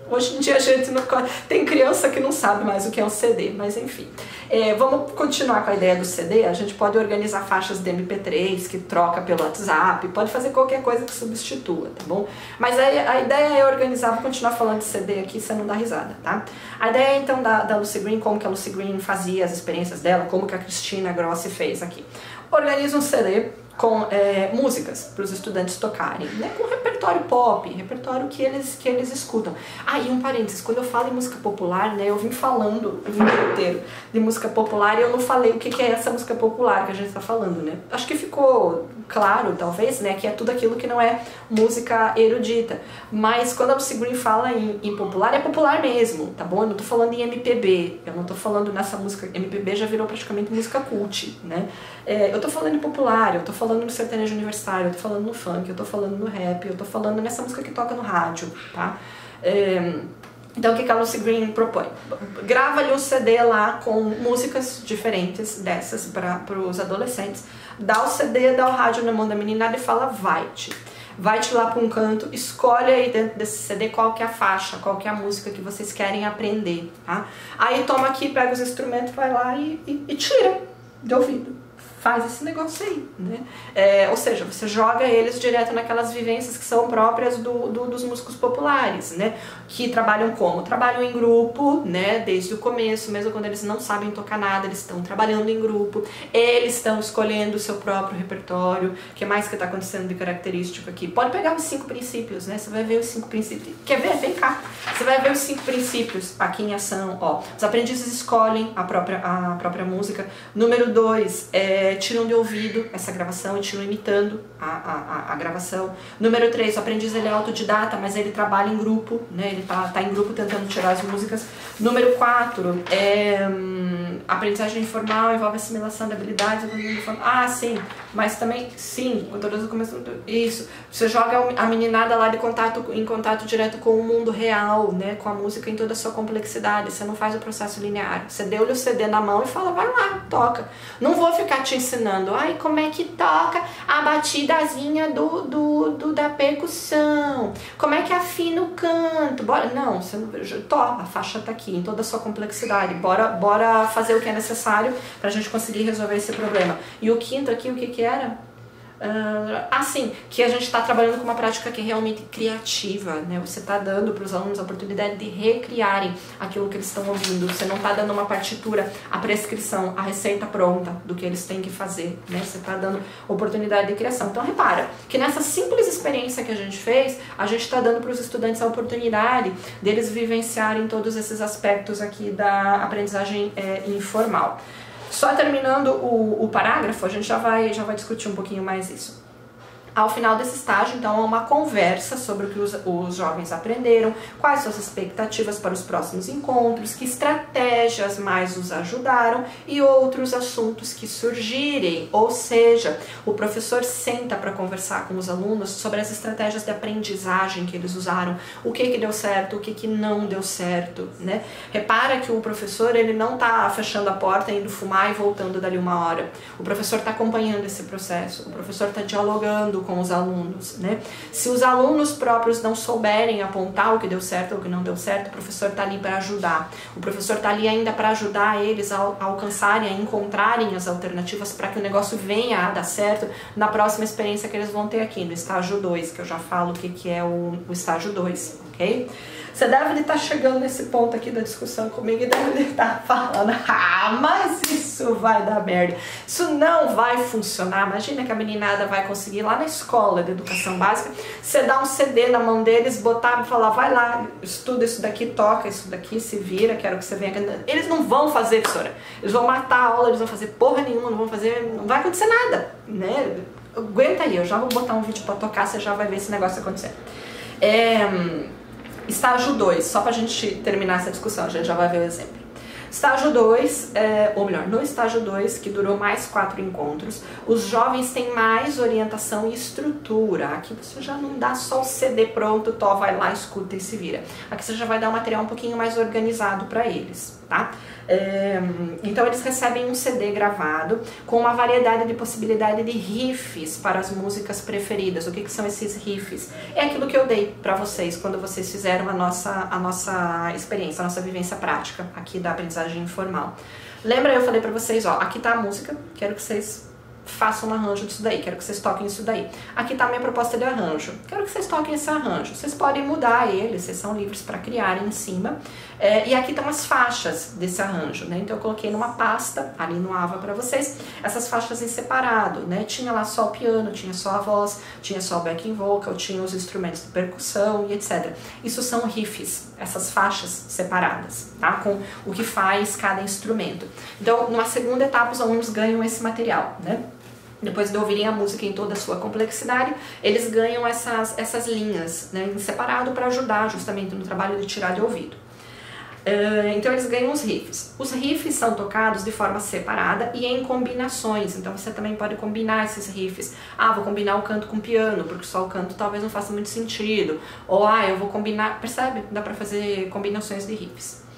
S1: Hoje em dia a gente não. Tem criança que não sabe mais o que é um CD, mas enfim. É, vamos continuar com a ideia do CD. A gente pode organizar faixas de MP3 que troca pelo WhatsApp, pode fazer qualquer coisa que substitua, tá bom? Mas a, a ideia é organizar, vou continuar falando de CD aqui, você não dá risada, tá? A ideia então da, da Lucy Green, como que a Lucy Green fazia as experiências dela, como que a Cristina Grossi fez aqui. Organiza um CD com é, músicas para os estudantes tocarem, né? com repertório pop, repertório que eles, que eles escutam. Ah, e um parênteses, quando eu falo em música popular, né, eu vim falando o vídeo inteiro de música popular e eu não falei o que, que é essa música popular que a gente está falando, né? Acho que ficou claro, talvez, né, que é tudo aquilo que não é música erudita. Mas quando a Lucy Green fala em, em popular, é popular mesmo, tá bom? Eu não tô falando em MPB, eu não tô falando nessa música, MPB já virou praticamente música cult, né? É, eu tô falando em popular, eu tô falando no sertanejo universitário, eu tô falando no funk, eu tô falando no rap, eu tô falando nessa música que toca no rádio, tá? É, então, o que a Lucy Green propõe? Grava ali um CD lá com músicas diferentes dessas para os adolescentes, dá o CD, dá o rádio na mão da meninada e fala, vai-te. Vai-te lá para um canto, escolhe aí dentro desse CD qual que é a faixa, qual que é a música que vocês querem aprender, tá? Aí toma aqui, pega os instrumentos, vai lá e, e, e tira de ouvido faz esse negócio aí, né? É, ou seja, você joga eles direto naquelas vivências que são próprias do, do, dos músicos populares, né? Que trabalham como? Trabalham em grupo, né? Desde o começo, mesmo quando eles não sabem tocar nada, eles estão trabalhando em grupo, eles estão escolhendo o seu próprio repertório. O que mais que está acontecendo de característico aqui? Pode pegar os cinco princípios, né? Você vai ver os cinco princípios. Quer ver? Vem cá. Você vai ver os cinco princípios aqui em ação. Ó, os aprendizes escolhem a própria, a própria música. Número dois, é é, tiram de ouvido essa gravação e tiram imitando a, a, a, gravação. Número 3, o aprendiz ele é autodidata, mas ele trabalha em grupo, né? ele está tá em grupo tentando tirar as músicas. Número 4, é, hum, aprendizagem informal envolve assimilação de habilidades. Ah, sim, mas também, sim, o do começo, isso. Você joga a meninada lá de contato, em contato direto com o mundo real, né? com a música em toda a sua complexidade. Você não faz o processo linear. Você deu-lhe o CD na mão e fala, vai lá, toca. Não vou ficar te ensinando, ai, como é que toca a batidazinha do, do, do da percussão, como é que afina o canto, bora, não, você não, toca, a faixa tá aqui, em toda a sua complexidade, bora, bora fazer o que é necessário pra gente conseguir resolver esse problema. E o quinto aqui, o que que era? Uh, assim, que a gente está trabalhando com uma prática que é realmente criativa, né? Você está dando para os alunos a oportunidade de recriarem aquilo que eles estão ouvindo. Você não está dando uma partitura, a prescrição, a receita pronta do que eles têm que fazer, né? Você está dando oportunidade de criação. Então repara que nessa simples experiência que a gente fez, a gente está dando para os estudantes a oportunidade deles vivenciarem todos esses aspectos aqui da aprendizagem é, informal. Só terminando o, o parágrafo, a gente já vai, já vai discutir um pouquinho mais isso. Ao final desse estágio, então, há uma conversa sobre o que os, os jovens aprenderam, quais suas expectativas para os próximos encontros, que estratégias mais os ajudaram e outros assuntos que surgirem. Ou seja, o professor senta para conversar com os alunos sobre as estratégias de aprendizagem que eles usaram, o que, que deu certo, o que, que não deu certo. Né? Repara que o professor ele não está fechando a porta, indo fumar e voltando dali uma hora. O professor está acompanhando esse processo, o professor está dialogando com os alunos, né? Se os alunos próprios não souberem apontar o que deu certo ou o que não deu certo, o professor está ali para ajudar. O professor está ali ainda para ajudar eles a, alcançarem, a encontrarem as alternativas para que o negócio venha a dar certo na próxima experiência que eles vão ter aqui, no estágio 2, que eu já falo o que, que é o, o estágio 2, ok? Você deve estar chegando nesse ponto aqui da discussão comigo e deve estar falando, ah, mas isso vai dar merda. Isso não vai funcionar. Imagina que a meninada vai conseguir lá na escola de educação básica, você dá um CD na mão deles, botar e falar, vai lá, estuda isso daqui, toca isso daqui, se vira, quero que você venha. Eles não vão fazer, professora. Eles vão matar a aula, eles vão fazer porra nenhuma, não vão fazer, não vai acontecer nada, né? Aguenta aí, eu já vou botar um vídeo para tocar, você já vai ver esse negócio acontecer. É, Estágio 2, só para a gente terminar essa discussão, a gente já vai ver o exemplo. Estágio 2, é, ou melhor, no estágio 2, que durou mais quatro encontros, os jovens têm mais orientação e estrutura. Aqui você já não dá só o CD pronto, tó, vai lá, escuta e se vira. Aqui você já vai dar um material um pouquinho mais organizado para eles, tá? É, então eles recebem um CD gravado com uma variedade de possibilidade de riffs para as músicas preferidas. O que, que são esses riffs? É aquilo que eu dei para vocês quando vocês fizeram a nossa, a nossa experiência, a nossa vivência prática aqui da aprendizagem informal. Lembra eu falei para vocês, ó, aqui tá a música, quero que vocês façam um arranjo disso daí, quero que vocês toquem isso daí. Aqui está a minha proposta de arranjo, quero que vocês toquem esse arranjo. Vocês podem mudar ele, vocês são livres para criar em cima. É, e aqui estão as faixas desse arranjo, né? Então eu coloquei numa pasta ali no AVA para vocês, essas faixas em separado, né? Tinha lá só o piano, tinha só a voz, tinha só o backing vocal, tinha os instrumentos de percussão e etc. Isso são riffs, essas faixas separadas, tá? Com o que faz cada instrumento. Então, numa segunda etapa, os alunos ganham esse material, né? depois de ouvirem a música em toda a sua complexidade, eles ganham essas, essas linhas né, em separado para ajudar justamente no trabalho de tirar de ouvido. Uh, então eles ganham os riffs. Os riffs são tocados de forma separada e em combinações. Então você também pode combinar esses riffs. Ah, vou combinar o canto com o piano, porque só o canto talvez não faça muito sentido. Ou ah, eu vou combinar. Percebe? Dá para fazer combinações de riffs.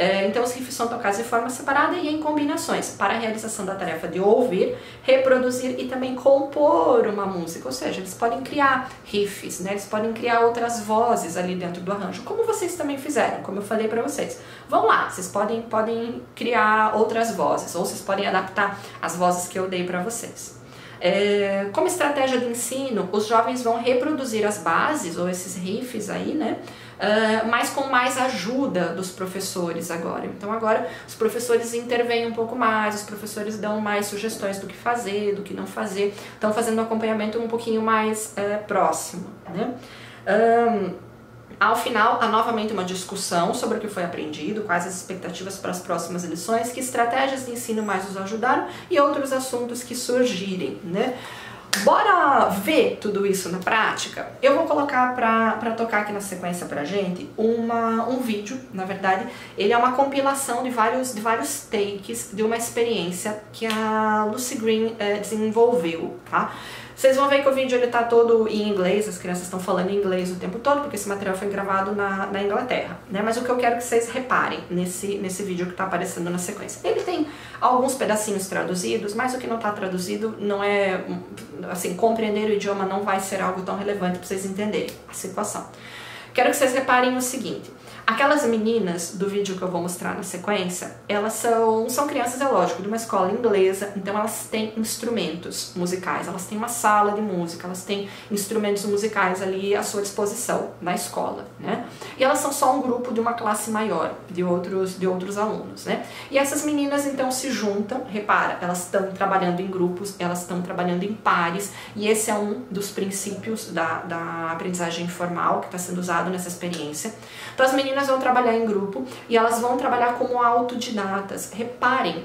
S1: É, então, os riffs são tocados de forma separada e em combinações para a realização da tarefa de ouvir, reproduzir e também compor uma música. Ou seja, eles podem criar riffs, né? eles podem criar outras vozes ali dentro do arranjo, como vocês também fizeram, como eu falei para vocês. Vão lá, vocês podem, podem criar outras vozes, ou vocês podem adaptar as vozes que eu dei para vocês. É, como estratégia de ensino, os jovens vão reproduzir as bases ou esses riffs aí, né? Uh, mas com mais ajuda dos professores agora. Então agora os professores intervêm um pouco mais, os professores dão mais sugestões do que fazer, do que não fazer, estão fazendo um acompanhamento um pouquinho mais uh, próximo, né? Um, ao final, há novamente uma discussão sobre o que foi aprendido, quais as expectativas para as próximas lições, que estratégias de ensino mais os ajudaram e outros assuntos que surgirem, né? Bora ver tudo isso na prática? Eu vou colocar para tocar aqui na sequência pra gente uma, um vídeo, na verdade, ele é uma compilação de vários, de vários takes de uma experiência que a Lucy Green eh, desenvolveu, tá? Vocês vão ver que o vídeo ele tá todo em inglês, as crianças estão falando inglês o tempo todo, porque esse material foi gravado na, na Inglaterra, né? Mas o que eu quero que vocês reparem nesse, nesse vídeo que tá aparecendo na sequência. Ele tem alguns pedacinhos traduzidos, mas o que não tá traduzido não é, assim, compreender o idioma não vai ser algo tão relevante para vocês entenderem a situação. Quero que vocês reparem o seguinte, Aquelas meninas do vídeo que eu vou mostrar na sequência, elas são, são crianças, é lógico, de uma escola inglesa, então elas têm instrumentos musicais, elas têm uma sala de música, elas têm instrumentos musicais ali à sua disposição na escola, né? E elas são só um grupo de uma classe maior, de outros, de outros alunos, né? E essas meninas então se juntam, repara, elas estão trabalhando em grupos, elas estão trabalhando em pares, e esse é um dos princípios da, da aprendizagem informal que está sendo usado nessa experiência. Então as meninas meninas vão trabalhar em grupo e elas vão trabalhar como autodidatas. Reparem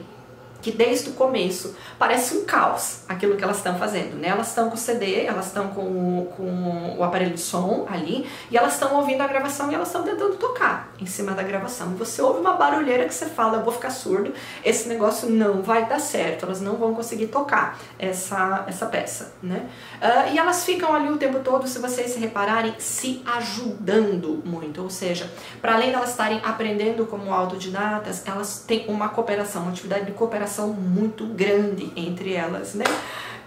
S1: que desde o começo parece um caos aquilo que elas estão fazendo, né? Elas estão com o CD, elas estão com, com o aparelho de som ali e elas estão ouvindo a gravação e elas estão tentando tocar em cima da gravação. Você ouve uma barulheira que você fala, eu vou ficar surdo, esse negócio não vai dar certo, elas não vão conseguir tocar essa, essa peça, né? Uh, e elas ficam ali o tempo todo, se vocês se repararem, se ajudando muito, ou seja, para além de elas estarem aprendendo como autodidatas, elas têm uma cooperação, uma atividade de cooperação muito grande entre elas, né?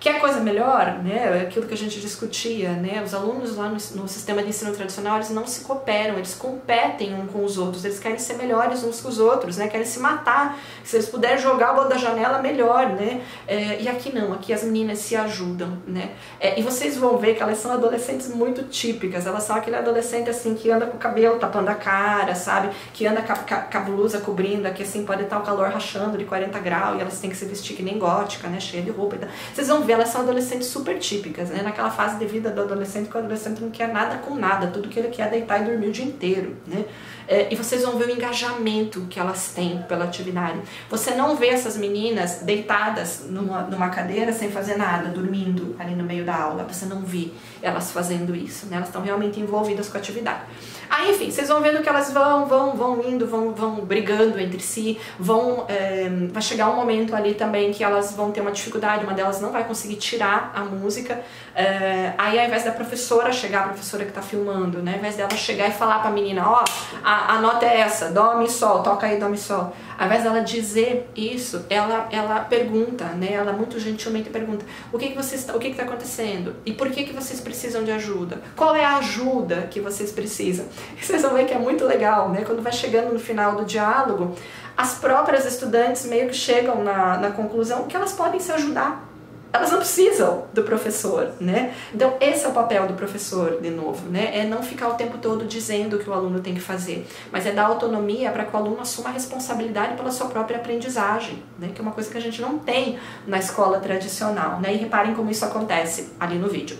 S1: Quer coisa melhor, né? Aquilo que a gente discutia, né? Os alunos lá no, no, sistema de ensino tradicional, eles não se cooperam, eles competem uns com os outros, eles querem ser melhores uns com os outros, né? Querem se matar. Se eles puderem jogar o bola da janela, melhor, né? É, e aqui não, aqui as meninas se ajudam, né? É, e vocês vão ver que elas são adolescentes muito típicas, elas são aquele adolescente assim que anda com o cabelo tapando a cara, sabe? Que anda com a, com a blusa cobrindo, aqui assim pode estar o calor rachando de 40 graus e elas têm que se vestir que nem gótica, né? Cheia de roupa. Vocês vão ver, elas são adolescentes super típicas, né? Naquela fase de vida do adolescente que o adolescente não quer nada com nada, tudo que ele quer é deitar e dormir o dia inteiro, né? É, e vocês vão ver o engajamento que elas têm pela atividade. Você não vê essas meninas deitadas numa, numa cadeira sem fazer nada, dormindo ali no meio da aula. Você não vê elas fazendo isso, né? Elas estão realmente envolvidas com a atividade. Aí, enfim, vocês vão vendo que elas vão, vão, vão indo, vão, vão brigando entre si, vão, é, vai chegar um momento ali também que elas vão ter uma dificuldade, uma delas não vai conseguir tirar a música, é, aí ao invés da professora chegar, a professora que está filmando, né, ao invés dela chegar e falar para a menina, ó, oh, a, a nota é essa, dó, mi, sol, toca aí, dó, mi, sol, ao invés dela dizer isso, ela, ela pergunta, né? Ela muito gentilmente pergunta: o que que vocês, o que está acontecendo? E por que que vocês precisam de ajuda? Qual é a ajuda que vocês precisam? E vocês vão ver que é muito legal, né? Quando vai chegando no final do diálogo, as próprias estudantes meio que chegam na, na conclusão que elas podem se ajudar elas não precisam do professor, né? Então esse é o papel do professor, de novo, né? É não ficar o tempo todo dizendo o que o aluno tem que fazer, mas é dar autonomia para que o aluno assuma a responsabilidade pela sua própria aprendizagem, né? Que é uma coisa que a gente não tem na escola tradicional, né? E reparem como isso acontece ali no vídeo.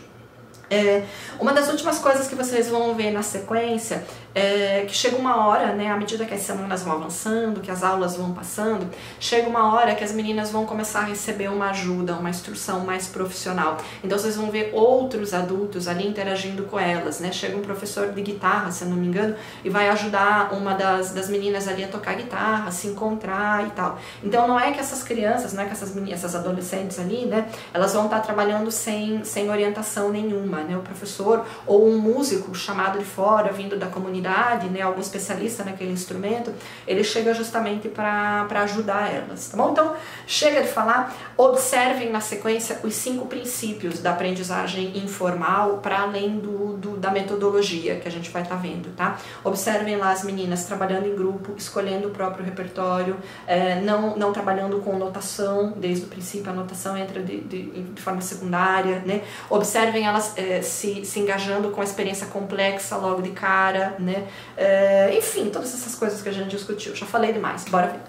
S1: É, uma das últimas coisas que vocês vão ver na sequência é que chega uma hora, né, à medida que as semanas vão avançando, que as aulas vão passando, chega uma hora que as meninas vão começar a receber uma ajuda, uma instrução mais profissional. Então vocês vão ver outros adultos ali interagindo com elas, né? Chega um professor de guitarra, se eu não me engano, e vai ajudar uma das, das meninas ali a tocar guitarra, a se encontrar e tal. Então não é que essas crianças, não é que essas, meninas, essas adolescentes ali, né, elas vão estar trabalhando sem, sem orientação nenhuma né, o professor ou um músico chamado de fora, vindo da comunidade, né, algum especialista naquele instrumento, ele chega justamente para ajudar elas, tá bom? Então, chega de falar, observem na sequência os cinco princípios da aprendizagem informal para além do, do, da metodologia que a gente vai estar tá vendo, tá? Observem lá as meninas trabalhando em grupo, escolhendo o próprio repertório, é, não, não trabalhando com notação, desde o princípio a notação entra de, de, de forma secundária, né? Observem elas é, se, se engajando com a experiência complexa logo de cara, né? É, enfim, todas essas coisas que a gente discutiu. Já falei demais, bora ver.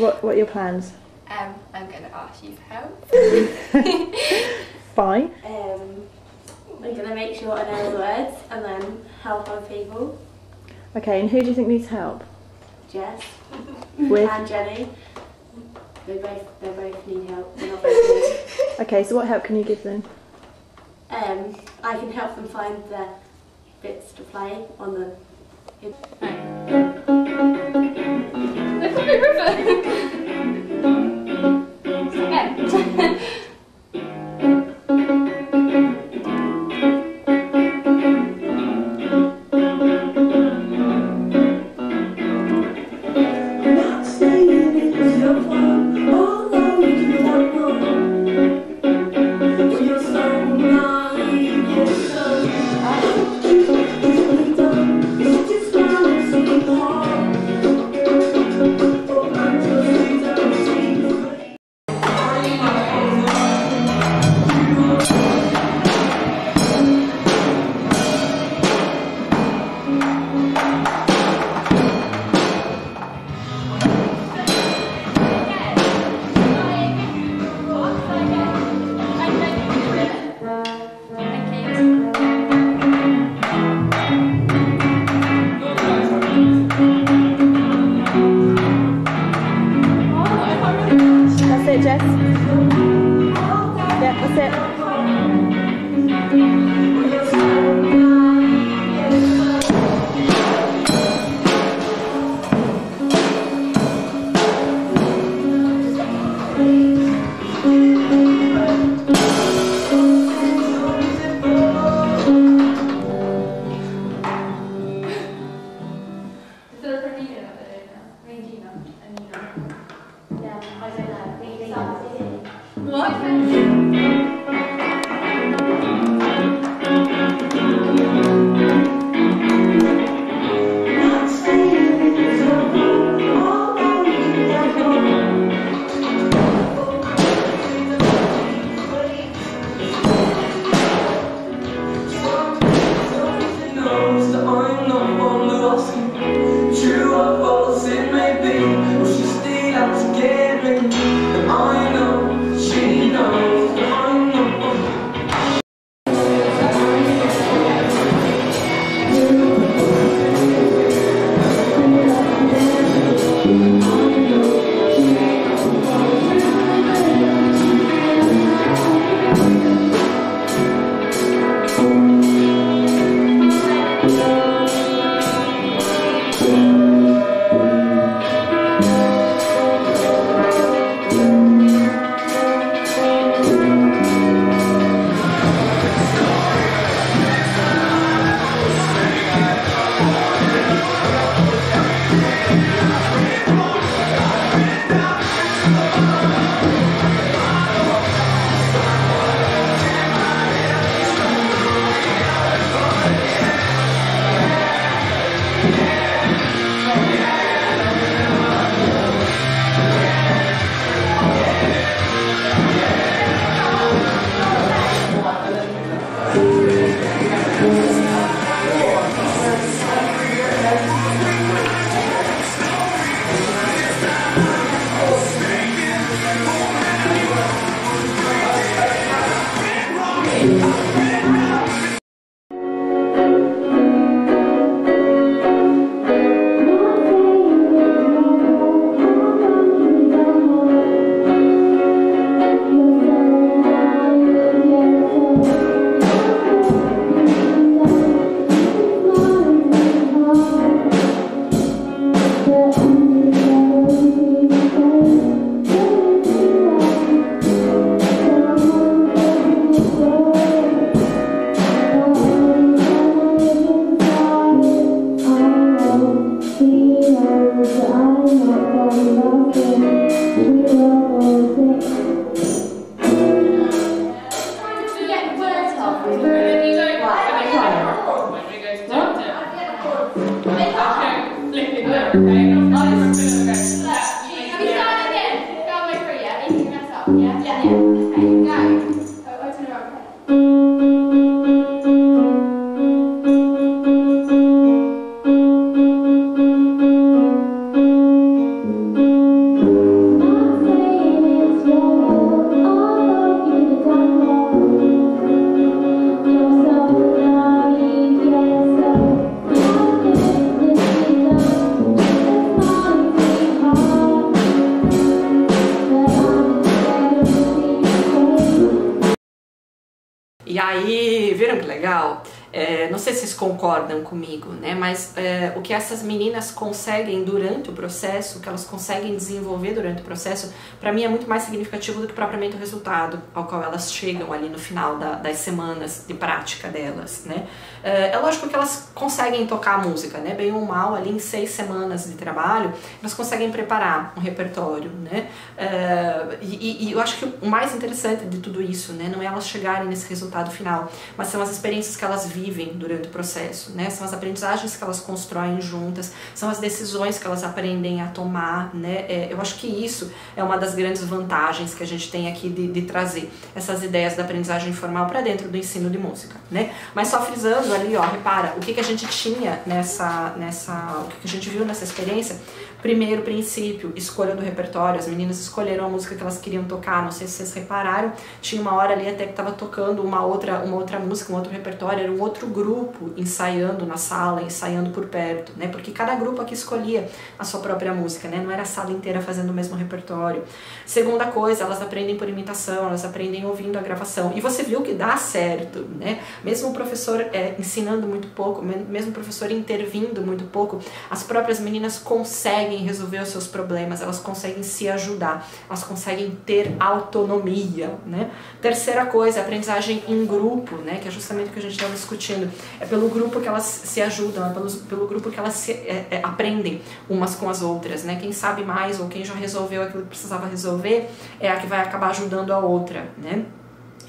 S2: So what, what are your plans?
S3: Um, I'm going to ask you for help.
S2: Fine.
S4: Um, I'm gonna make sure I know the words and then help other people.
S2: Okay, and who do you think needs help?
S4: Jess
S2: With?
S4: and Jenny. They both they both need help. They're not very.
S2: Okay, so what help can you give them?
S4: Um, I can help them find the bits to play on the.
S3: Look at the
S1: concordam comigo, né? Mas é, o que essas meninas conseguem durante o processo, o que elas conseguem desenvolver durante o processo, para mim é muito mais significativo do que propriamente o resultado ao qual elas chegam ali no final da, das semanas de prática delas, né? É, é lógico que elas conseguem tocar a música, né? Bem ou mal, ali em seis semanas de trabalho, elas conseguem preparar um repertório, né? É, e, e eu acho que o mais interessante de tudo isso, né? Não é elas chegarem nesse resultado final, mas são as experiências que elas vivem durante o processo, né? São as aprendizagens que elas constroem juntas, são as decisões que elas aprendem a tomar, né? É, eu acho que isso é uma das grandes vantagens que a gente tem aqui de, de trazer essas ideias da aprendizagem informal para dentro do ensino de música, né? Mas só frisando ali, ó, repara, o que, que a gente tinha nessa, nessa, o que, que a gente viu nessa experiência Primeiro princípio, escolha do repertório. As meninas escolheram a música que elas queriam tocar. Não sei se vocês repararam, tinha uma hora ali até que estava tocando uma outra, uma outra música, um outro repertório. Era um outro grupo ensaiando na sala, ensaiando por perto, né? Porque cada grupo aqui escolhia a sua própria música, né? Não era a sala inteira fazendo o mesmo repertório. Segunda coisa, elas aprendem por imitação, elas aprendem ouvindo a gravação. E você viu que dá certo, né? Mesmo o professor é, ensinando muito pouco, mesmo o professor intervindo muito pouco, as próprias meninas conseguem conseguem resolver os seus problemas, elas conseguem se ajudar, elas conseguem ter autonomia, né? Terceira coisa, aprendizagem em grupo, né? Que é justamente o que a gente estava discutindo. É pelo grupo que elas se ajudam, é pelo, pelo grupo que elas se, é, é, aprendem umas com as outras, né? Quem sabe mais ou quem já resolveu aquilo que precisava resolver é a que vai acabar ajudando a outra, né?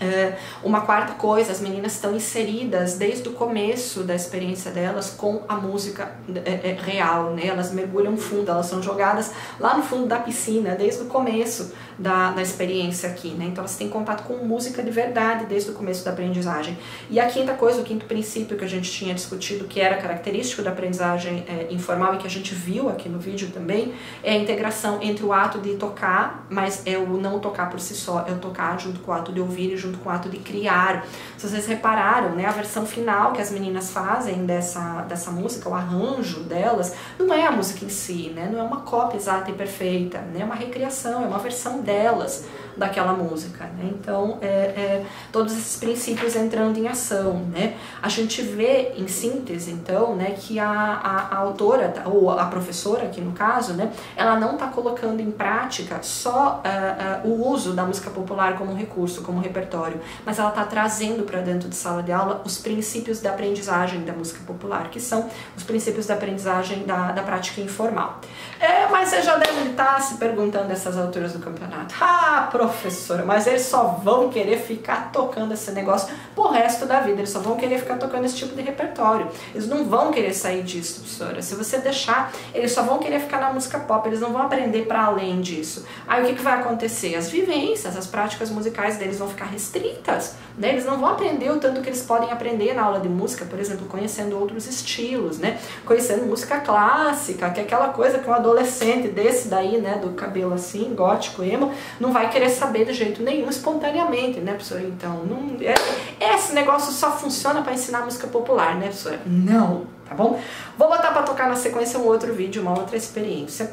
S1: É, uma quarta coisa, as meninas estão inseridas desde o começo da experiência delas com a música é, é, real, né? Elas mergulham fundo, elas são jogadas lá no fundo da piscina desde o começo da, da experiência aqui, né? Então elas têm contato com música de verdade desde o começo da aprendizagem. E a quinta coisa, o quinto princípio que a gente tinha discutido, que era característico da aprendizagem é, informal e que a gente viu aqui no vídeo também, é a integração entre o ato de tocar, mas é o não tocar por si só, é o tocar junto com o ato de ouvir e junto com o ato de criar. Se vocês repararam, né, a versão final que as meninas fazem dessa, dessa música, o arranjo delas, não é a música em si, né? Não é uma cópia exata e perfeita, né? É uma recriação, é uma versão dela delas daquela música, né? Então, é, é, todos esses princípios entrando em ação, né? A gente vê, em síntese, então, né, que a, a, a autora, ou a professora aqui no caso, né, ela não está colocando em prática só uh, uh, o uso da música popular como recurso, como repertório, mas ela está trazendo para dentro de sala de aula os princípios da aprendizagem da música popular, que são os princípios da aprendizagem da, da prática informal. É, mas você já deve estar se perguntando essas alturas do campeonato. Ah, professora, mas eles só vão querer ficar tocando esse negócio pro resto da vida. Eles só vão querer ficar tocando esse tipo de repertório. Eles não vão querer sair disso, professora. Se você deixar, eles só vão querer ficar na música pop. Eles não vão aprender para além disso. Aí o que, que vai acontecer? As vivências, as práticas musicais deles vão ficar restritas. Né? Eles não vão aprender o tanto que eles podem aprender na aula de música, por exemplo, conhecendo outros estilos, né? Conhecendo música clássica, que é aquela coisa que um adolescente desse daí, né, do cabelo assim, gótico, emo, não vai querer saber de jeito nenhum espontaneamente, né, professora? Então, não, é, esse negócio só funciona para ensinar música popular, né, professora? Não, tá bom? Vou botar para tocar na sequência um outro vídeo, uma outra experiência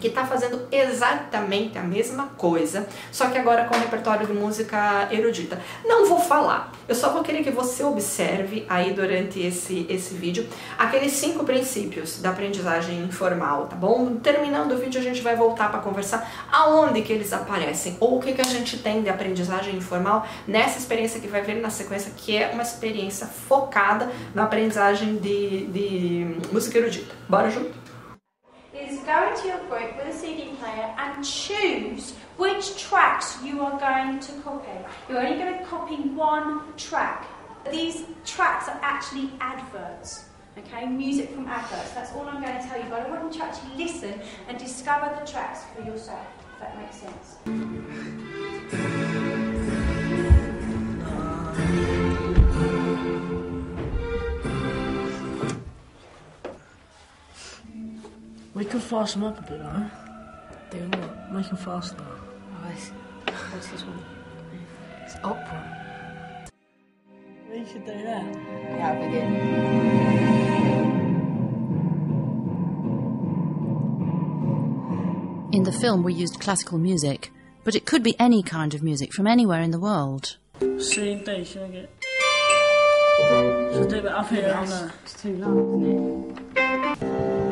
S1: que está fazendo exatamente a mesma coisa, só que agora com repertório de música erudita. Não vou falar, eu só vou querer que você observe aí durante esse, esse vídeo aqueles cinco princípios da aprendizagem informal, tá bom? Terminando o vídeo a gente vai voltar para conversar aonde que eles aparecem, ou o que, que a gente tem de aprendizagem informal nessa experiência que vai ver na sequência, que é uma experiência focada na aprendizagem de, de música erudita. Bora junto?
S5: Is go into your group with a CD player and choose which tracks you are going to copy. You're only going to copy one track. These tracks are actually adverts. Okay, music from adverts. That's all I'm going to tell you. But I want you to actually listen and discover the tracks for yourself. If that makes sense.
S6: Uh, We can fasten up a bit, huh? Do what? Make them faster.
S3: Oh, it's, what's this one? It's opera.
S6: We should do that.
S3: Yeah, we did.
S7: In the film, we used classical music, but it could be any kind of music from anywhere in the world.
S6: C and D, should I get? Så det er affærende.
S3: It's too long, isn't it?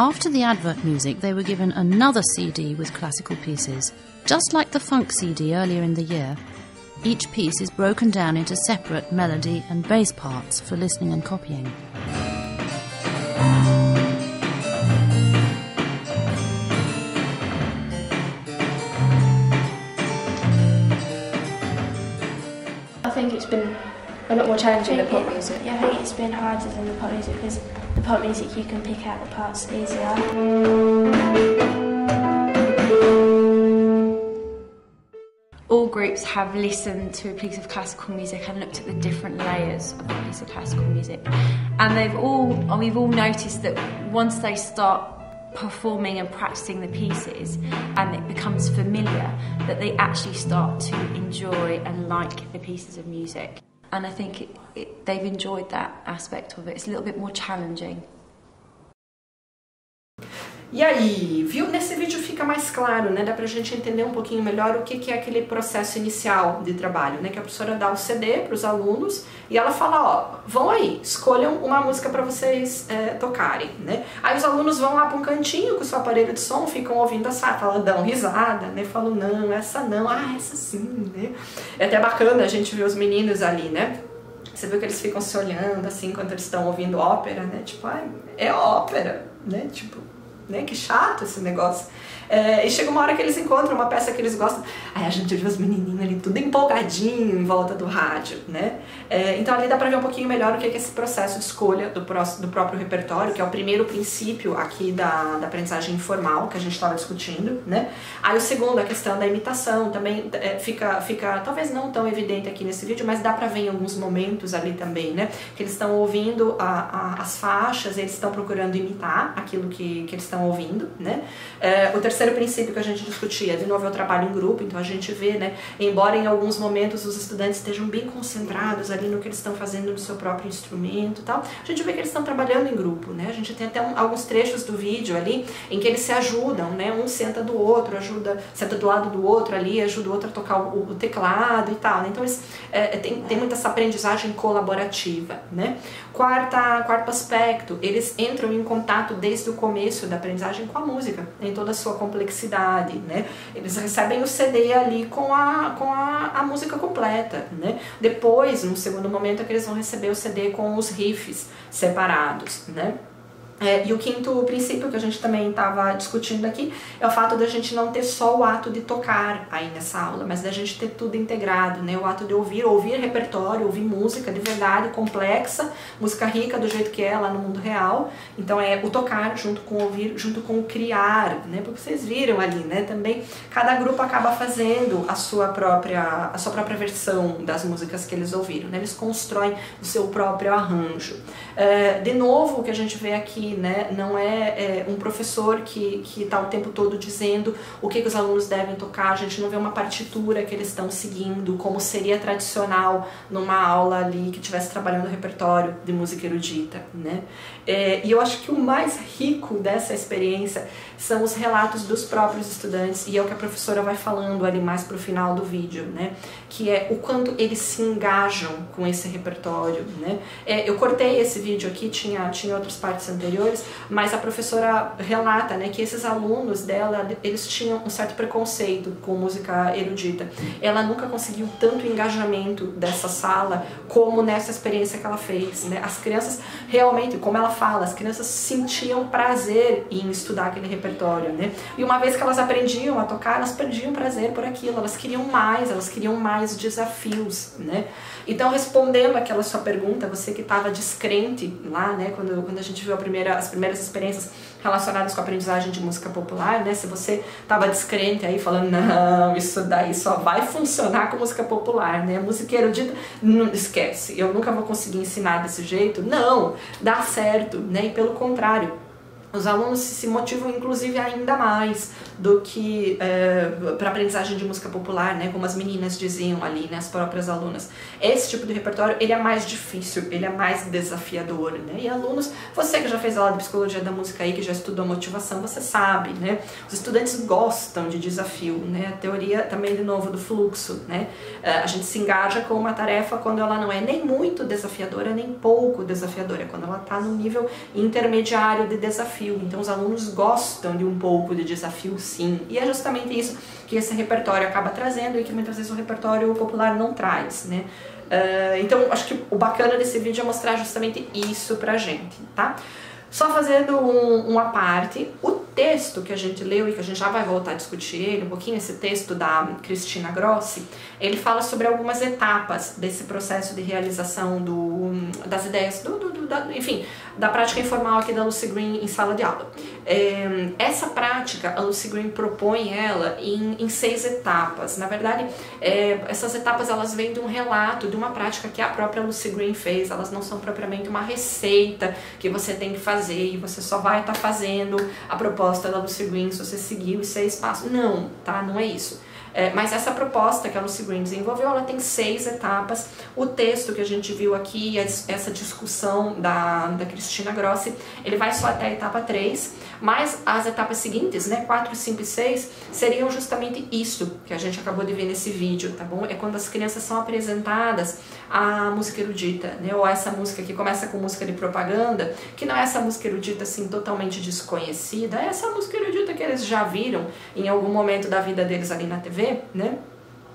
S7: After the advert music, they were given another CD with classical pieces, just like the funk CD earlier in the year. Each piece is broken down into separate melody and bass parts for listening and copying.
S8: I think it's been a lot more challenging than pop
S9: it-
S8: music.
S9: Yeah, I think it's been harder than the pop music because pop music you can pick out the parts easier.
S10: all groups have listened to a piece of classical music and looked at the different layers of a piece of classical music and they've all and we've all noticed that once they start performing and practicing the pieces and it becomes familiar that they actually start to enjoy and like the pieces of music and i think it, it, they've enjoyed that aspect of it. It's a little bit more challenging
S1: E aí, viu? Nesse vídeo fica mais claro, né? Dá pra gente entender um pouquinho melhor o que, que é aquele processo inicial de trabalho, né? Que a professora dá o CD para os alunos e ela fala, ó, vão aí, escolham uma música para vocês é, tocarem, né? Aí os alunos vão lá para um cantinho com o seu aparelho de som, ficam ouvindo a fala, dão risada, né? Falam, não, essa não, ah, essa sim, né? É até bacana a gente ver os meninos ali, né? Você viu que eles ficam se olhando assim enquanto eles estão ouvindo ópera, né? Tipo, ai, é ópera, né? Tipo, né? Que chato esse negócio. É, e chega uma hora que eles encontram uma peça que eles gostam. Aí a gente vê os menininhos ali tudo empolgadinho em volta do rádio, né? É, então ali dá pra ver um pouquinho melhor o que é esse processo de escolha do, do próprio repertório, que é o primeiro princípio aqui da, da aprendizagem informal que a gente estava discutindo, né? Aí o segundo, a questão da imitação, também é, fica, fica talvez não tão evidente aqui nesse vídeo, mas dá pra ver em alguns momentos ali também, né? Que eles estão ouvindo a, a, as faixas, eles estão procurando imitar aquilo que, que eles estão ouvindo, né? É, o terceiro princípio que a gente discutia, de novo, é o trabalho em grupo, então a gente vê, né? Embora em alguns momentos os estudantes estejam bem concentrados ali no que eles estão fazendo no seu próprio instrumento tal, a gente vê que eles estão trabalhando em grupo, né? A gente tem até um, alguns trechos do vídeo ali em que eles se ajudam, né? Um senta do outro, ajuda, senta do lado do outro ali, ajuda o outro a tocar o, o teclado e tal, né? Então eles é, tem, tem muita essa aprendizagem colaborativa, né? Quarta, quarto aspecto, eles entram em contato desde o começo da aprendizagem com a música, em toda a sua complexidade, né? Eles recebem o CD ali com a, com a, a música completa, né? Depois, no segundo momento, é que eles vão receber o CD com os riffs separados, né? É, e o quinto princípio que a gente também estava discutindo aqui é o fato da gente não ter só o ato de tocar aí nessa aula, mas da gente ter tudo integrado, né? O ato de ouvir, ouvir repertório, ouvir música de verdade, complexa, música rica do jeito que é lá no mundo real. Então é o tocar junto com o ouvir, junto com o criar, né? Porque vocês viram ali, né? Também cada grupo acaba fazendo a sua própria, a sua própria versão das músicas que eles ouviram, né? Eles constroem o seu próprio arranjo. É, de novo, o que a gente vê aqui né? Não é, é um professor que está o tempo todo dizendo o que, que, os alunos devem tocar, a gente não vê uma partitura que eles estão seguindo, como seria tradicional numa aula ali que estivesse trabalhando o repertório de música erudita, né? É, e eu acho que o mais rico dessa experiência são os relatos dos próprios estudantes, e é o que a professora vai falando ali mais pro final do vídeo, né? Que é o quanto eles se engajam com esse repertório, né? É, eu cortei esse vídeo aqui, tinha, tinha outras partes anteriores, mas a professora relata, né, que esses alunos dela, eles tinham um certo preconceito com música erudita. Ela nunca conseguiu tanto engajamento dessa sala como nessa experiência que ela fez, né? As crianças realmente, como ela fala, as crianças sentiam prazer em estudar aquele repertório, né? E uma vez que elas aprendiam a tocar, elas perdiam prazer por aquilo, elas queriam mais, elas queriam mais desafios, né? Então, respondendo aquela sua pergunta, você que estava descrente lá, né, quando, quando a gente viu primeira, as primeiras experiências relacionadas com a aprendizagem de música popular, né, se você estava descrente aí, falando, não, isso daí só vai funcionar com música popular, né, música erudita, não esquece, eu nunca vou conseguir ensinar desse jeito, não, dá certo, né, e pelo contrário, os alunos se motivam inclusive ainda mais, do que é, para aprendizagem de música popular, né, como as meninas diziam ali, né, as próprias alunas. Esse tipo de repertório ele é mais difícil, ele é mais desafiador, né? E alunos, você que já fez aula de psicologia da música aí, que já estudou motivação, você sabe, né? Os estudantes gostam de desafio, né? A teoria também de novo do fluxo, né? É, a gente se engaja com uma tarefa quando ela não é nem muito desafiadora, nem pouco desafiadora, é quando ela está no nível intermediário de desafio. Então os alunos gostam de um pouco de desafio, sim. E é justamente isso que esse repertório acaba trazendo e que muitas vezes o repertório popular não traz, né? Uh, então, acho que o bacana desse vídeo é mostrar justamente isso pra gente, tá? Só fazendo um, uma parte, o texto que a gente leu e que a gente já vai voltar a discutir ele um pouquinho, esse texto da Cristina Grossi, ele fala sobre algumas etapas desse processo de realização do, das ideias, do, do, do da, enfim, da prática informal aqui da Lucy Green em sala de aula. É, essa prática, a Lucy Green propõe ela em, em seis etapas. Na verdade, é, essas etapas elas vêm de um relato, de uma prática que a própria Lucy Green fez. Elas não são propriamente uma receita que você tem que fazer e você só vai estar tá fazendo a proposta da Lucy Green se você seguir os seis passos. Não, tá? Não é isso. É, mas essa proposta que a Lucy Green desenvolveu, ela tem seis etapas. O texto que a gente viu aqui, essa discussão da, da Cristina Grossi, ele vai só até a etapa 3, mas as etapas seguintes, né, 4, 5 e 6, seriam justamente isso que a gente acabou de ver nesse vídeo, tá bom? É quando as crianças são apresentadas à música erudita, né, ou essa música que começa com música de propaganda, que não é essa música erudita assim totalmente desconhecida, é essa música erudita que eles já viram em algum momento da vida deles ali na TV, né?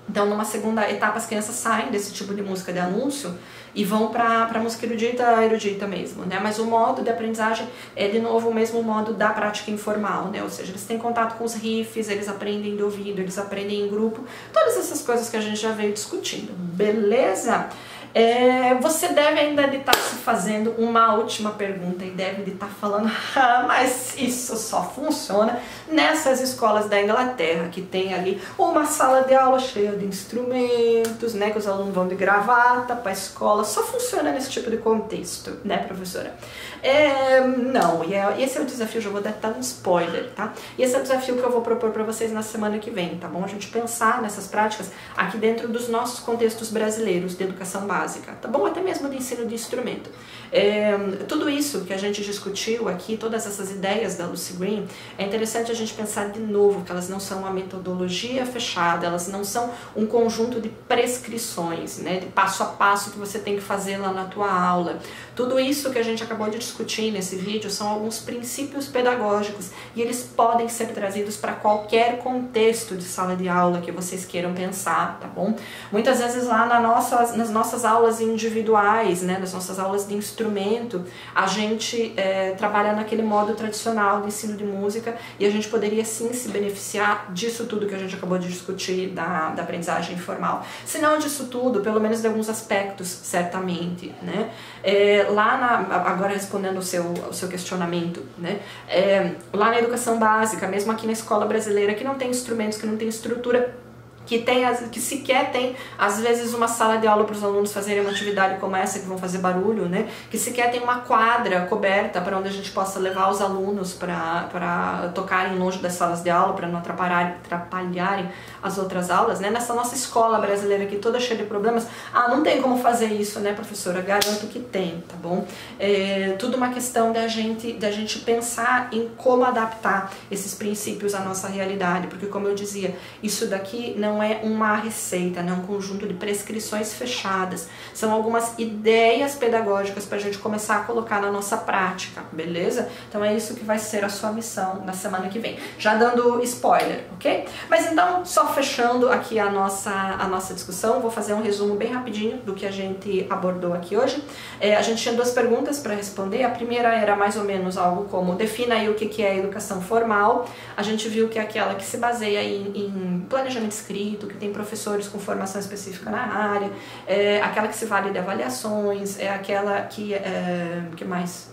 S1: Então, numa segunda etapa, as crianças saem desse tipo de música de anúncio e vão para a música erudita, erudita mesmo, né? Mas o modo de aprendizagem é, de novo, o mesmo modo da prática informal, né? Ou seja, eles têm contato com os riffs, eles aprendem de ouvido, eles aprendem em grupo, todas essas coisas que a gente já veio discutindo, beleza? É, você deve ainda estar tá se fazendo uma última pergunta e deve estar tá falando, ah, mas isso só funciona nessas escolas da Inglaterra, que tem ali uma sala de aula cheia de instrumentos, né, que os alunos vão de gravata para a escola, só funciona nesse tipo de contexto, né, professora? É, não, e é, esse é o desafio, já vou dar um spoiler, tá? E esse é o desafio que eu vou propor para vocês na semana que vem, tá bom? A gente pensar nessas práticas aqui dentro dos nossos contextos brasileiros de educação básica, tá bom? Até mesmo de ensino de instrumento. É, tudo isso que a gente discutiu aqui, todas essas ideias da Lucy Green, é interessante a gente pensar de novo que elas não são uma metodologia fechada, elas não são um conjunto de prescrições, né, de passo a passo que você tem que fazer lá na tua aula. Tudo isso que a gente acabou de discutir nesse vídeo são alguns princípios pedagógicos e eles podem ser trazidos para qualquer contexto de sala de aula que vocês queiram pensar, tá bom? Muitas vezes lá na nossa, nas nossas aulas individuais, né, nas nossas aulas de instrumento, a gente é, trabalha naquele modo tradicional de ensino de música e a gente poderia sim se beneficiar disso tudo que a gente acabou de discutir da, da aprendizagem informal. Se não disso tudo, pelo menos de alguns aspectos, certamente, né? É, lá na, agora respondendo o seu, o seu questionamento, né? É, lá na educação básica, mesmo aqui na escola brasileira, que não tem instrumentos, que não tem estrutura que tem que sequer tem às vezes uma sala de aula para os alunos fazerem uma atividade como essa que vão fazer barulho, né? Que sequer tem uma quadra coberta para onde a gente possa levar os alunos para tocarem longe das salas de aula, para não atrapalhar, atrapalharem as outras aulas, né? Nessa nossa escola brasileira aqui toda cheia de problemas, ah, não tem como fazer isso, né, professora? Garanto que tem, tá bom? É tudo uma questão da gente, da gente pensar em como adaptar esses princípios à nossa realidade, porque como eu dizia, isso daqui não é uma receita, não é um conjunto de prescrições fechadas. São algumas ideias pedagógicas para a gente começar a colocar na nossa prática, beleza? Então é isso que vai ser a sua missão na semana que vem. Já dando spoiler, ok? Mas então, só fechando aqui a nossa, a nossa discussão, vou fazer um resumo bem rapidinho do que a gente abordou aqui hoje. É, a gente tinha duas perguntas para responder. A primeira era mais ou menos algo como defina aí o que é educação formal. A gente viu que é aquela que se baseia em, em planejamento escrito, que tem professores com formação específica na área, é aquela que se vale de avaliações, é aquela que. É, que mais?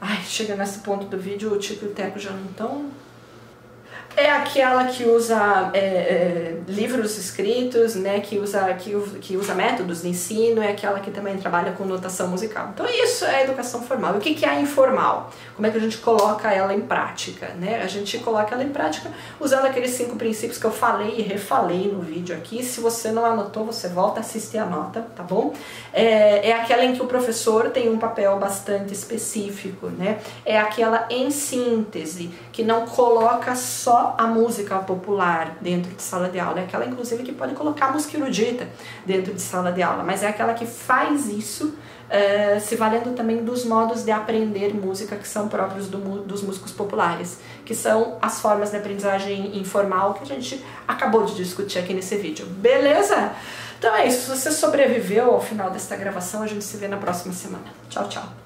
S1: Ai, chega nesse ponto do vídeo, o Tico e o Teco já não estão é aquela que usa é, é, livros escritos, né, que usa, que, que usa métodos de ensino, é aquela que também trabalha com notação musical. Então isso é educação formal. O que, que é informal? Como é que a gente coloca ela em prática? Né? A gente coloca ela em prática usando aqueles cinco princípios que eu falei e refalei no vídeo aqui. Se você não anotou, você volta a assistir a nota, tá bom? É, é aquela em que o professor tem um papel bastante específico, né? É aquela em síntese, que não coloca a música popular dentro de sala de aula, é aquela inclusive que pode colocar música erudita dentro de sala de aula, mas é aquela que faz isso Uh, se valendo também dos modos de aprender música que são próprios do, dos músicos populares, que são as formas de aprendizagem informal que a gente acabou de discutir aqui nesse vídeo. Beleza? Então é isso. Se você sobreviveu ao final desta gravação, a gente se vê na próxima semana. Tchau, tchau.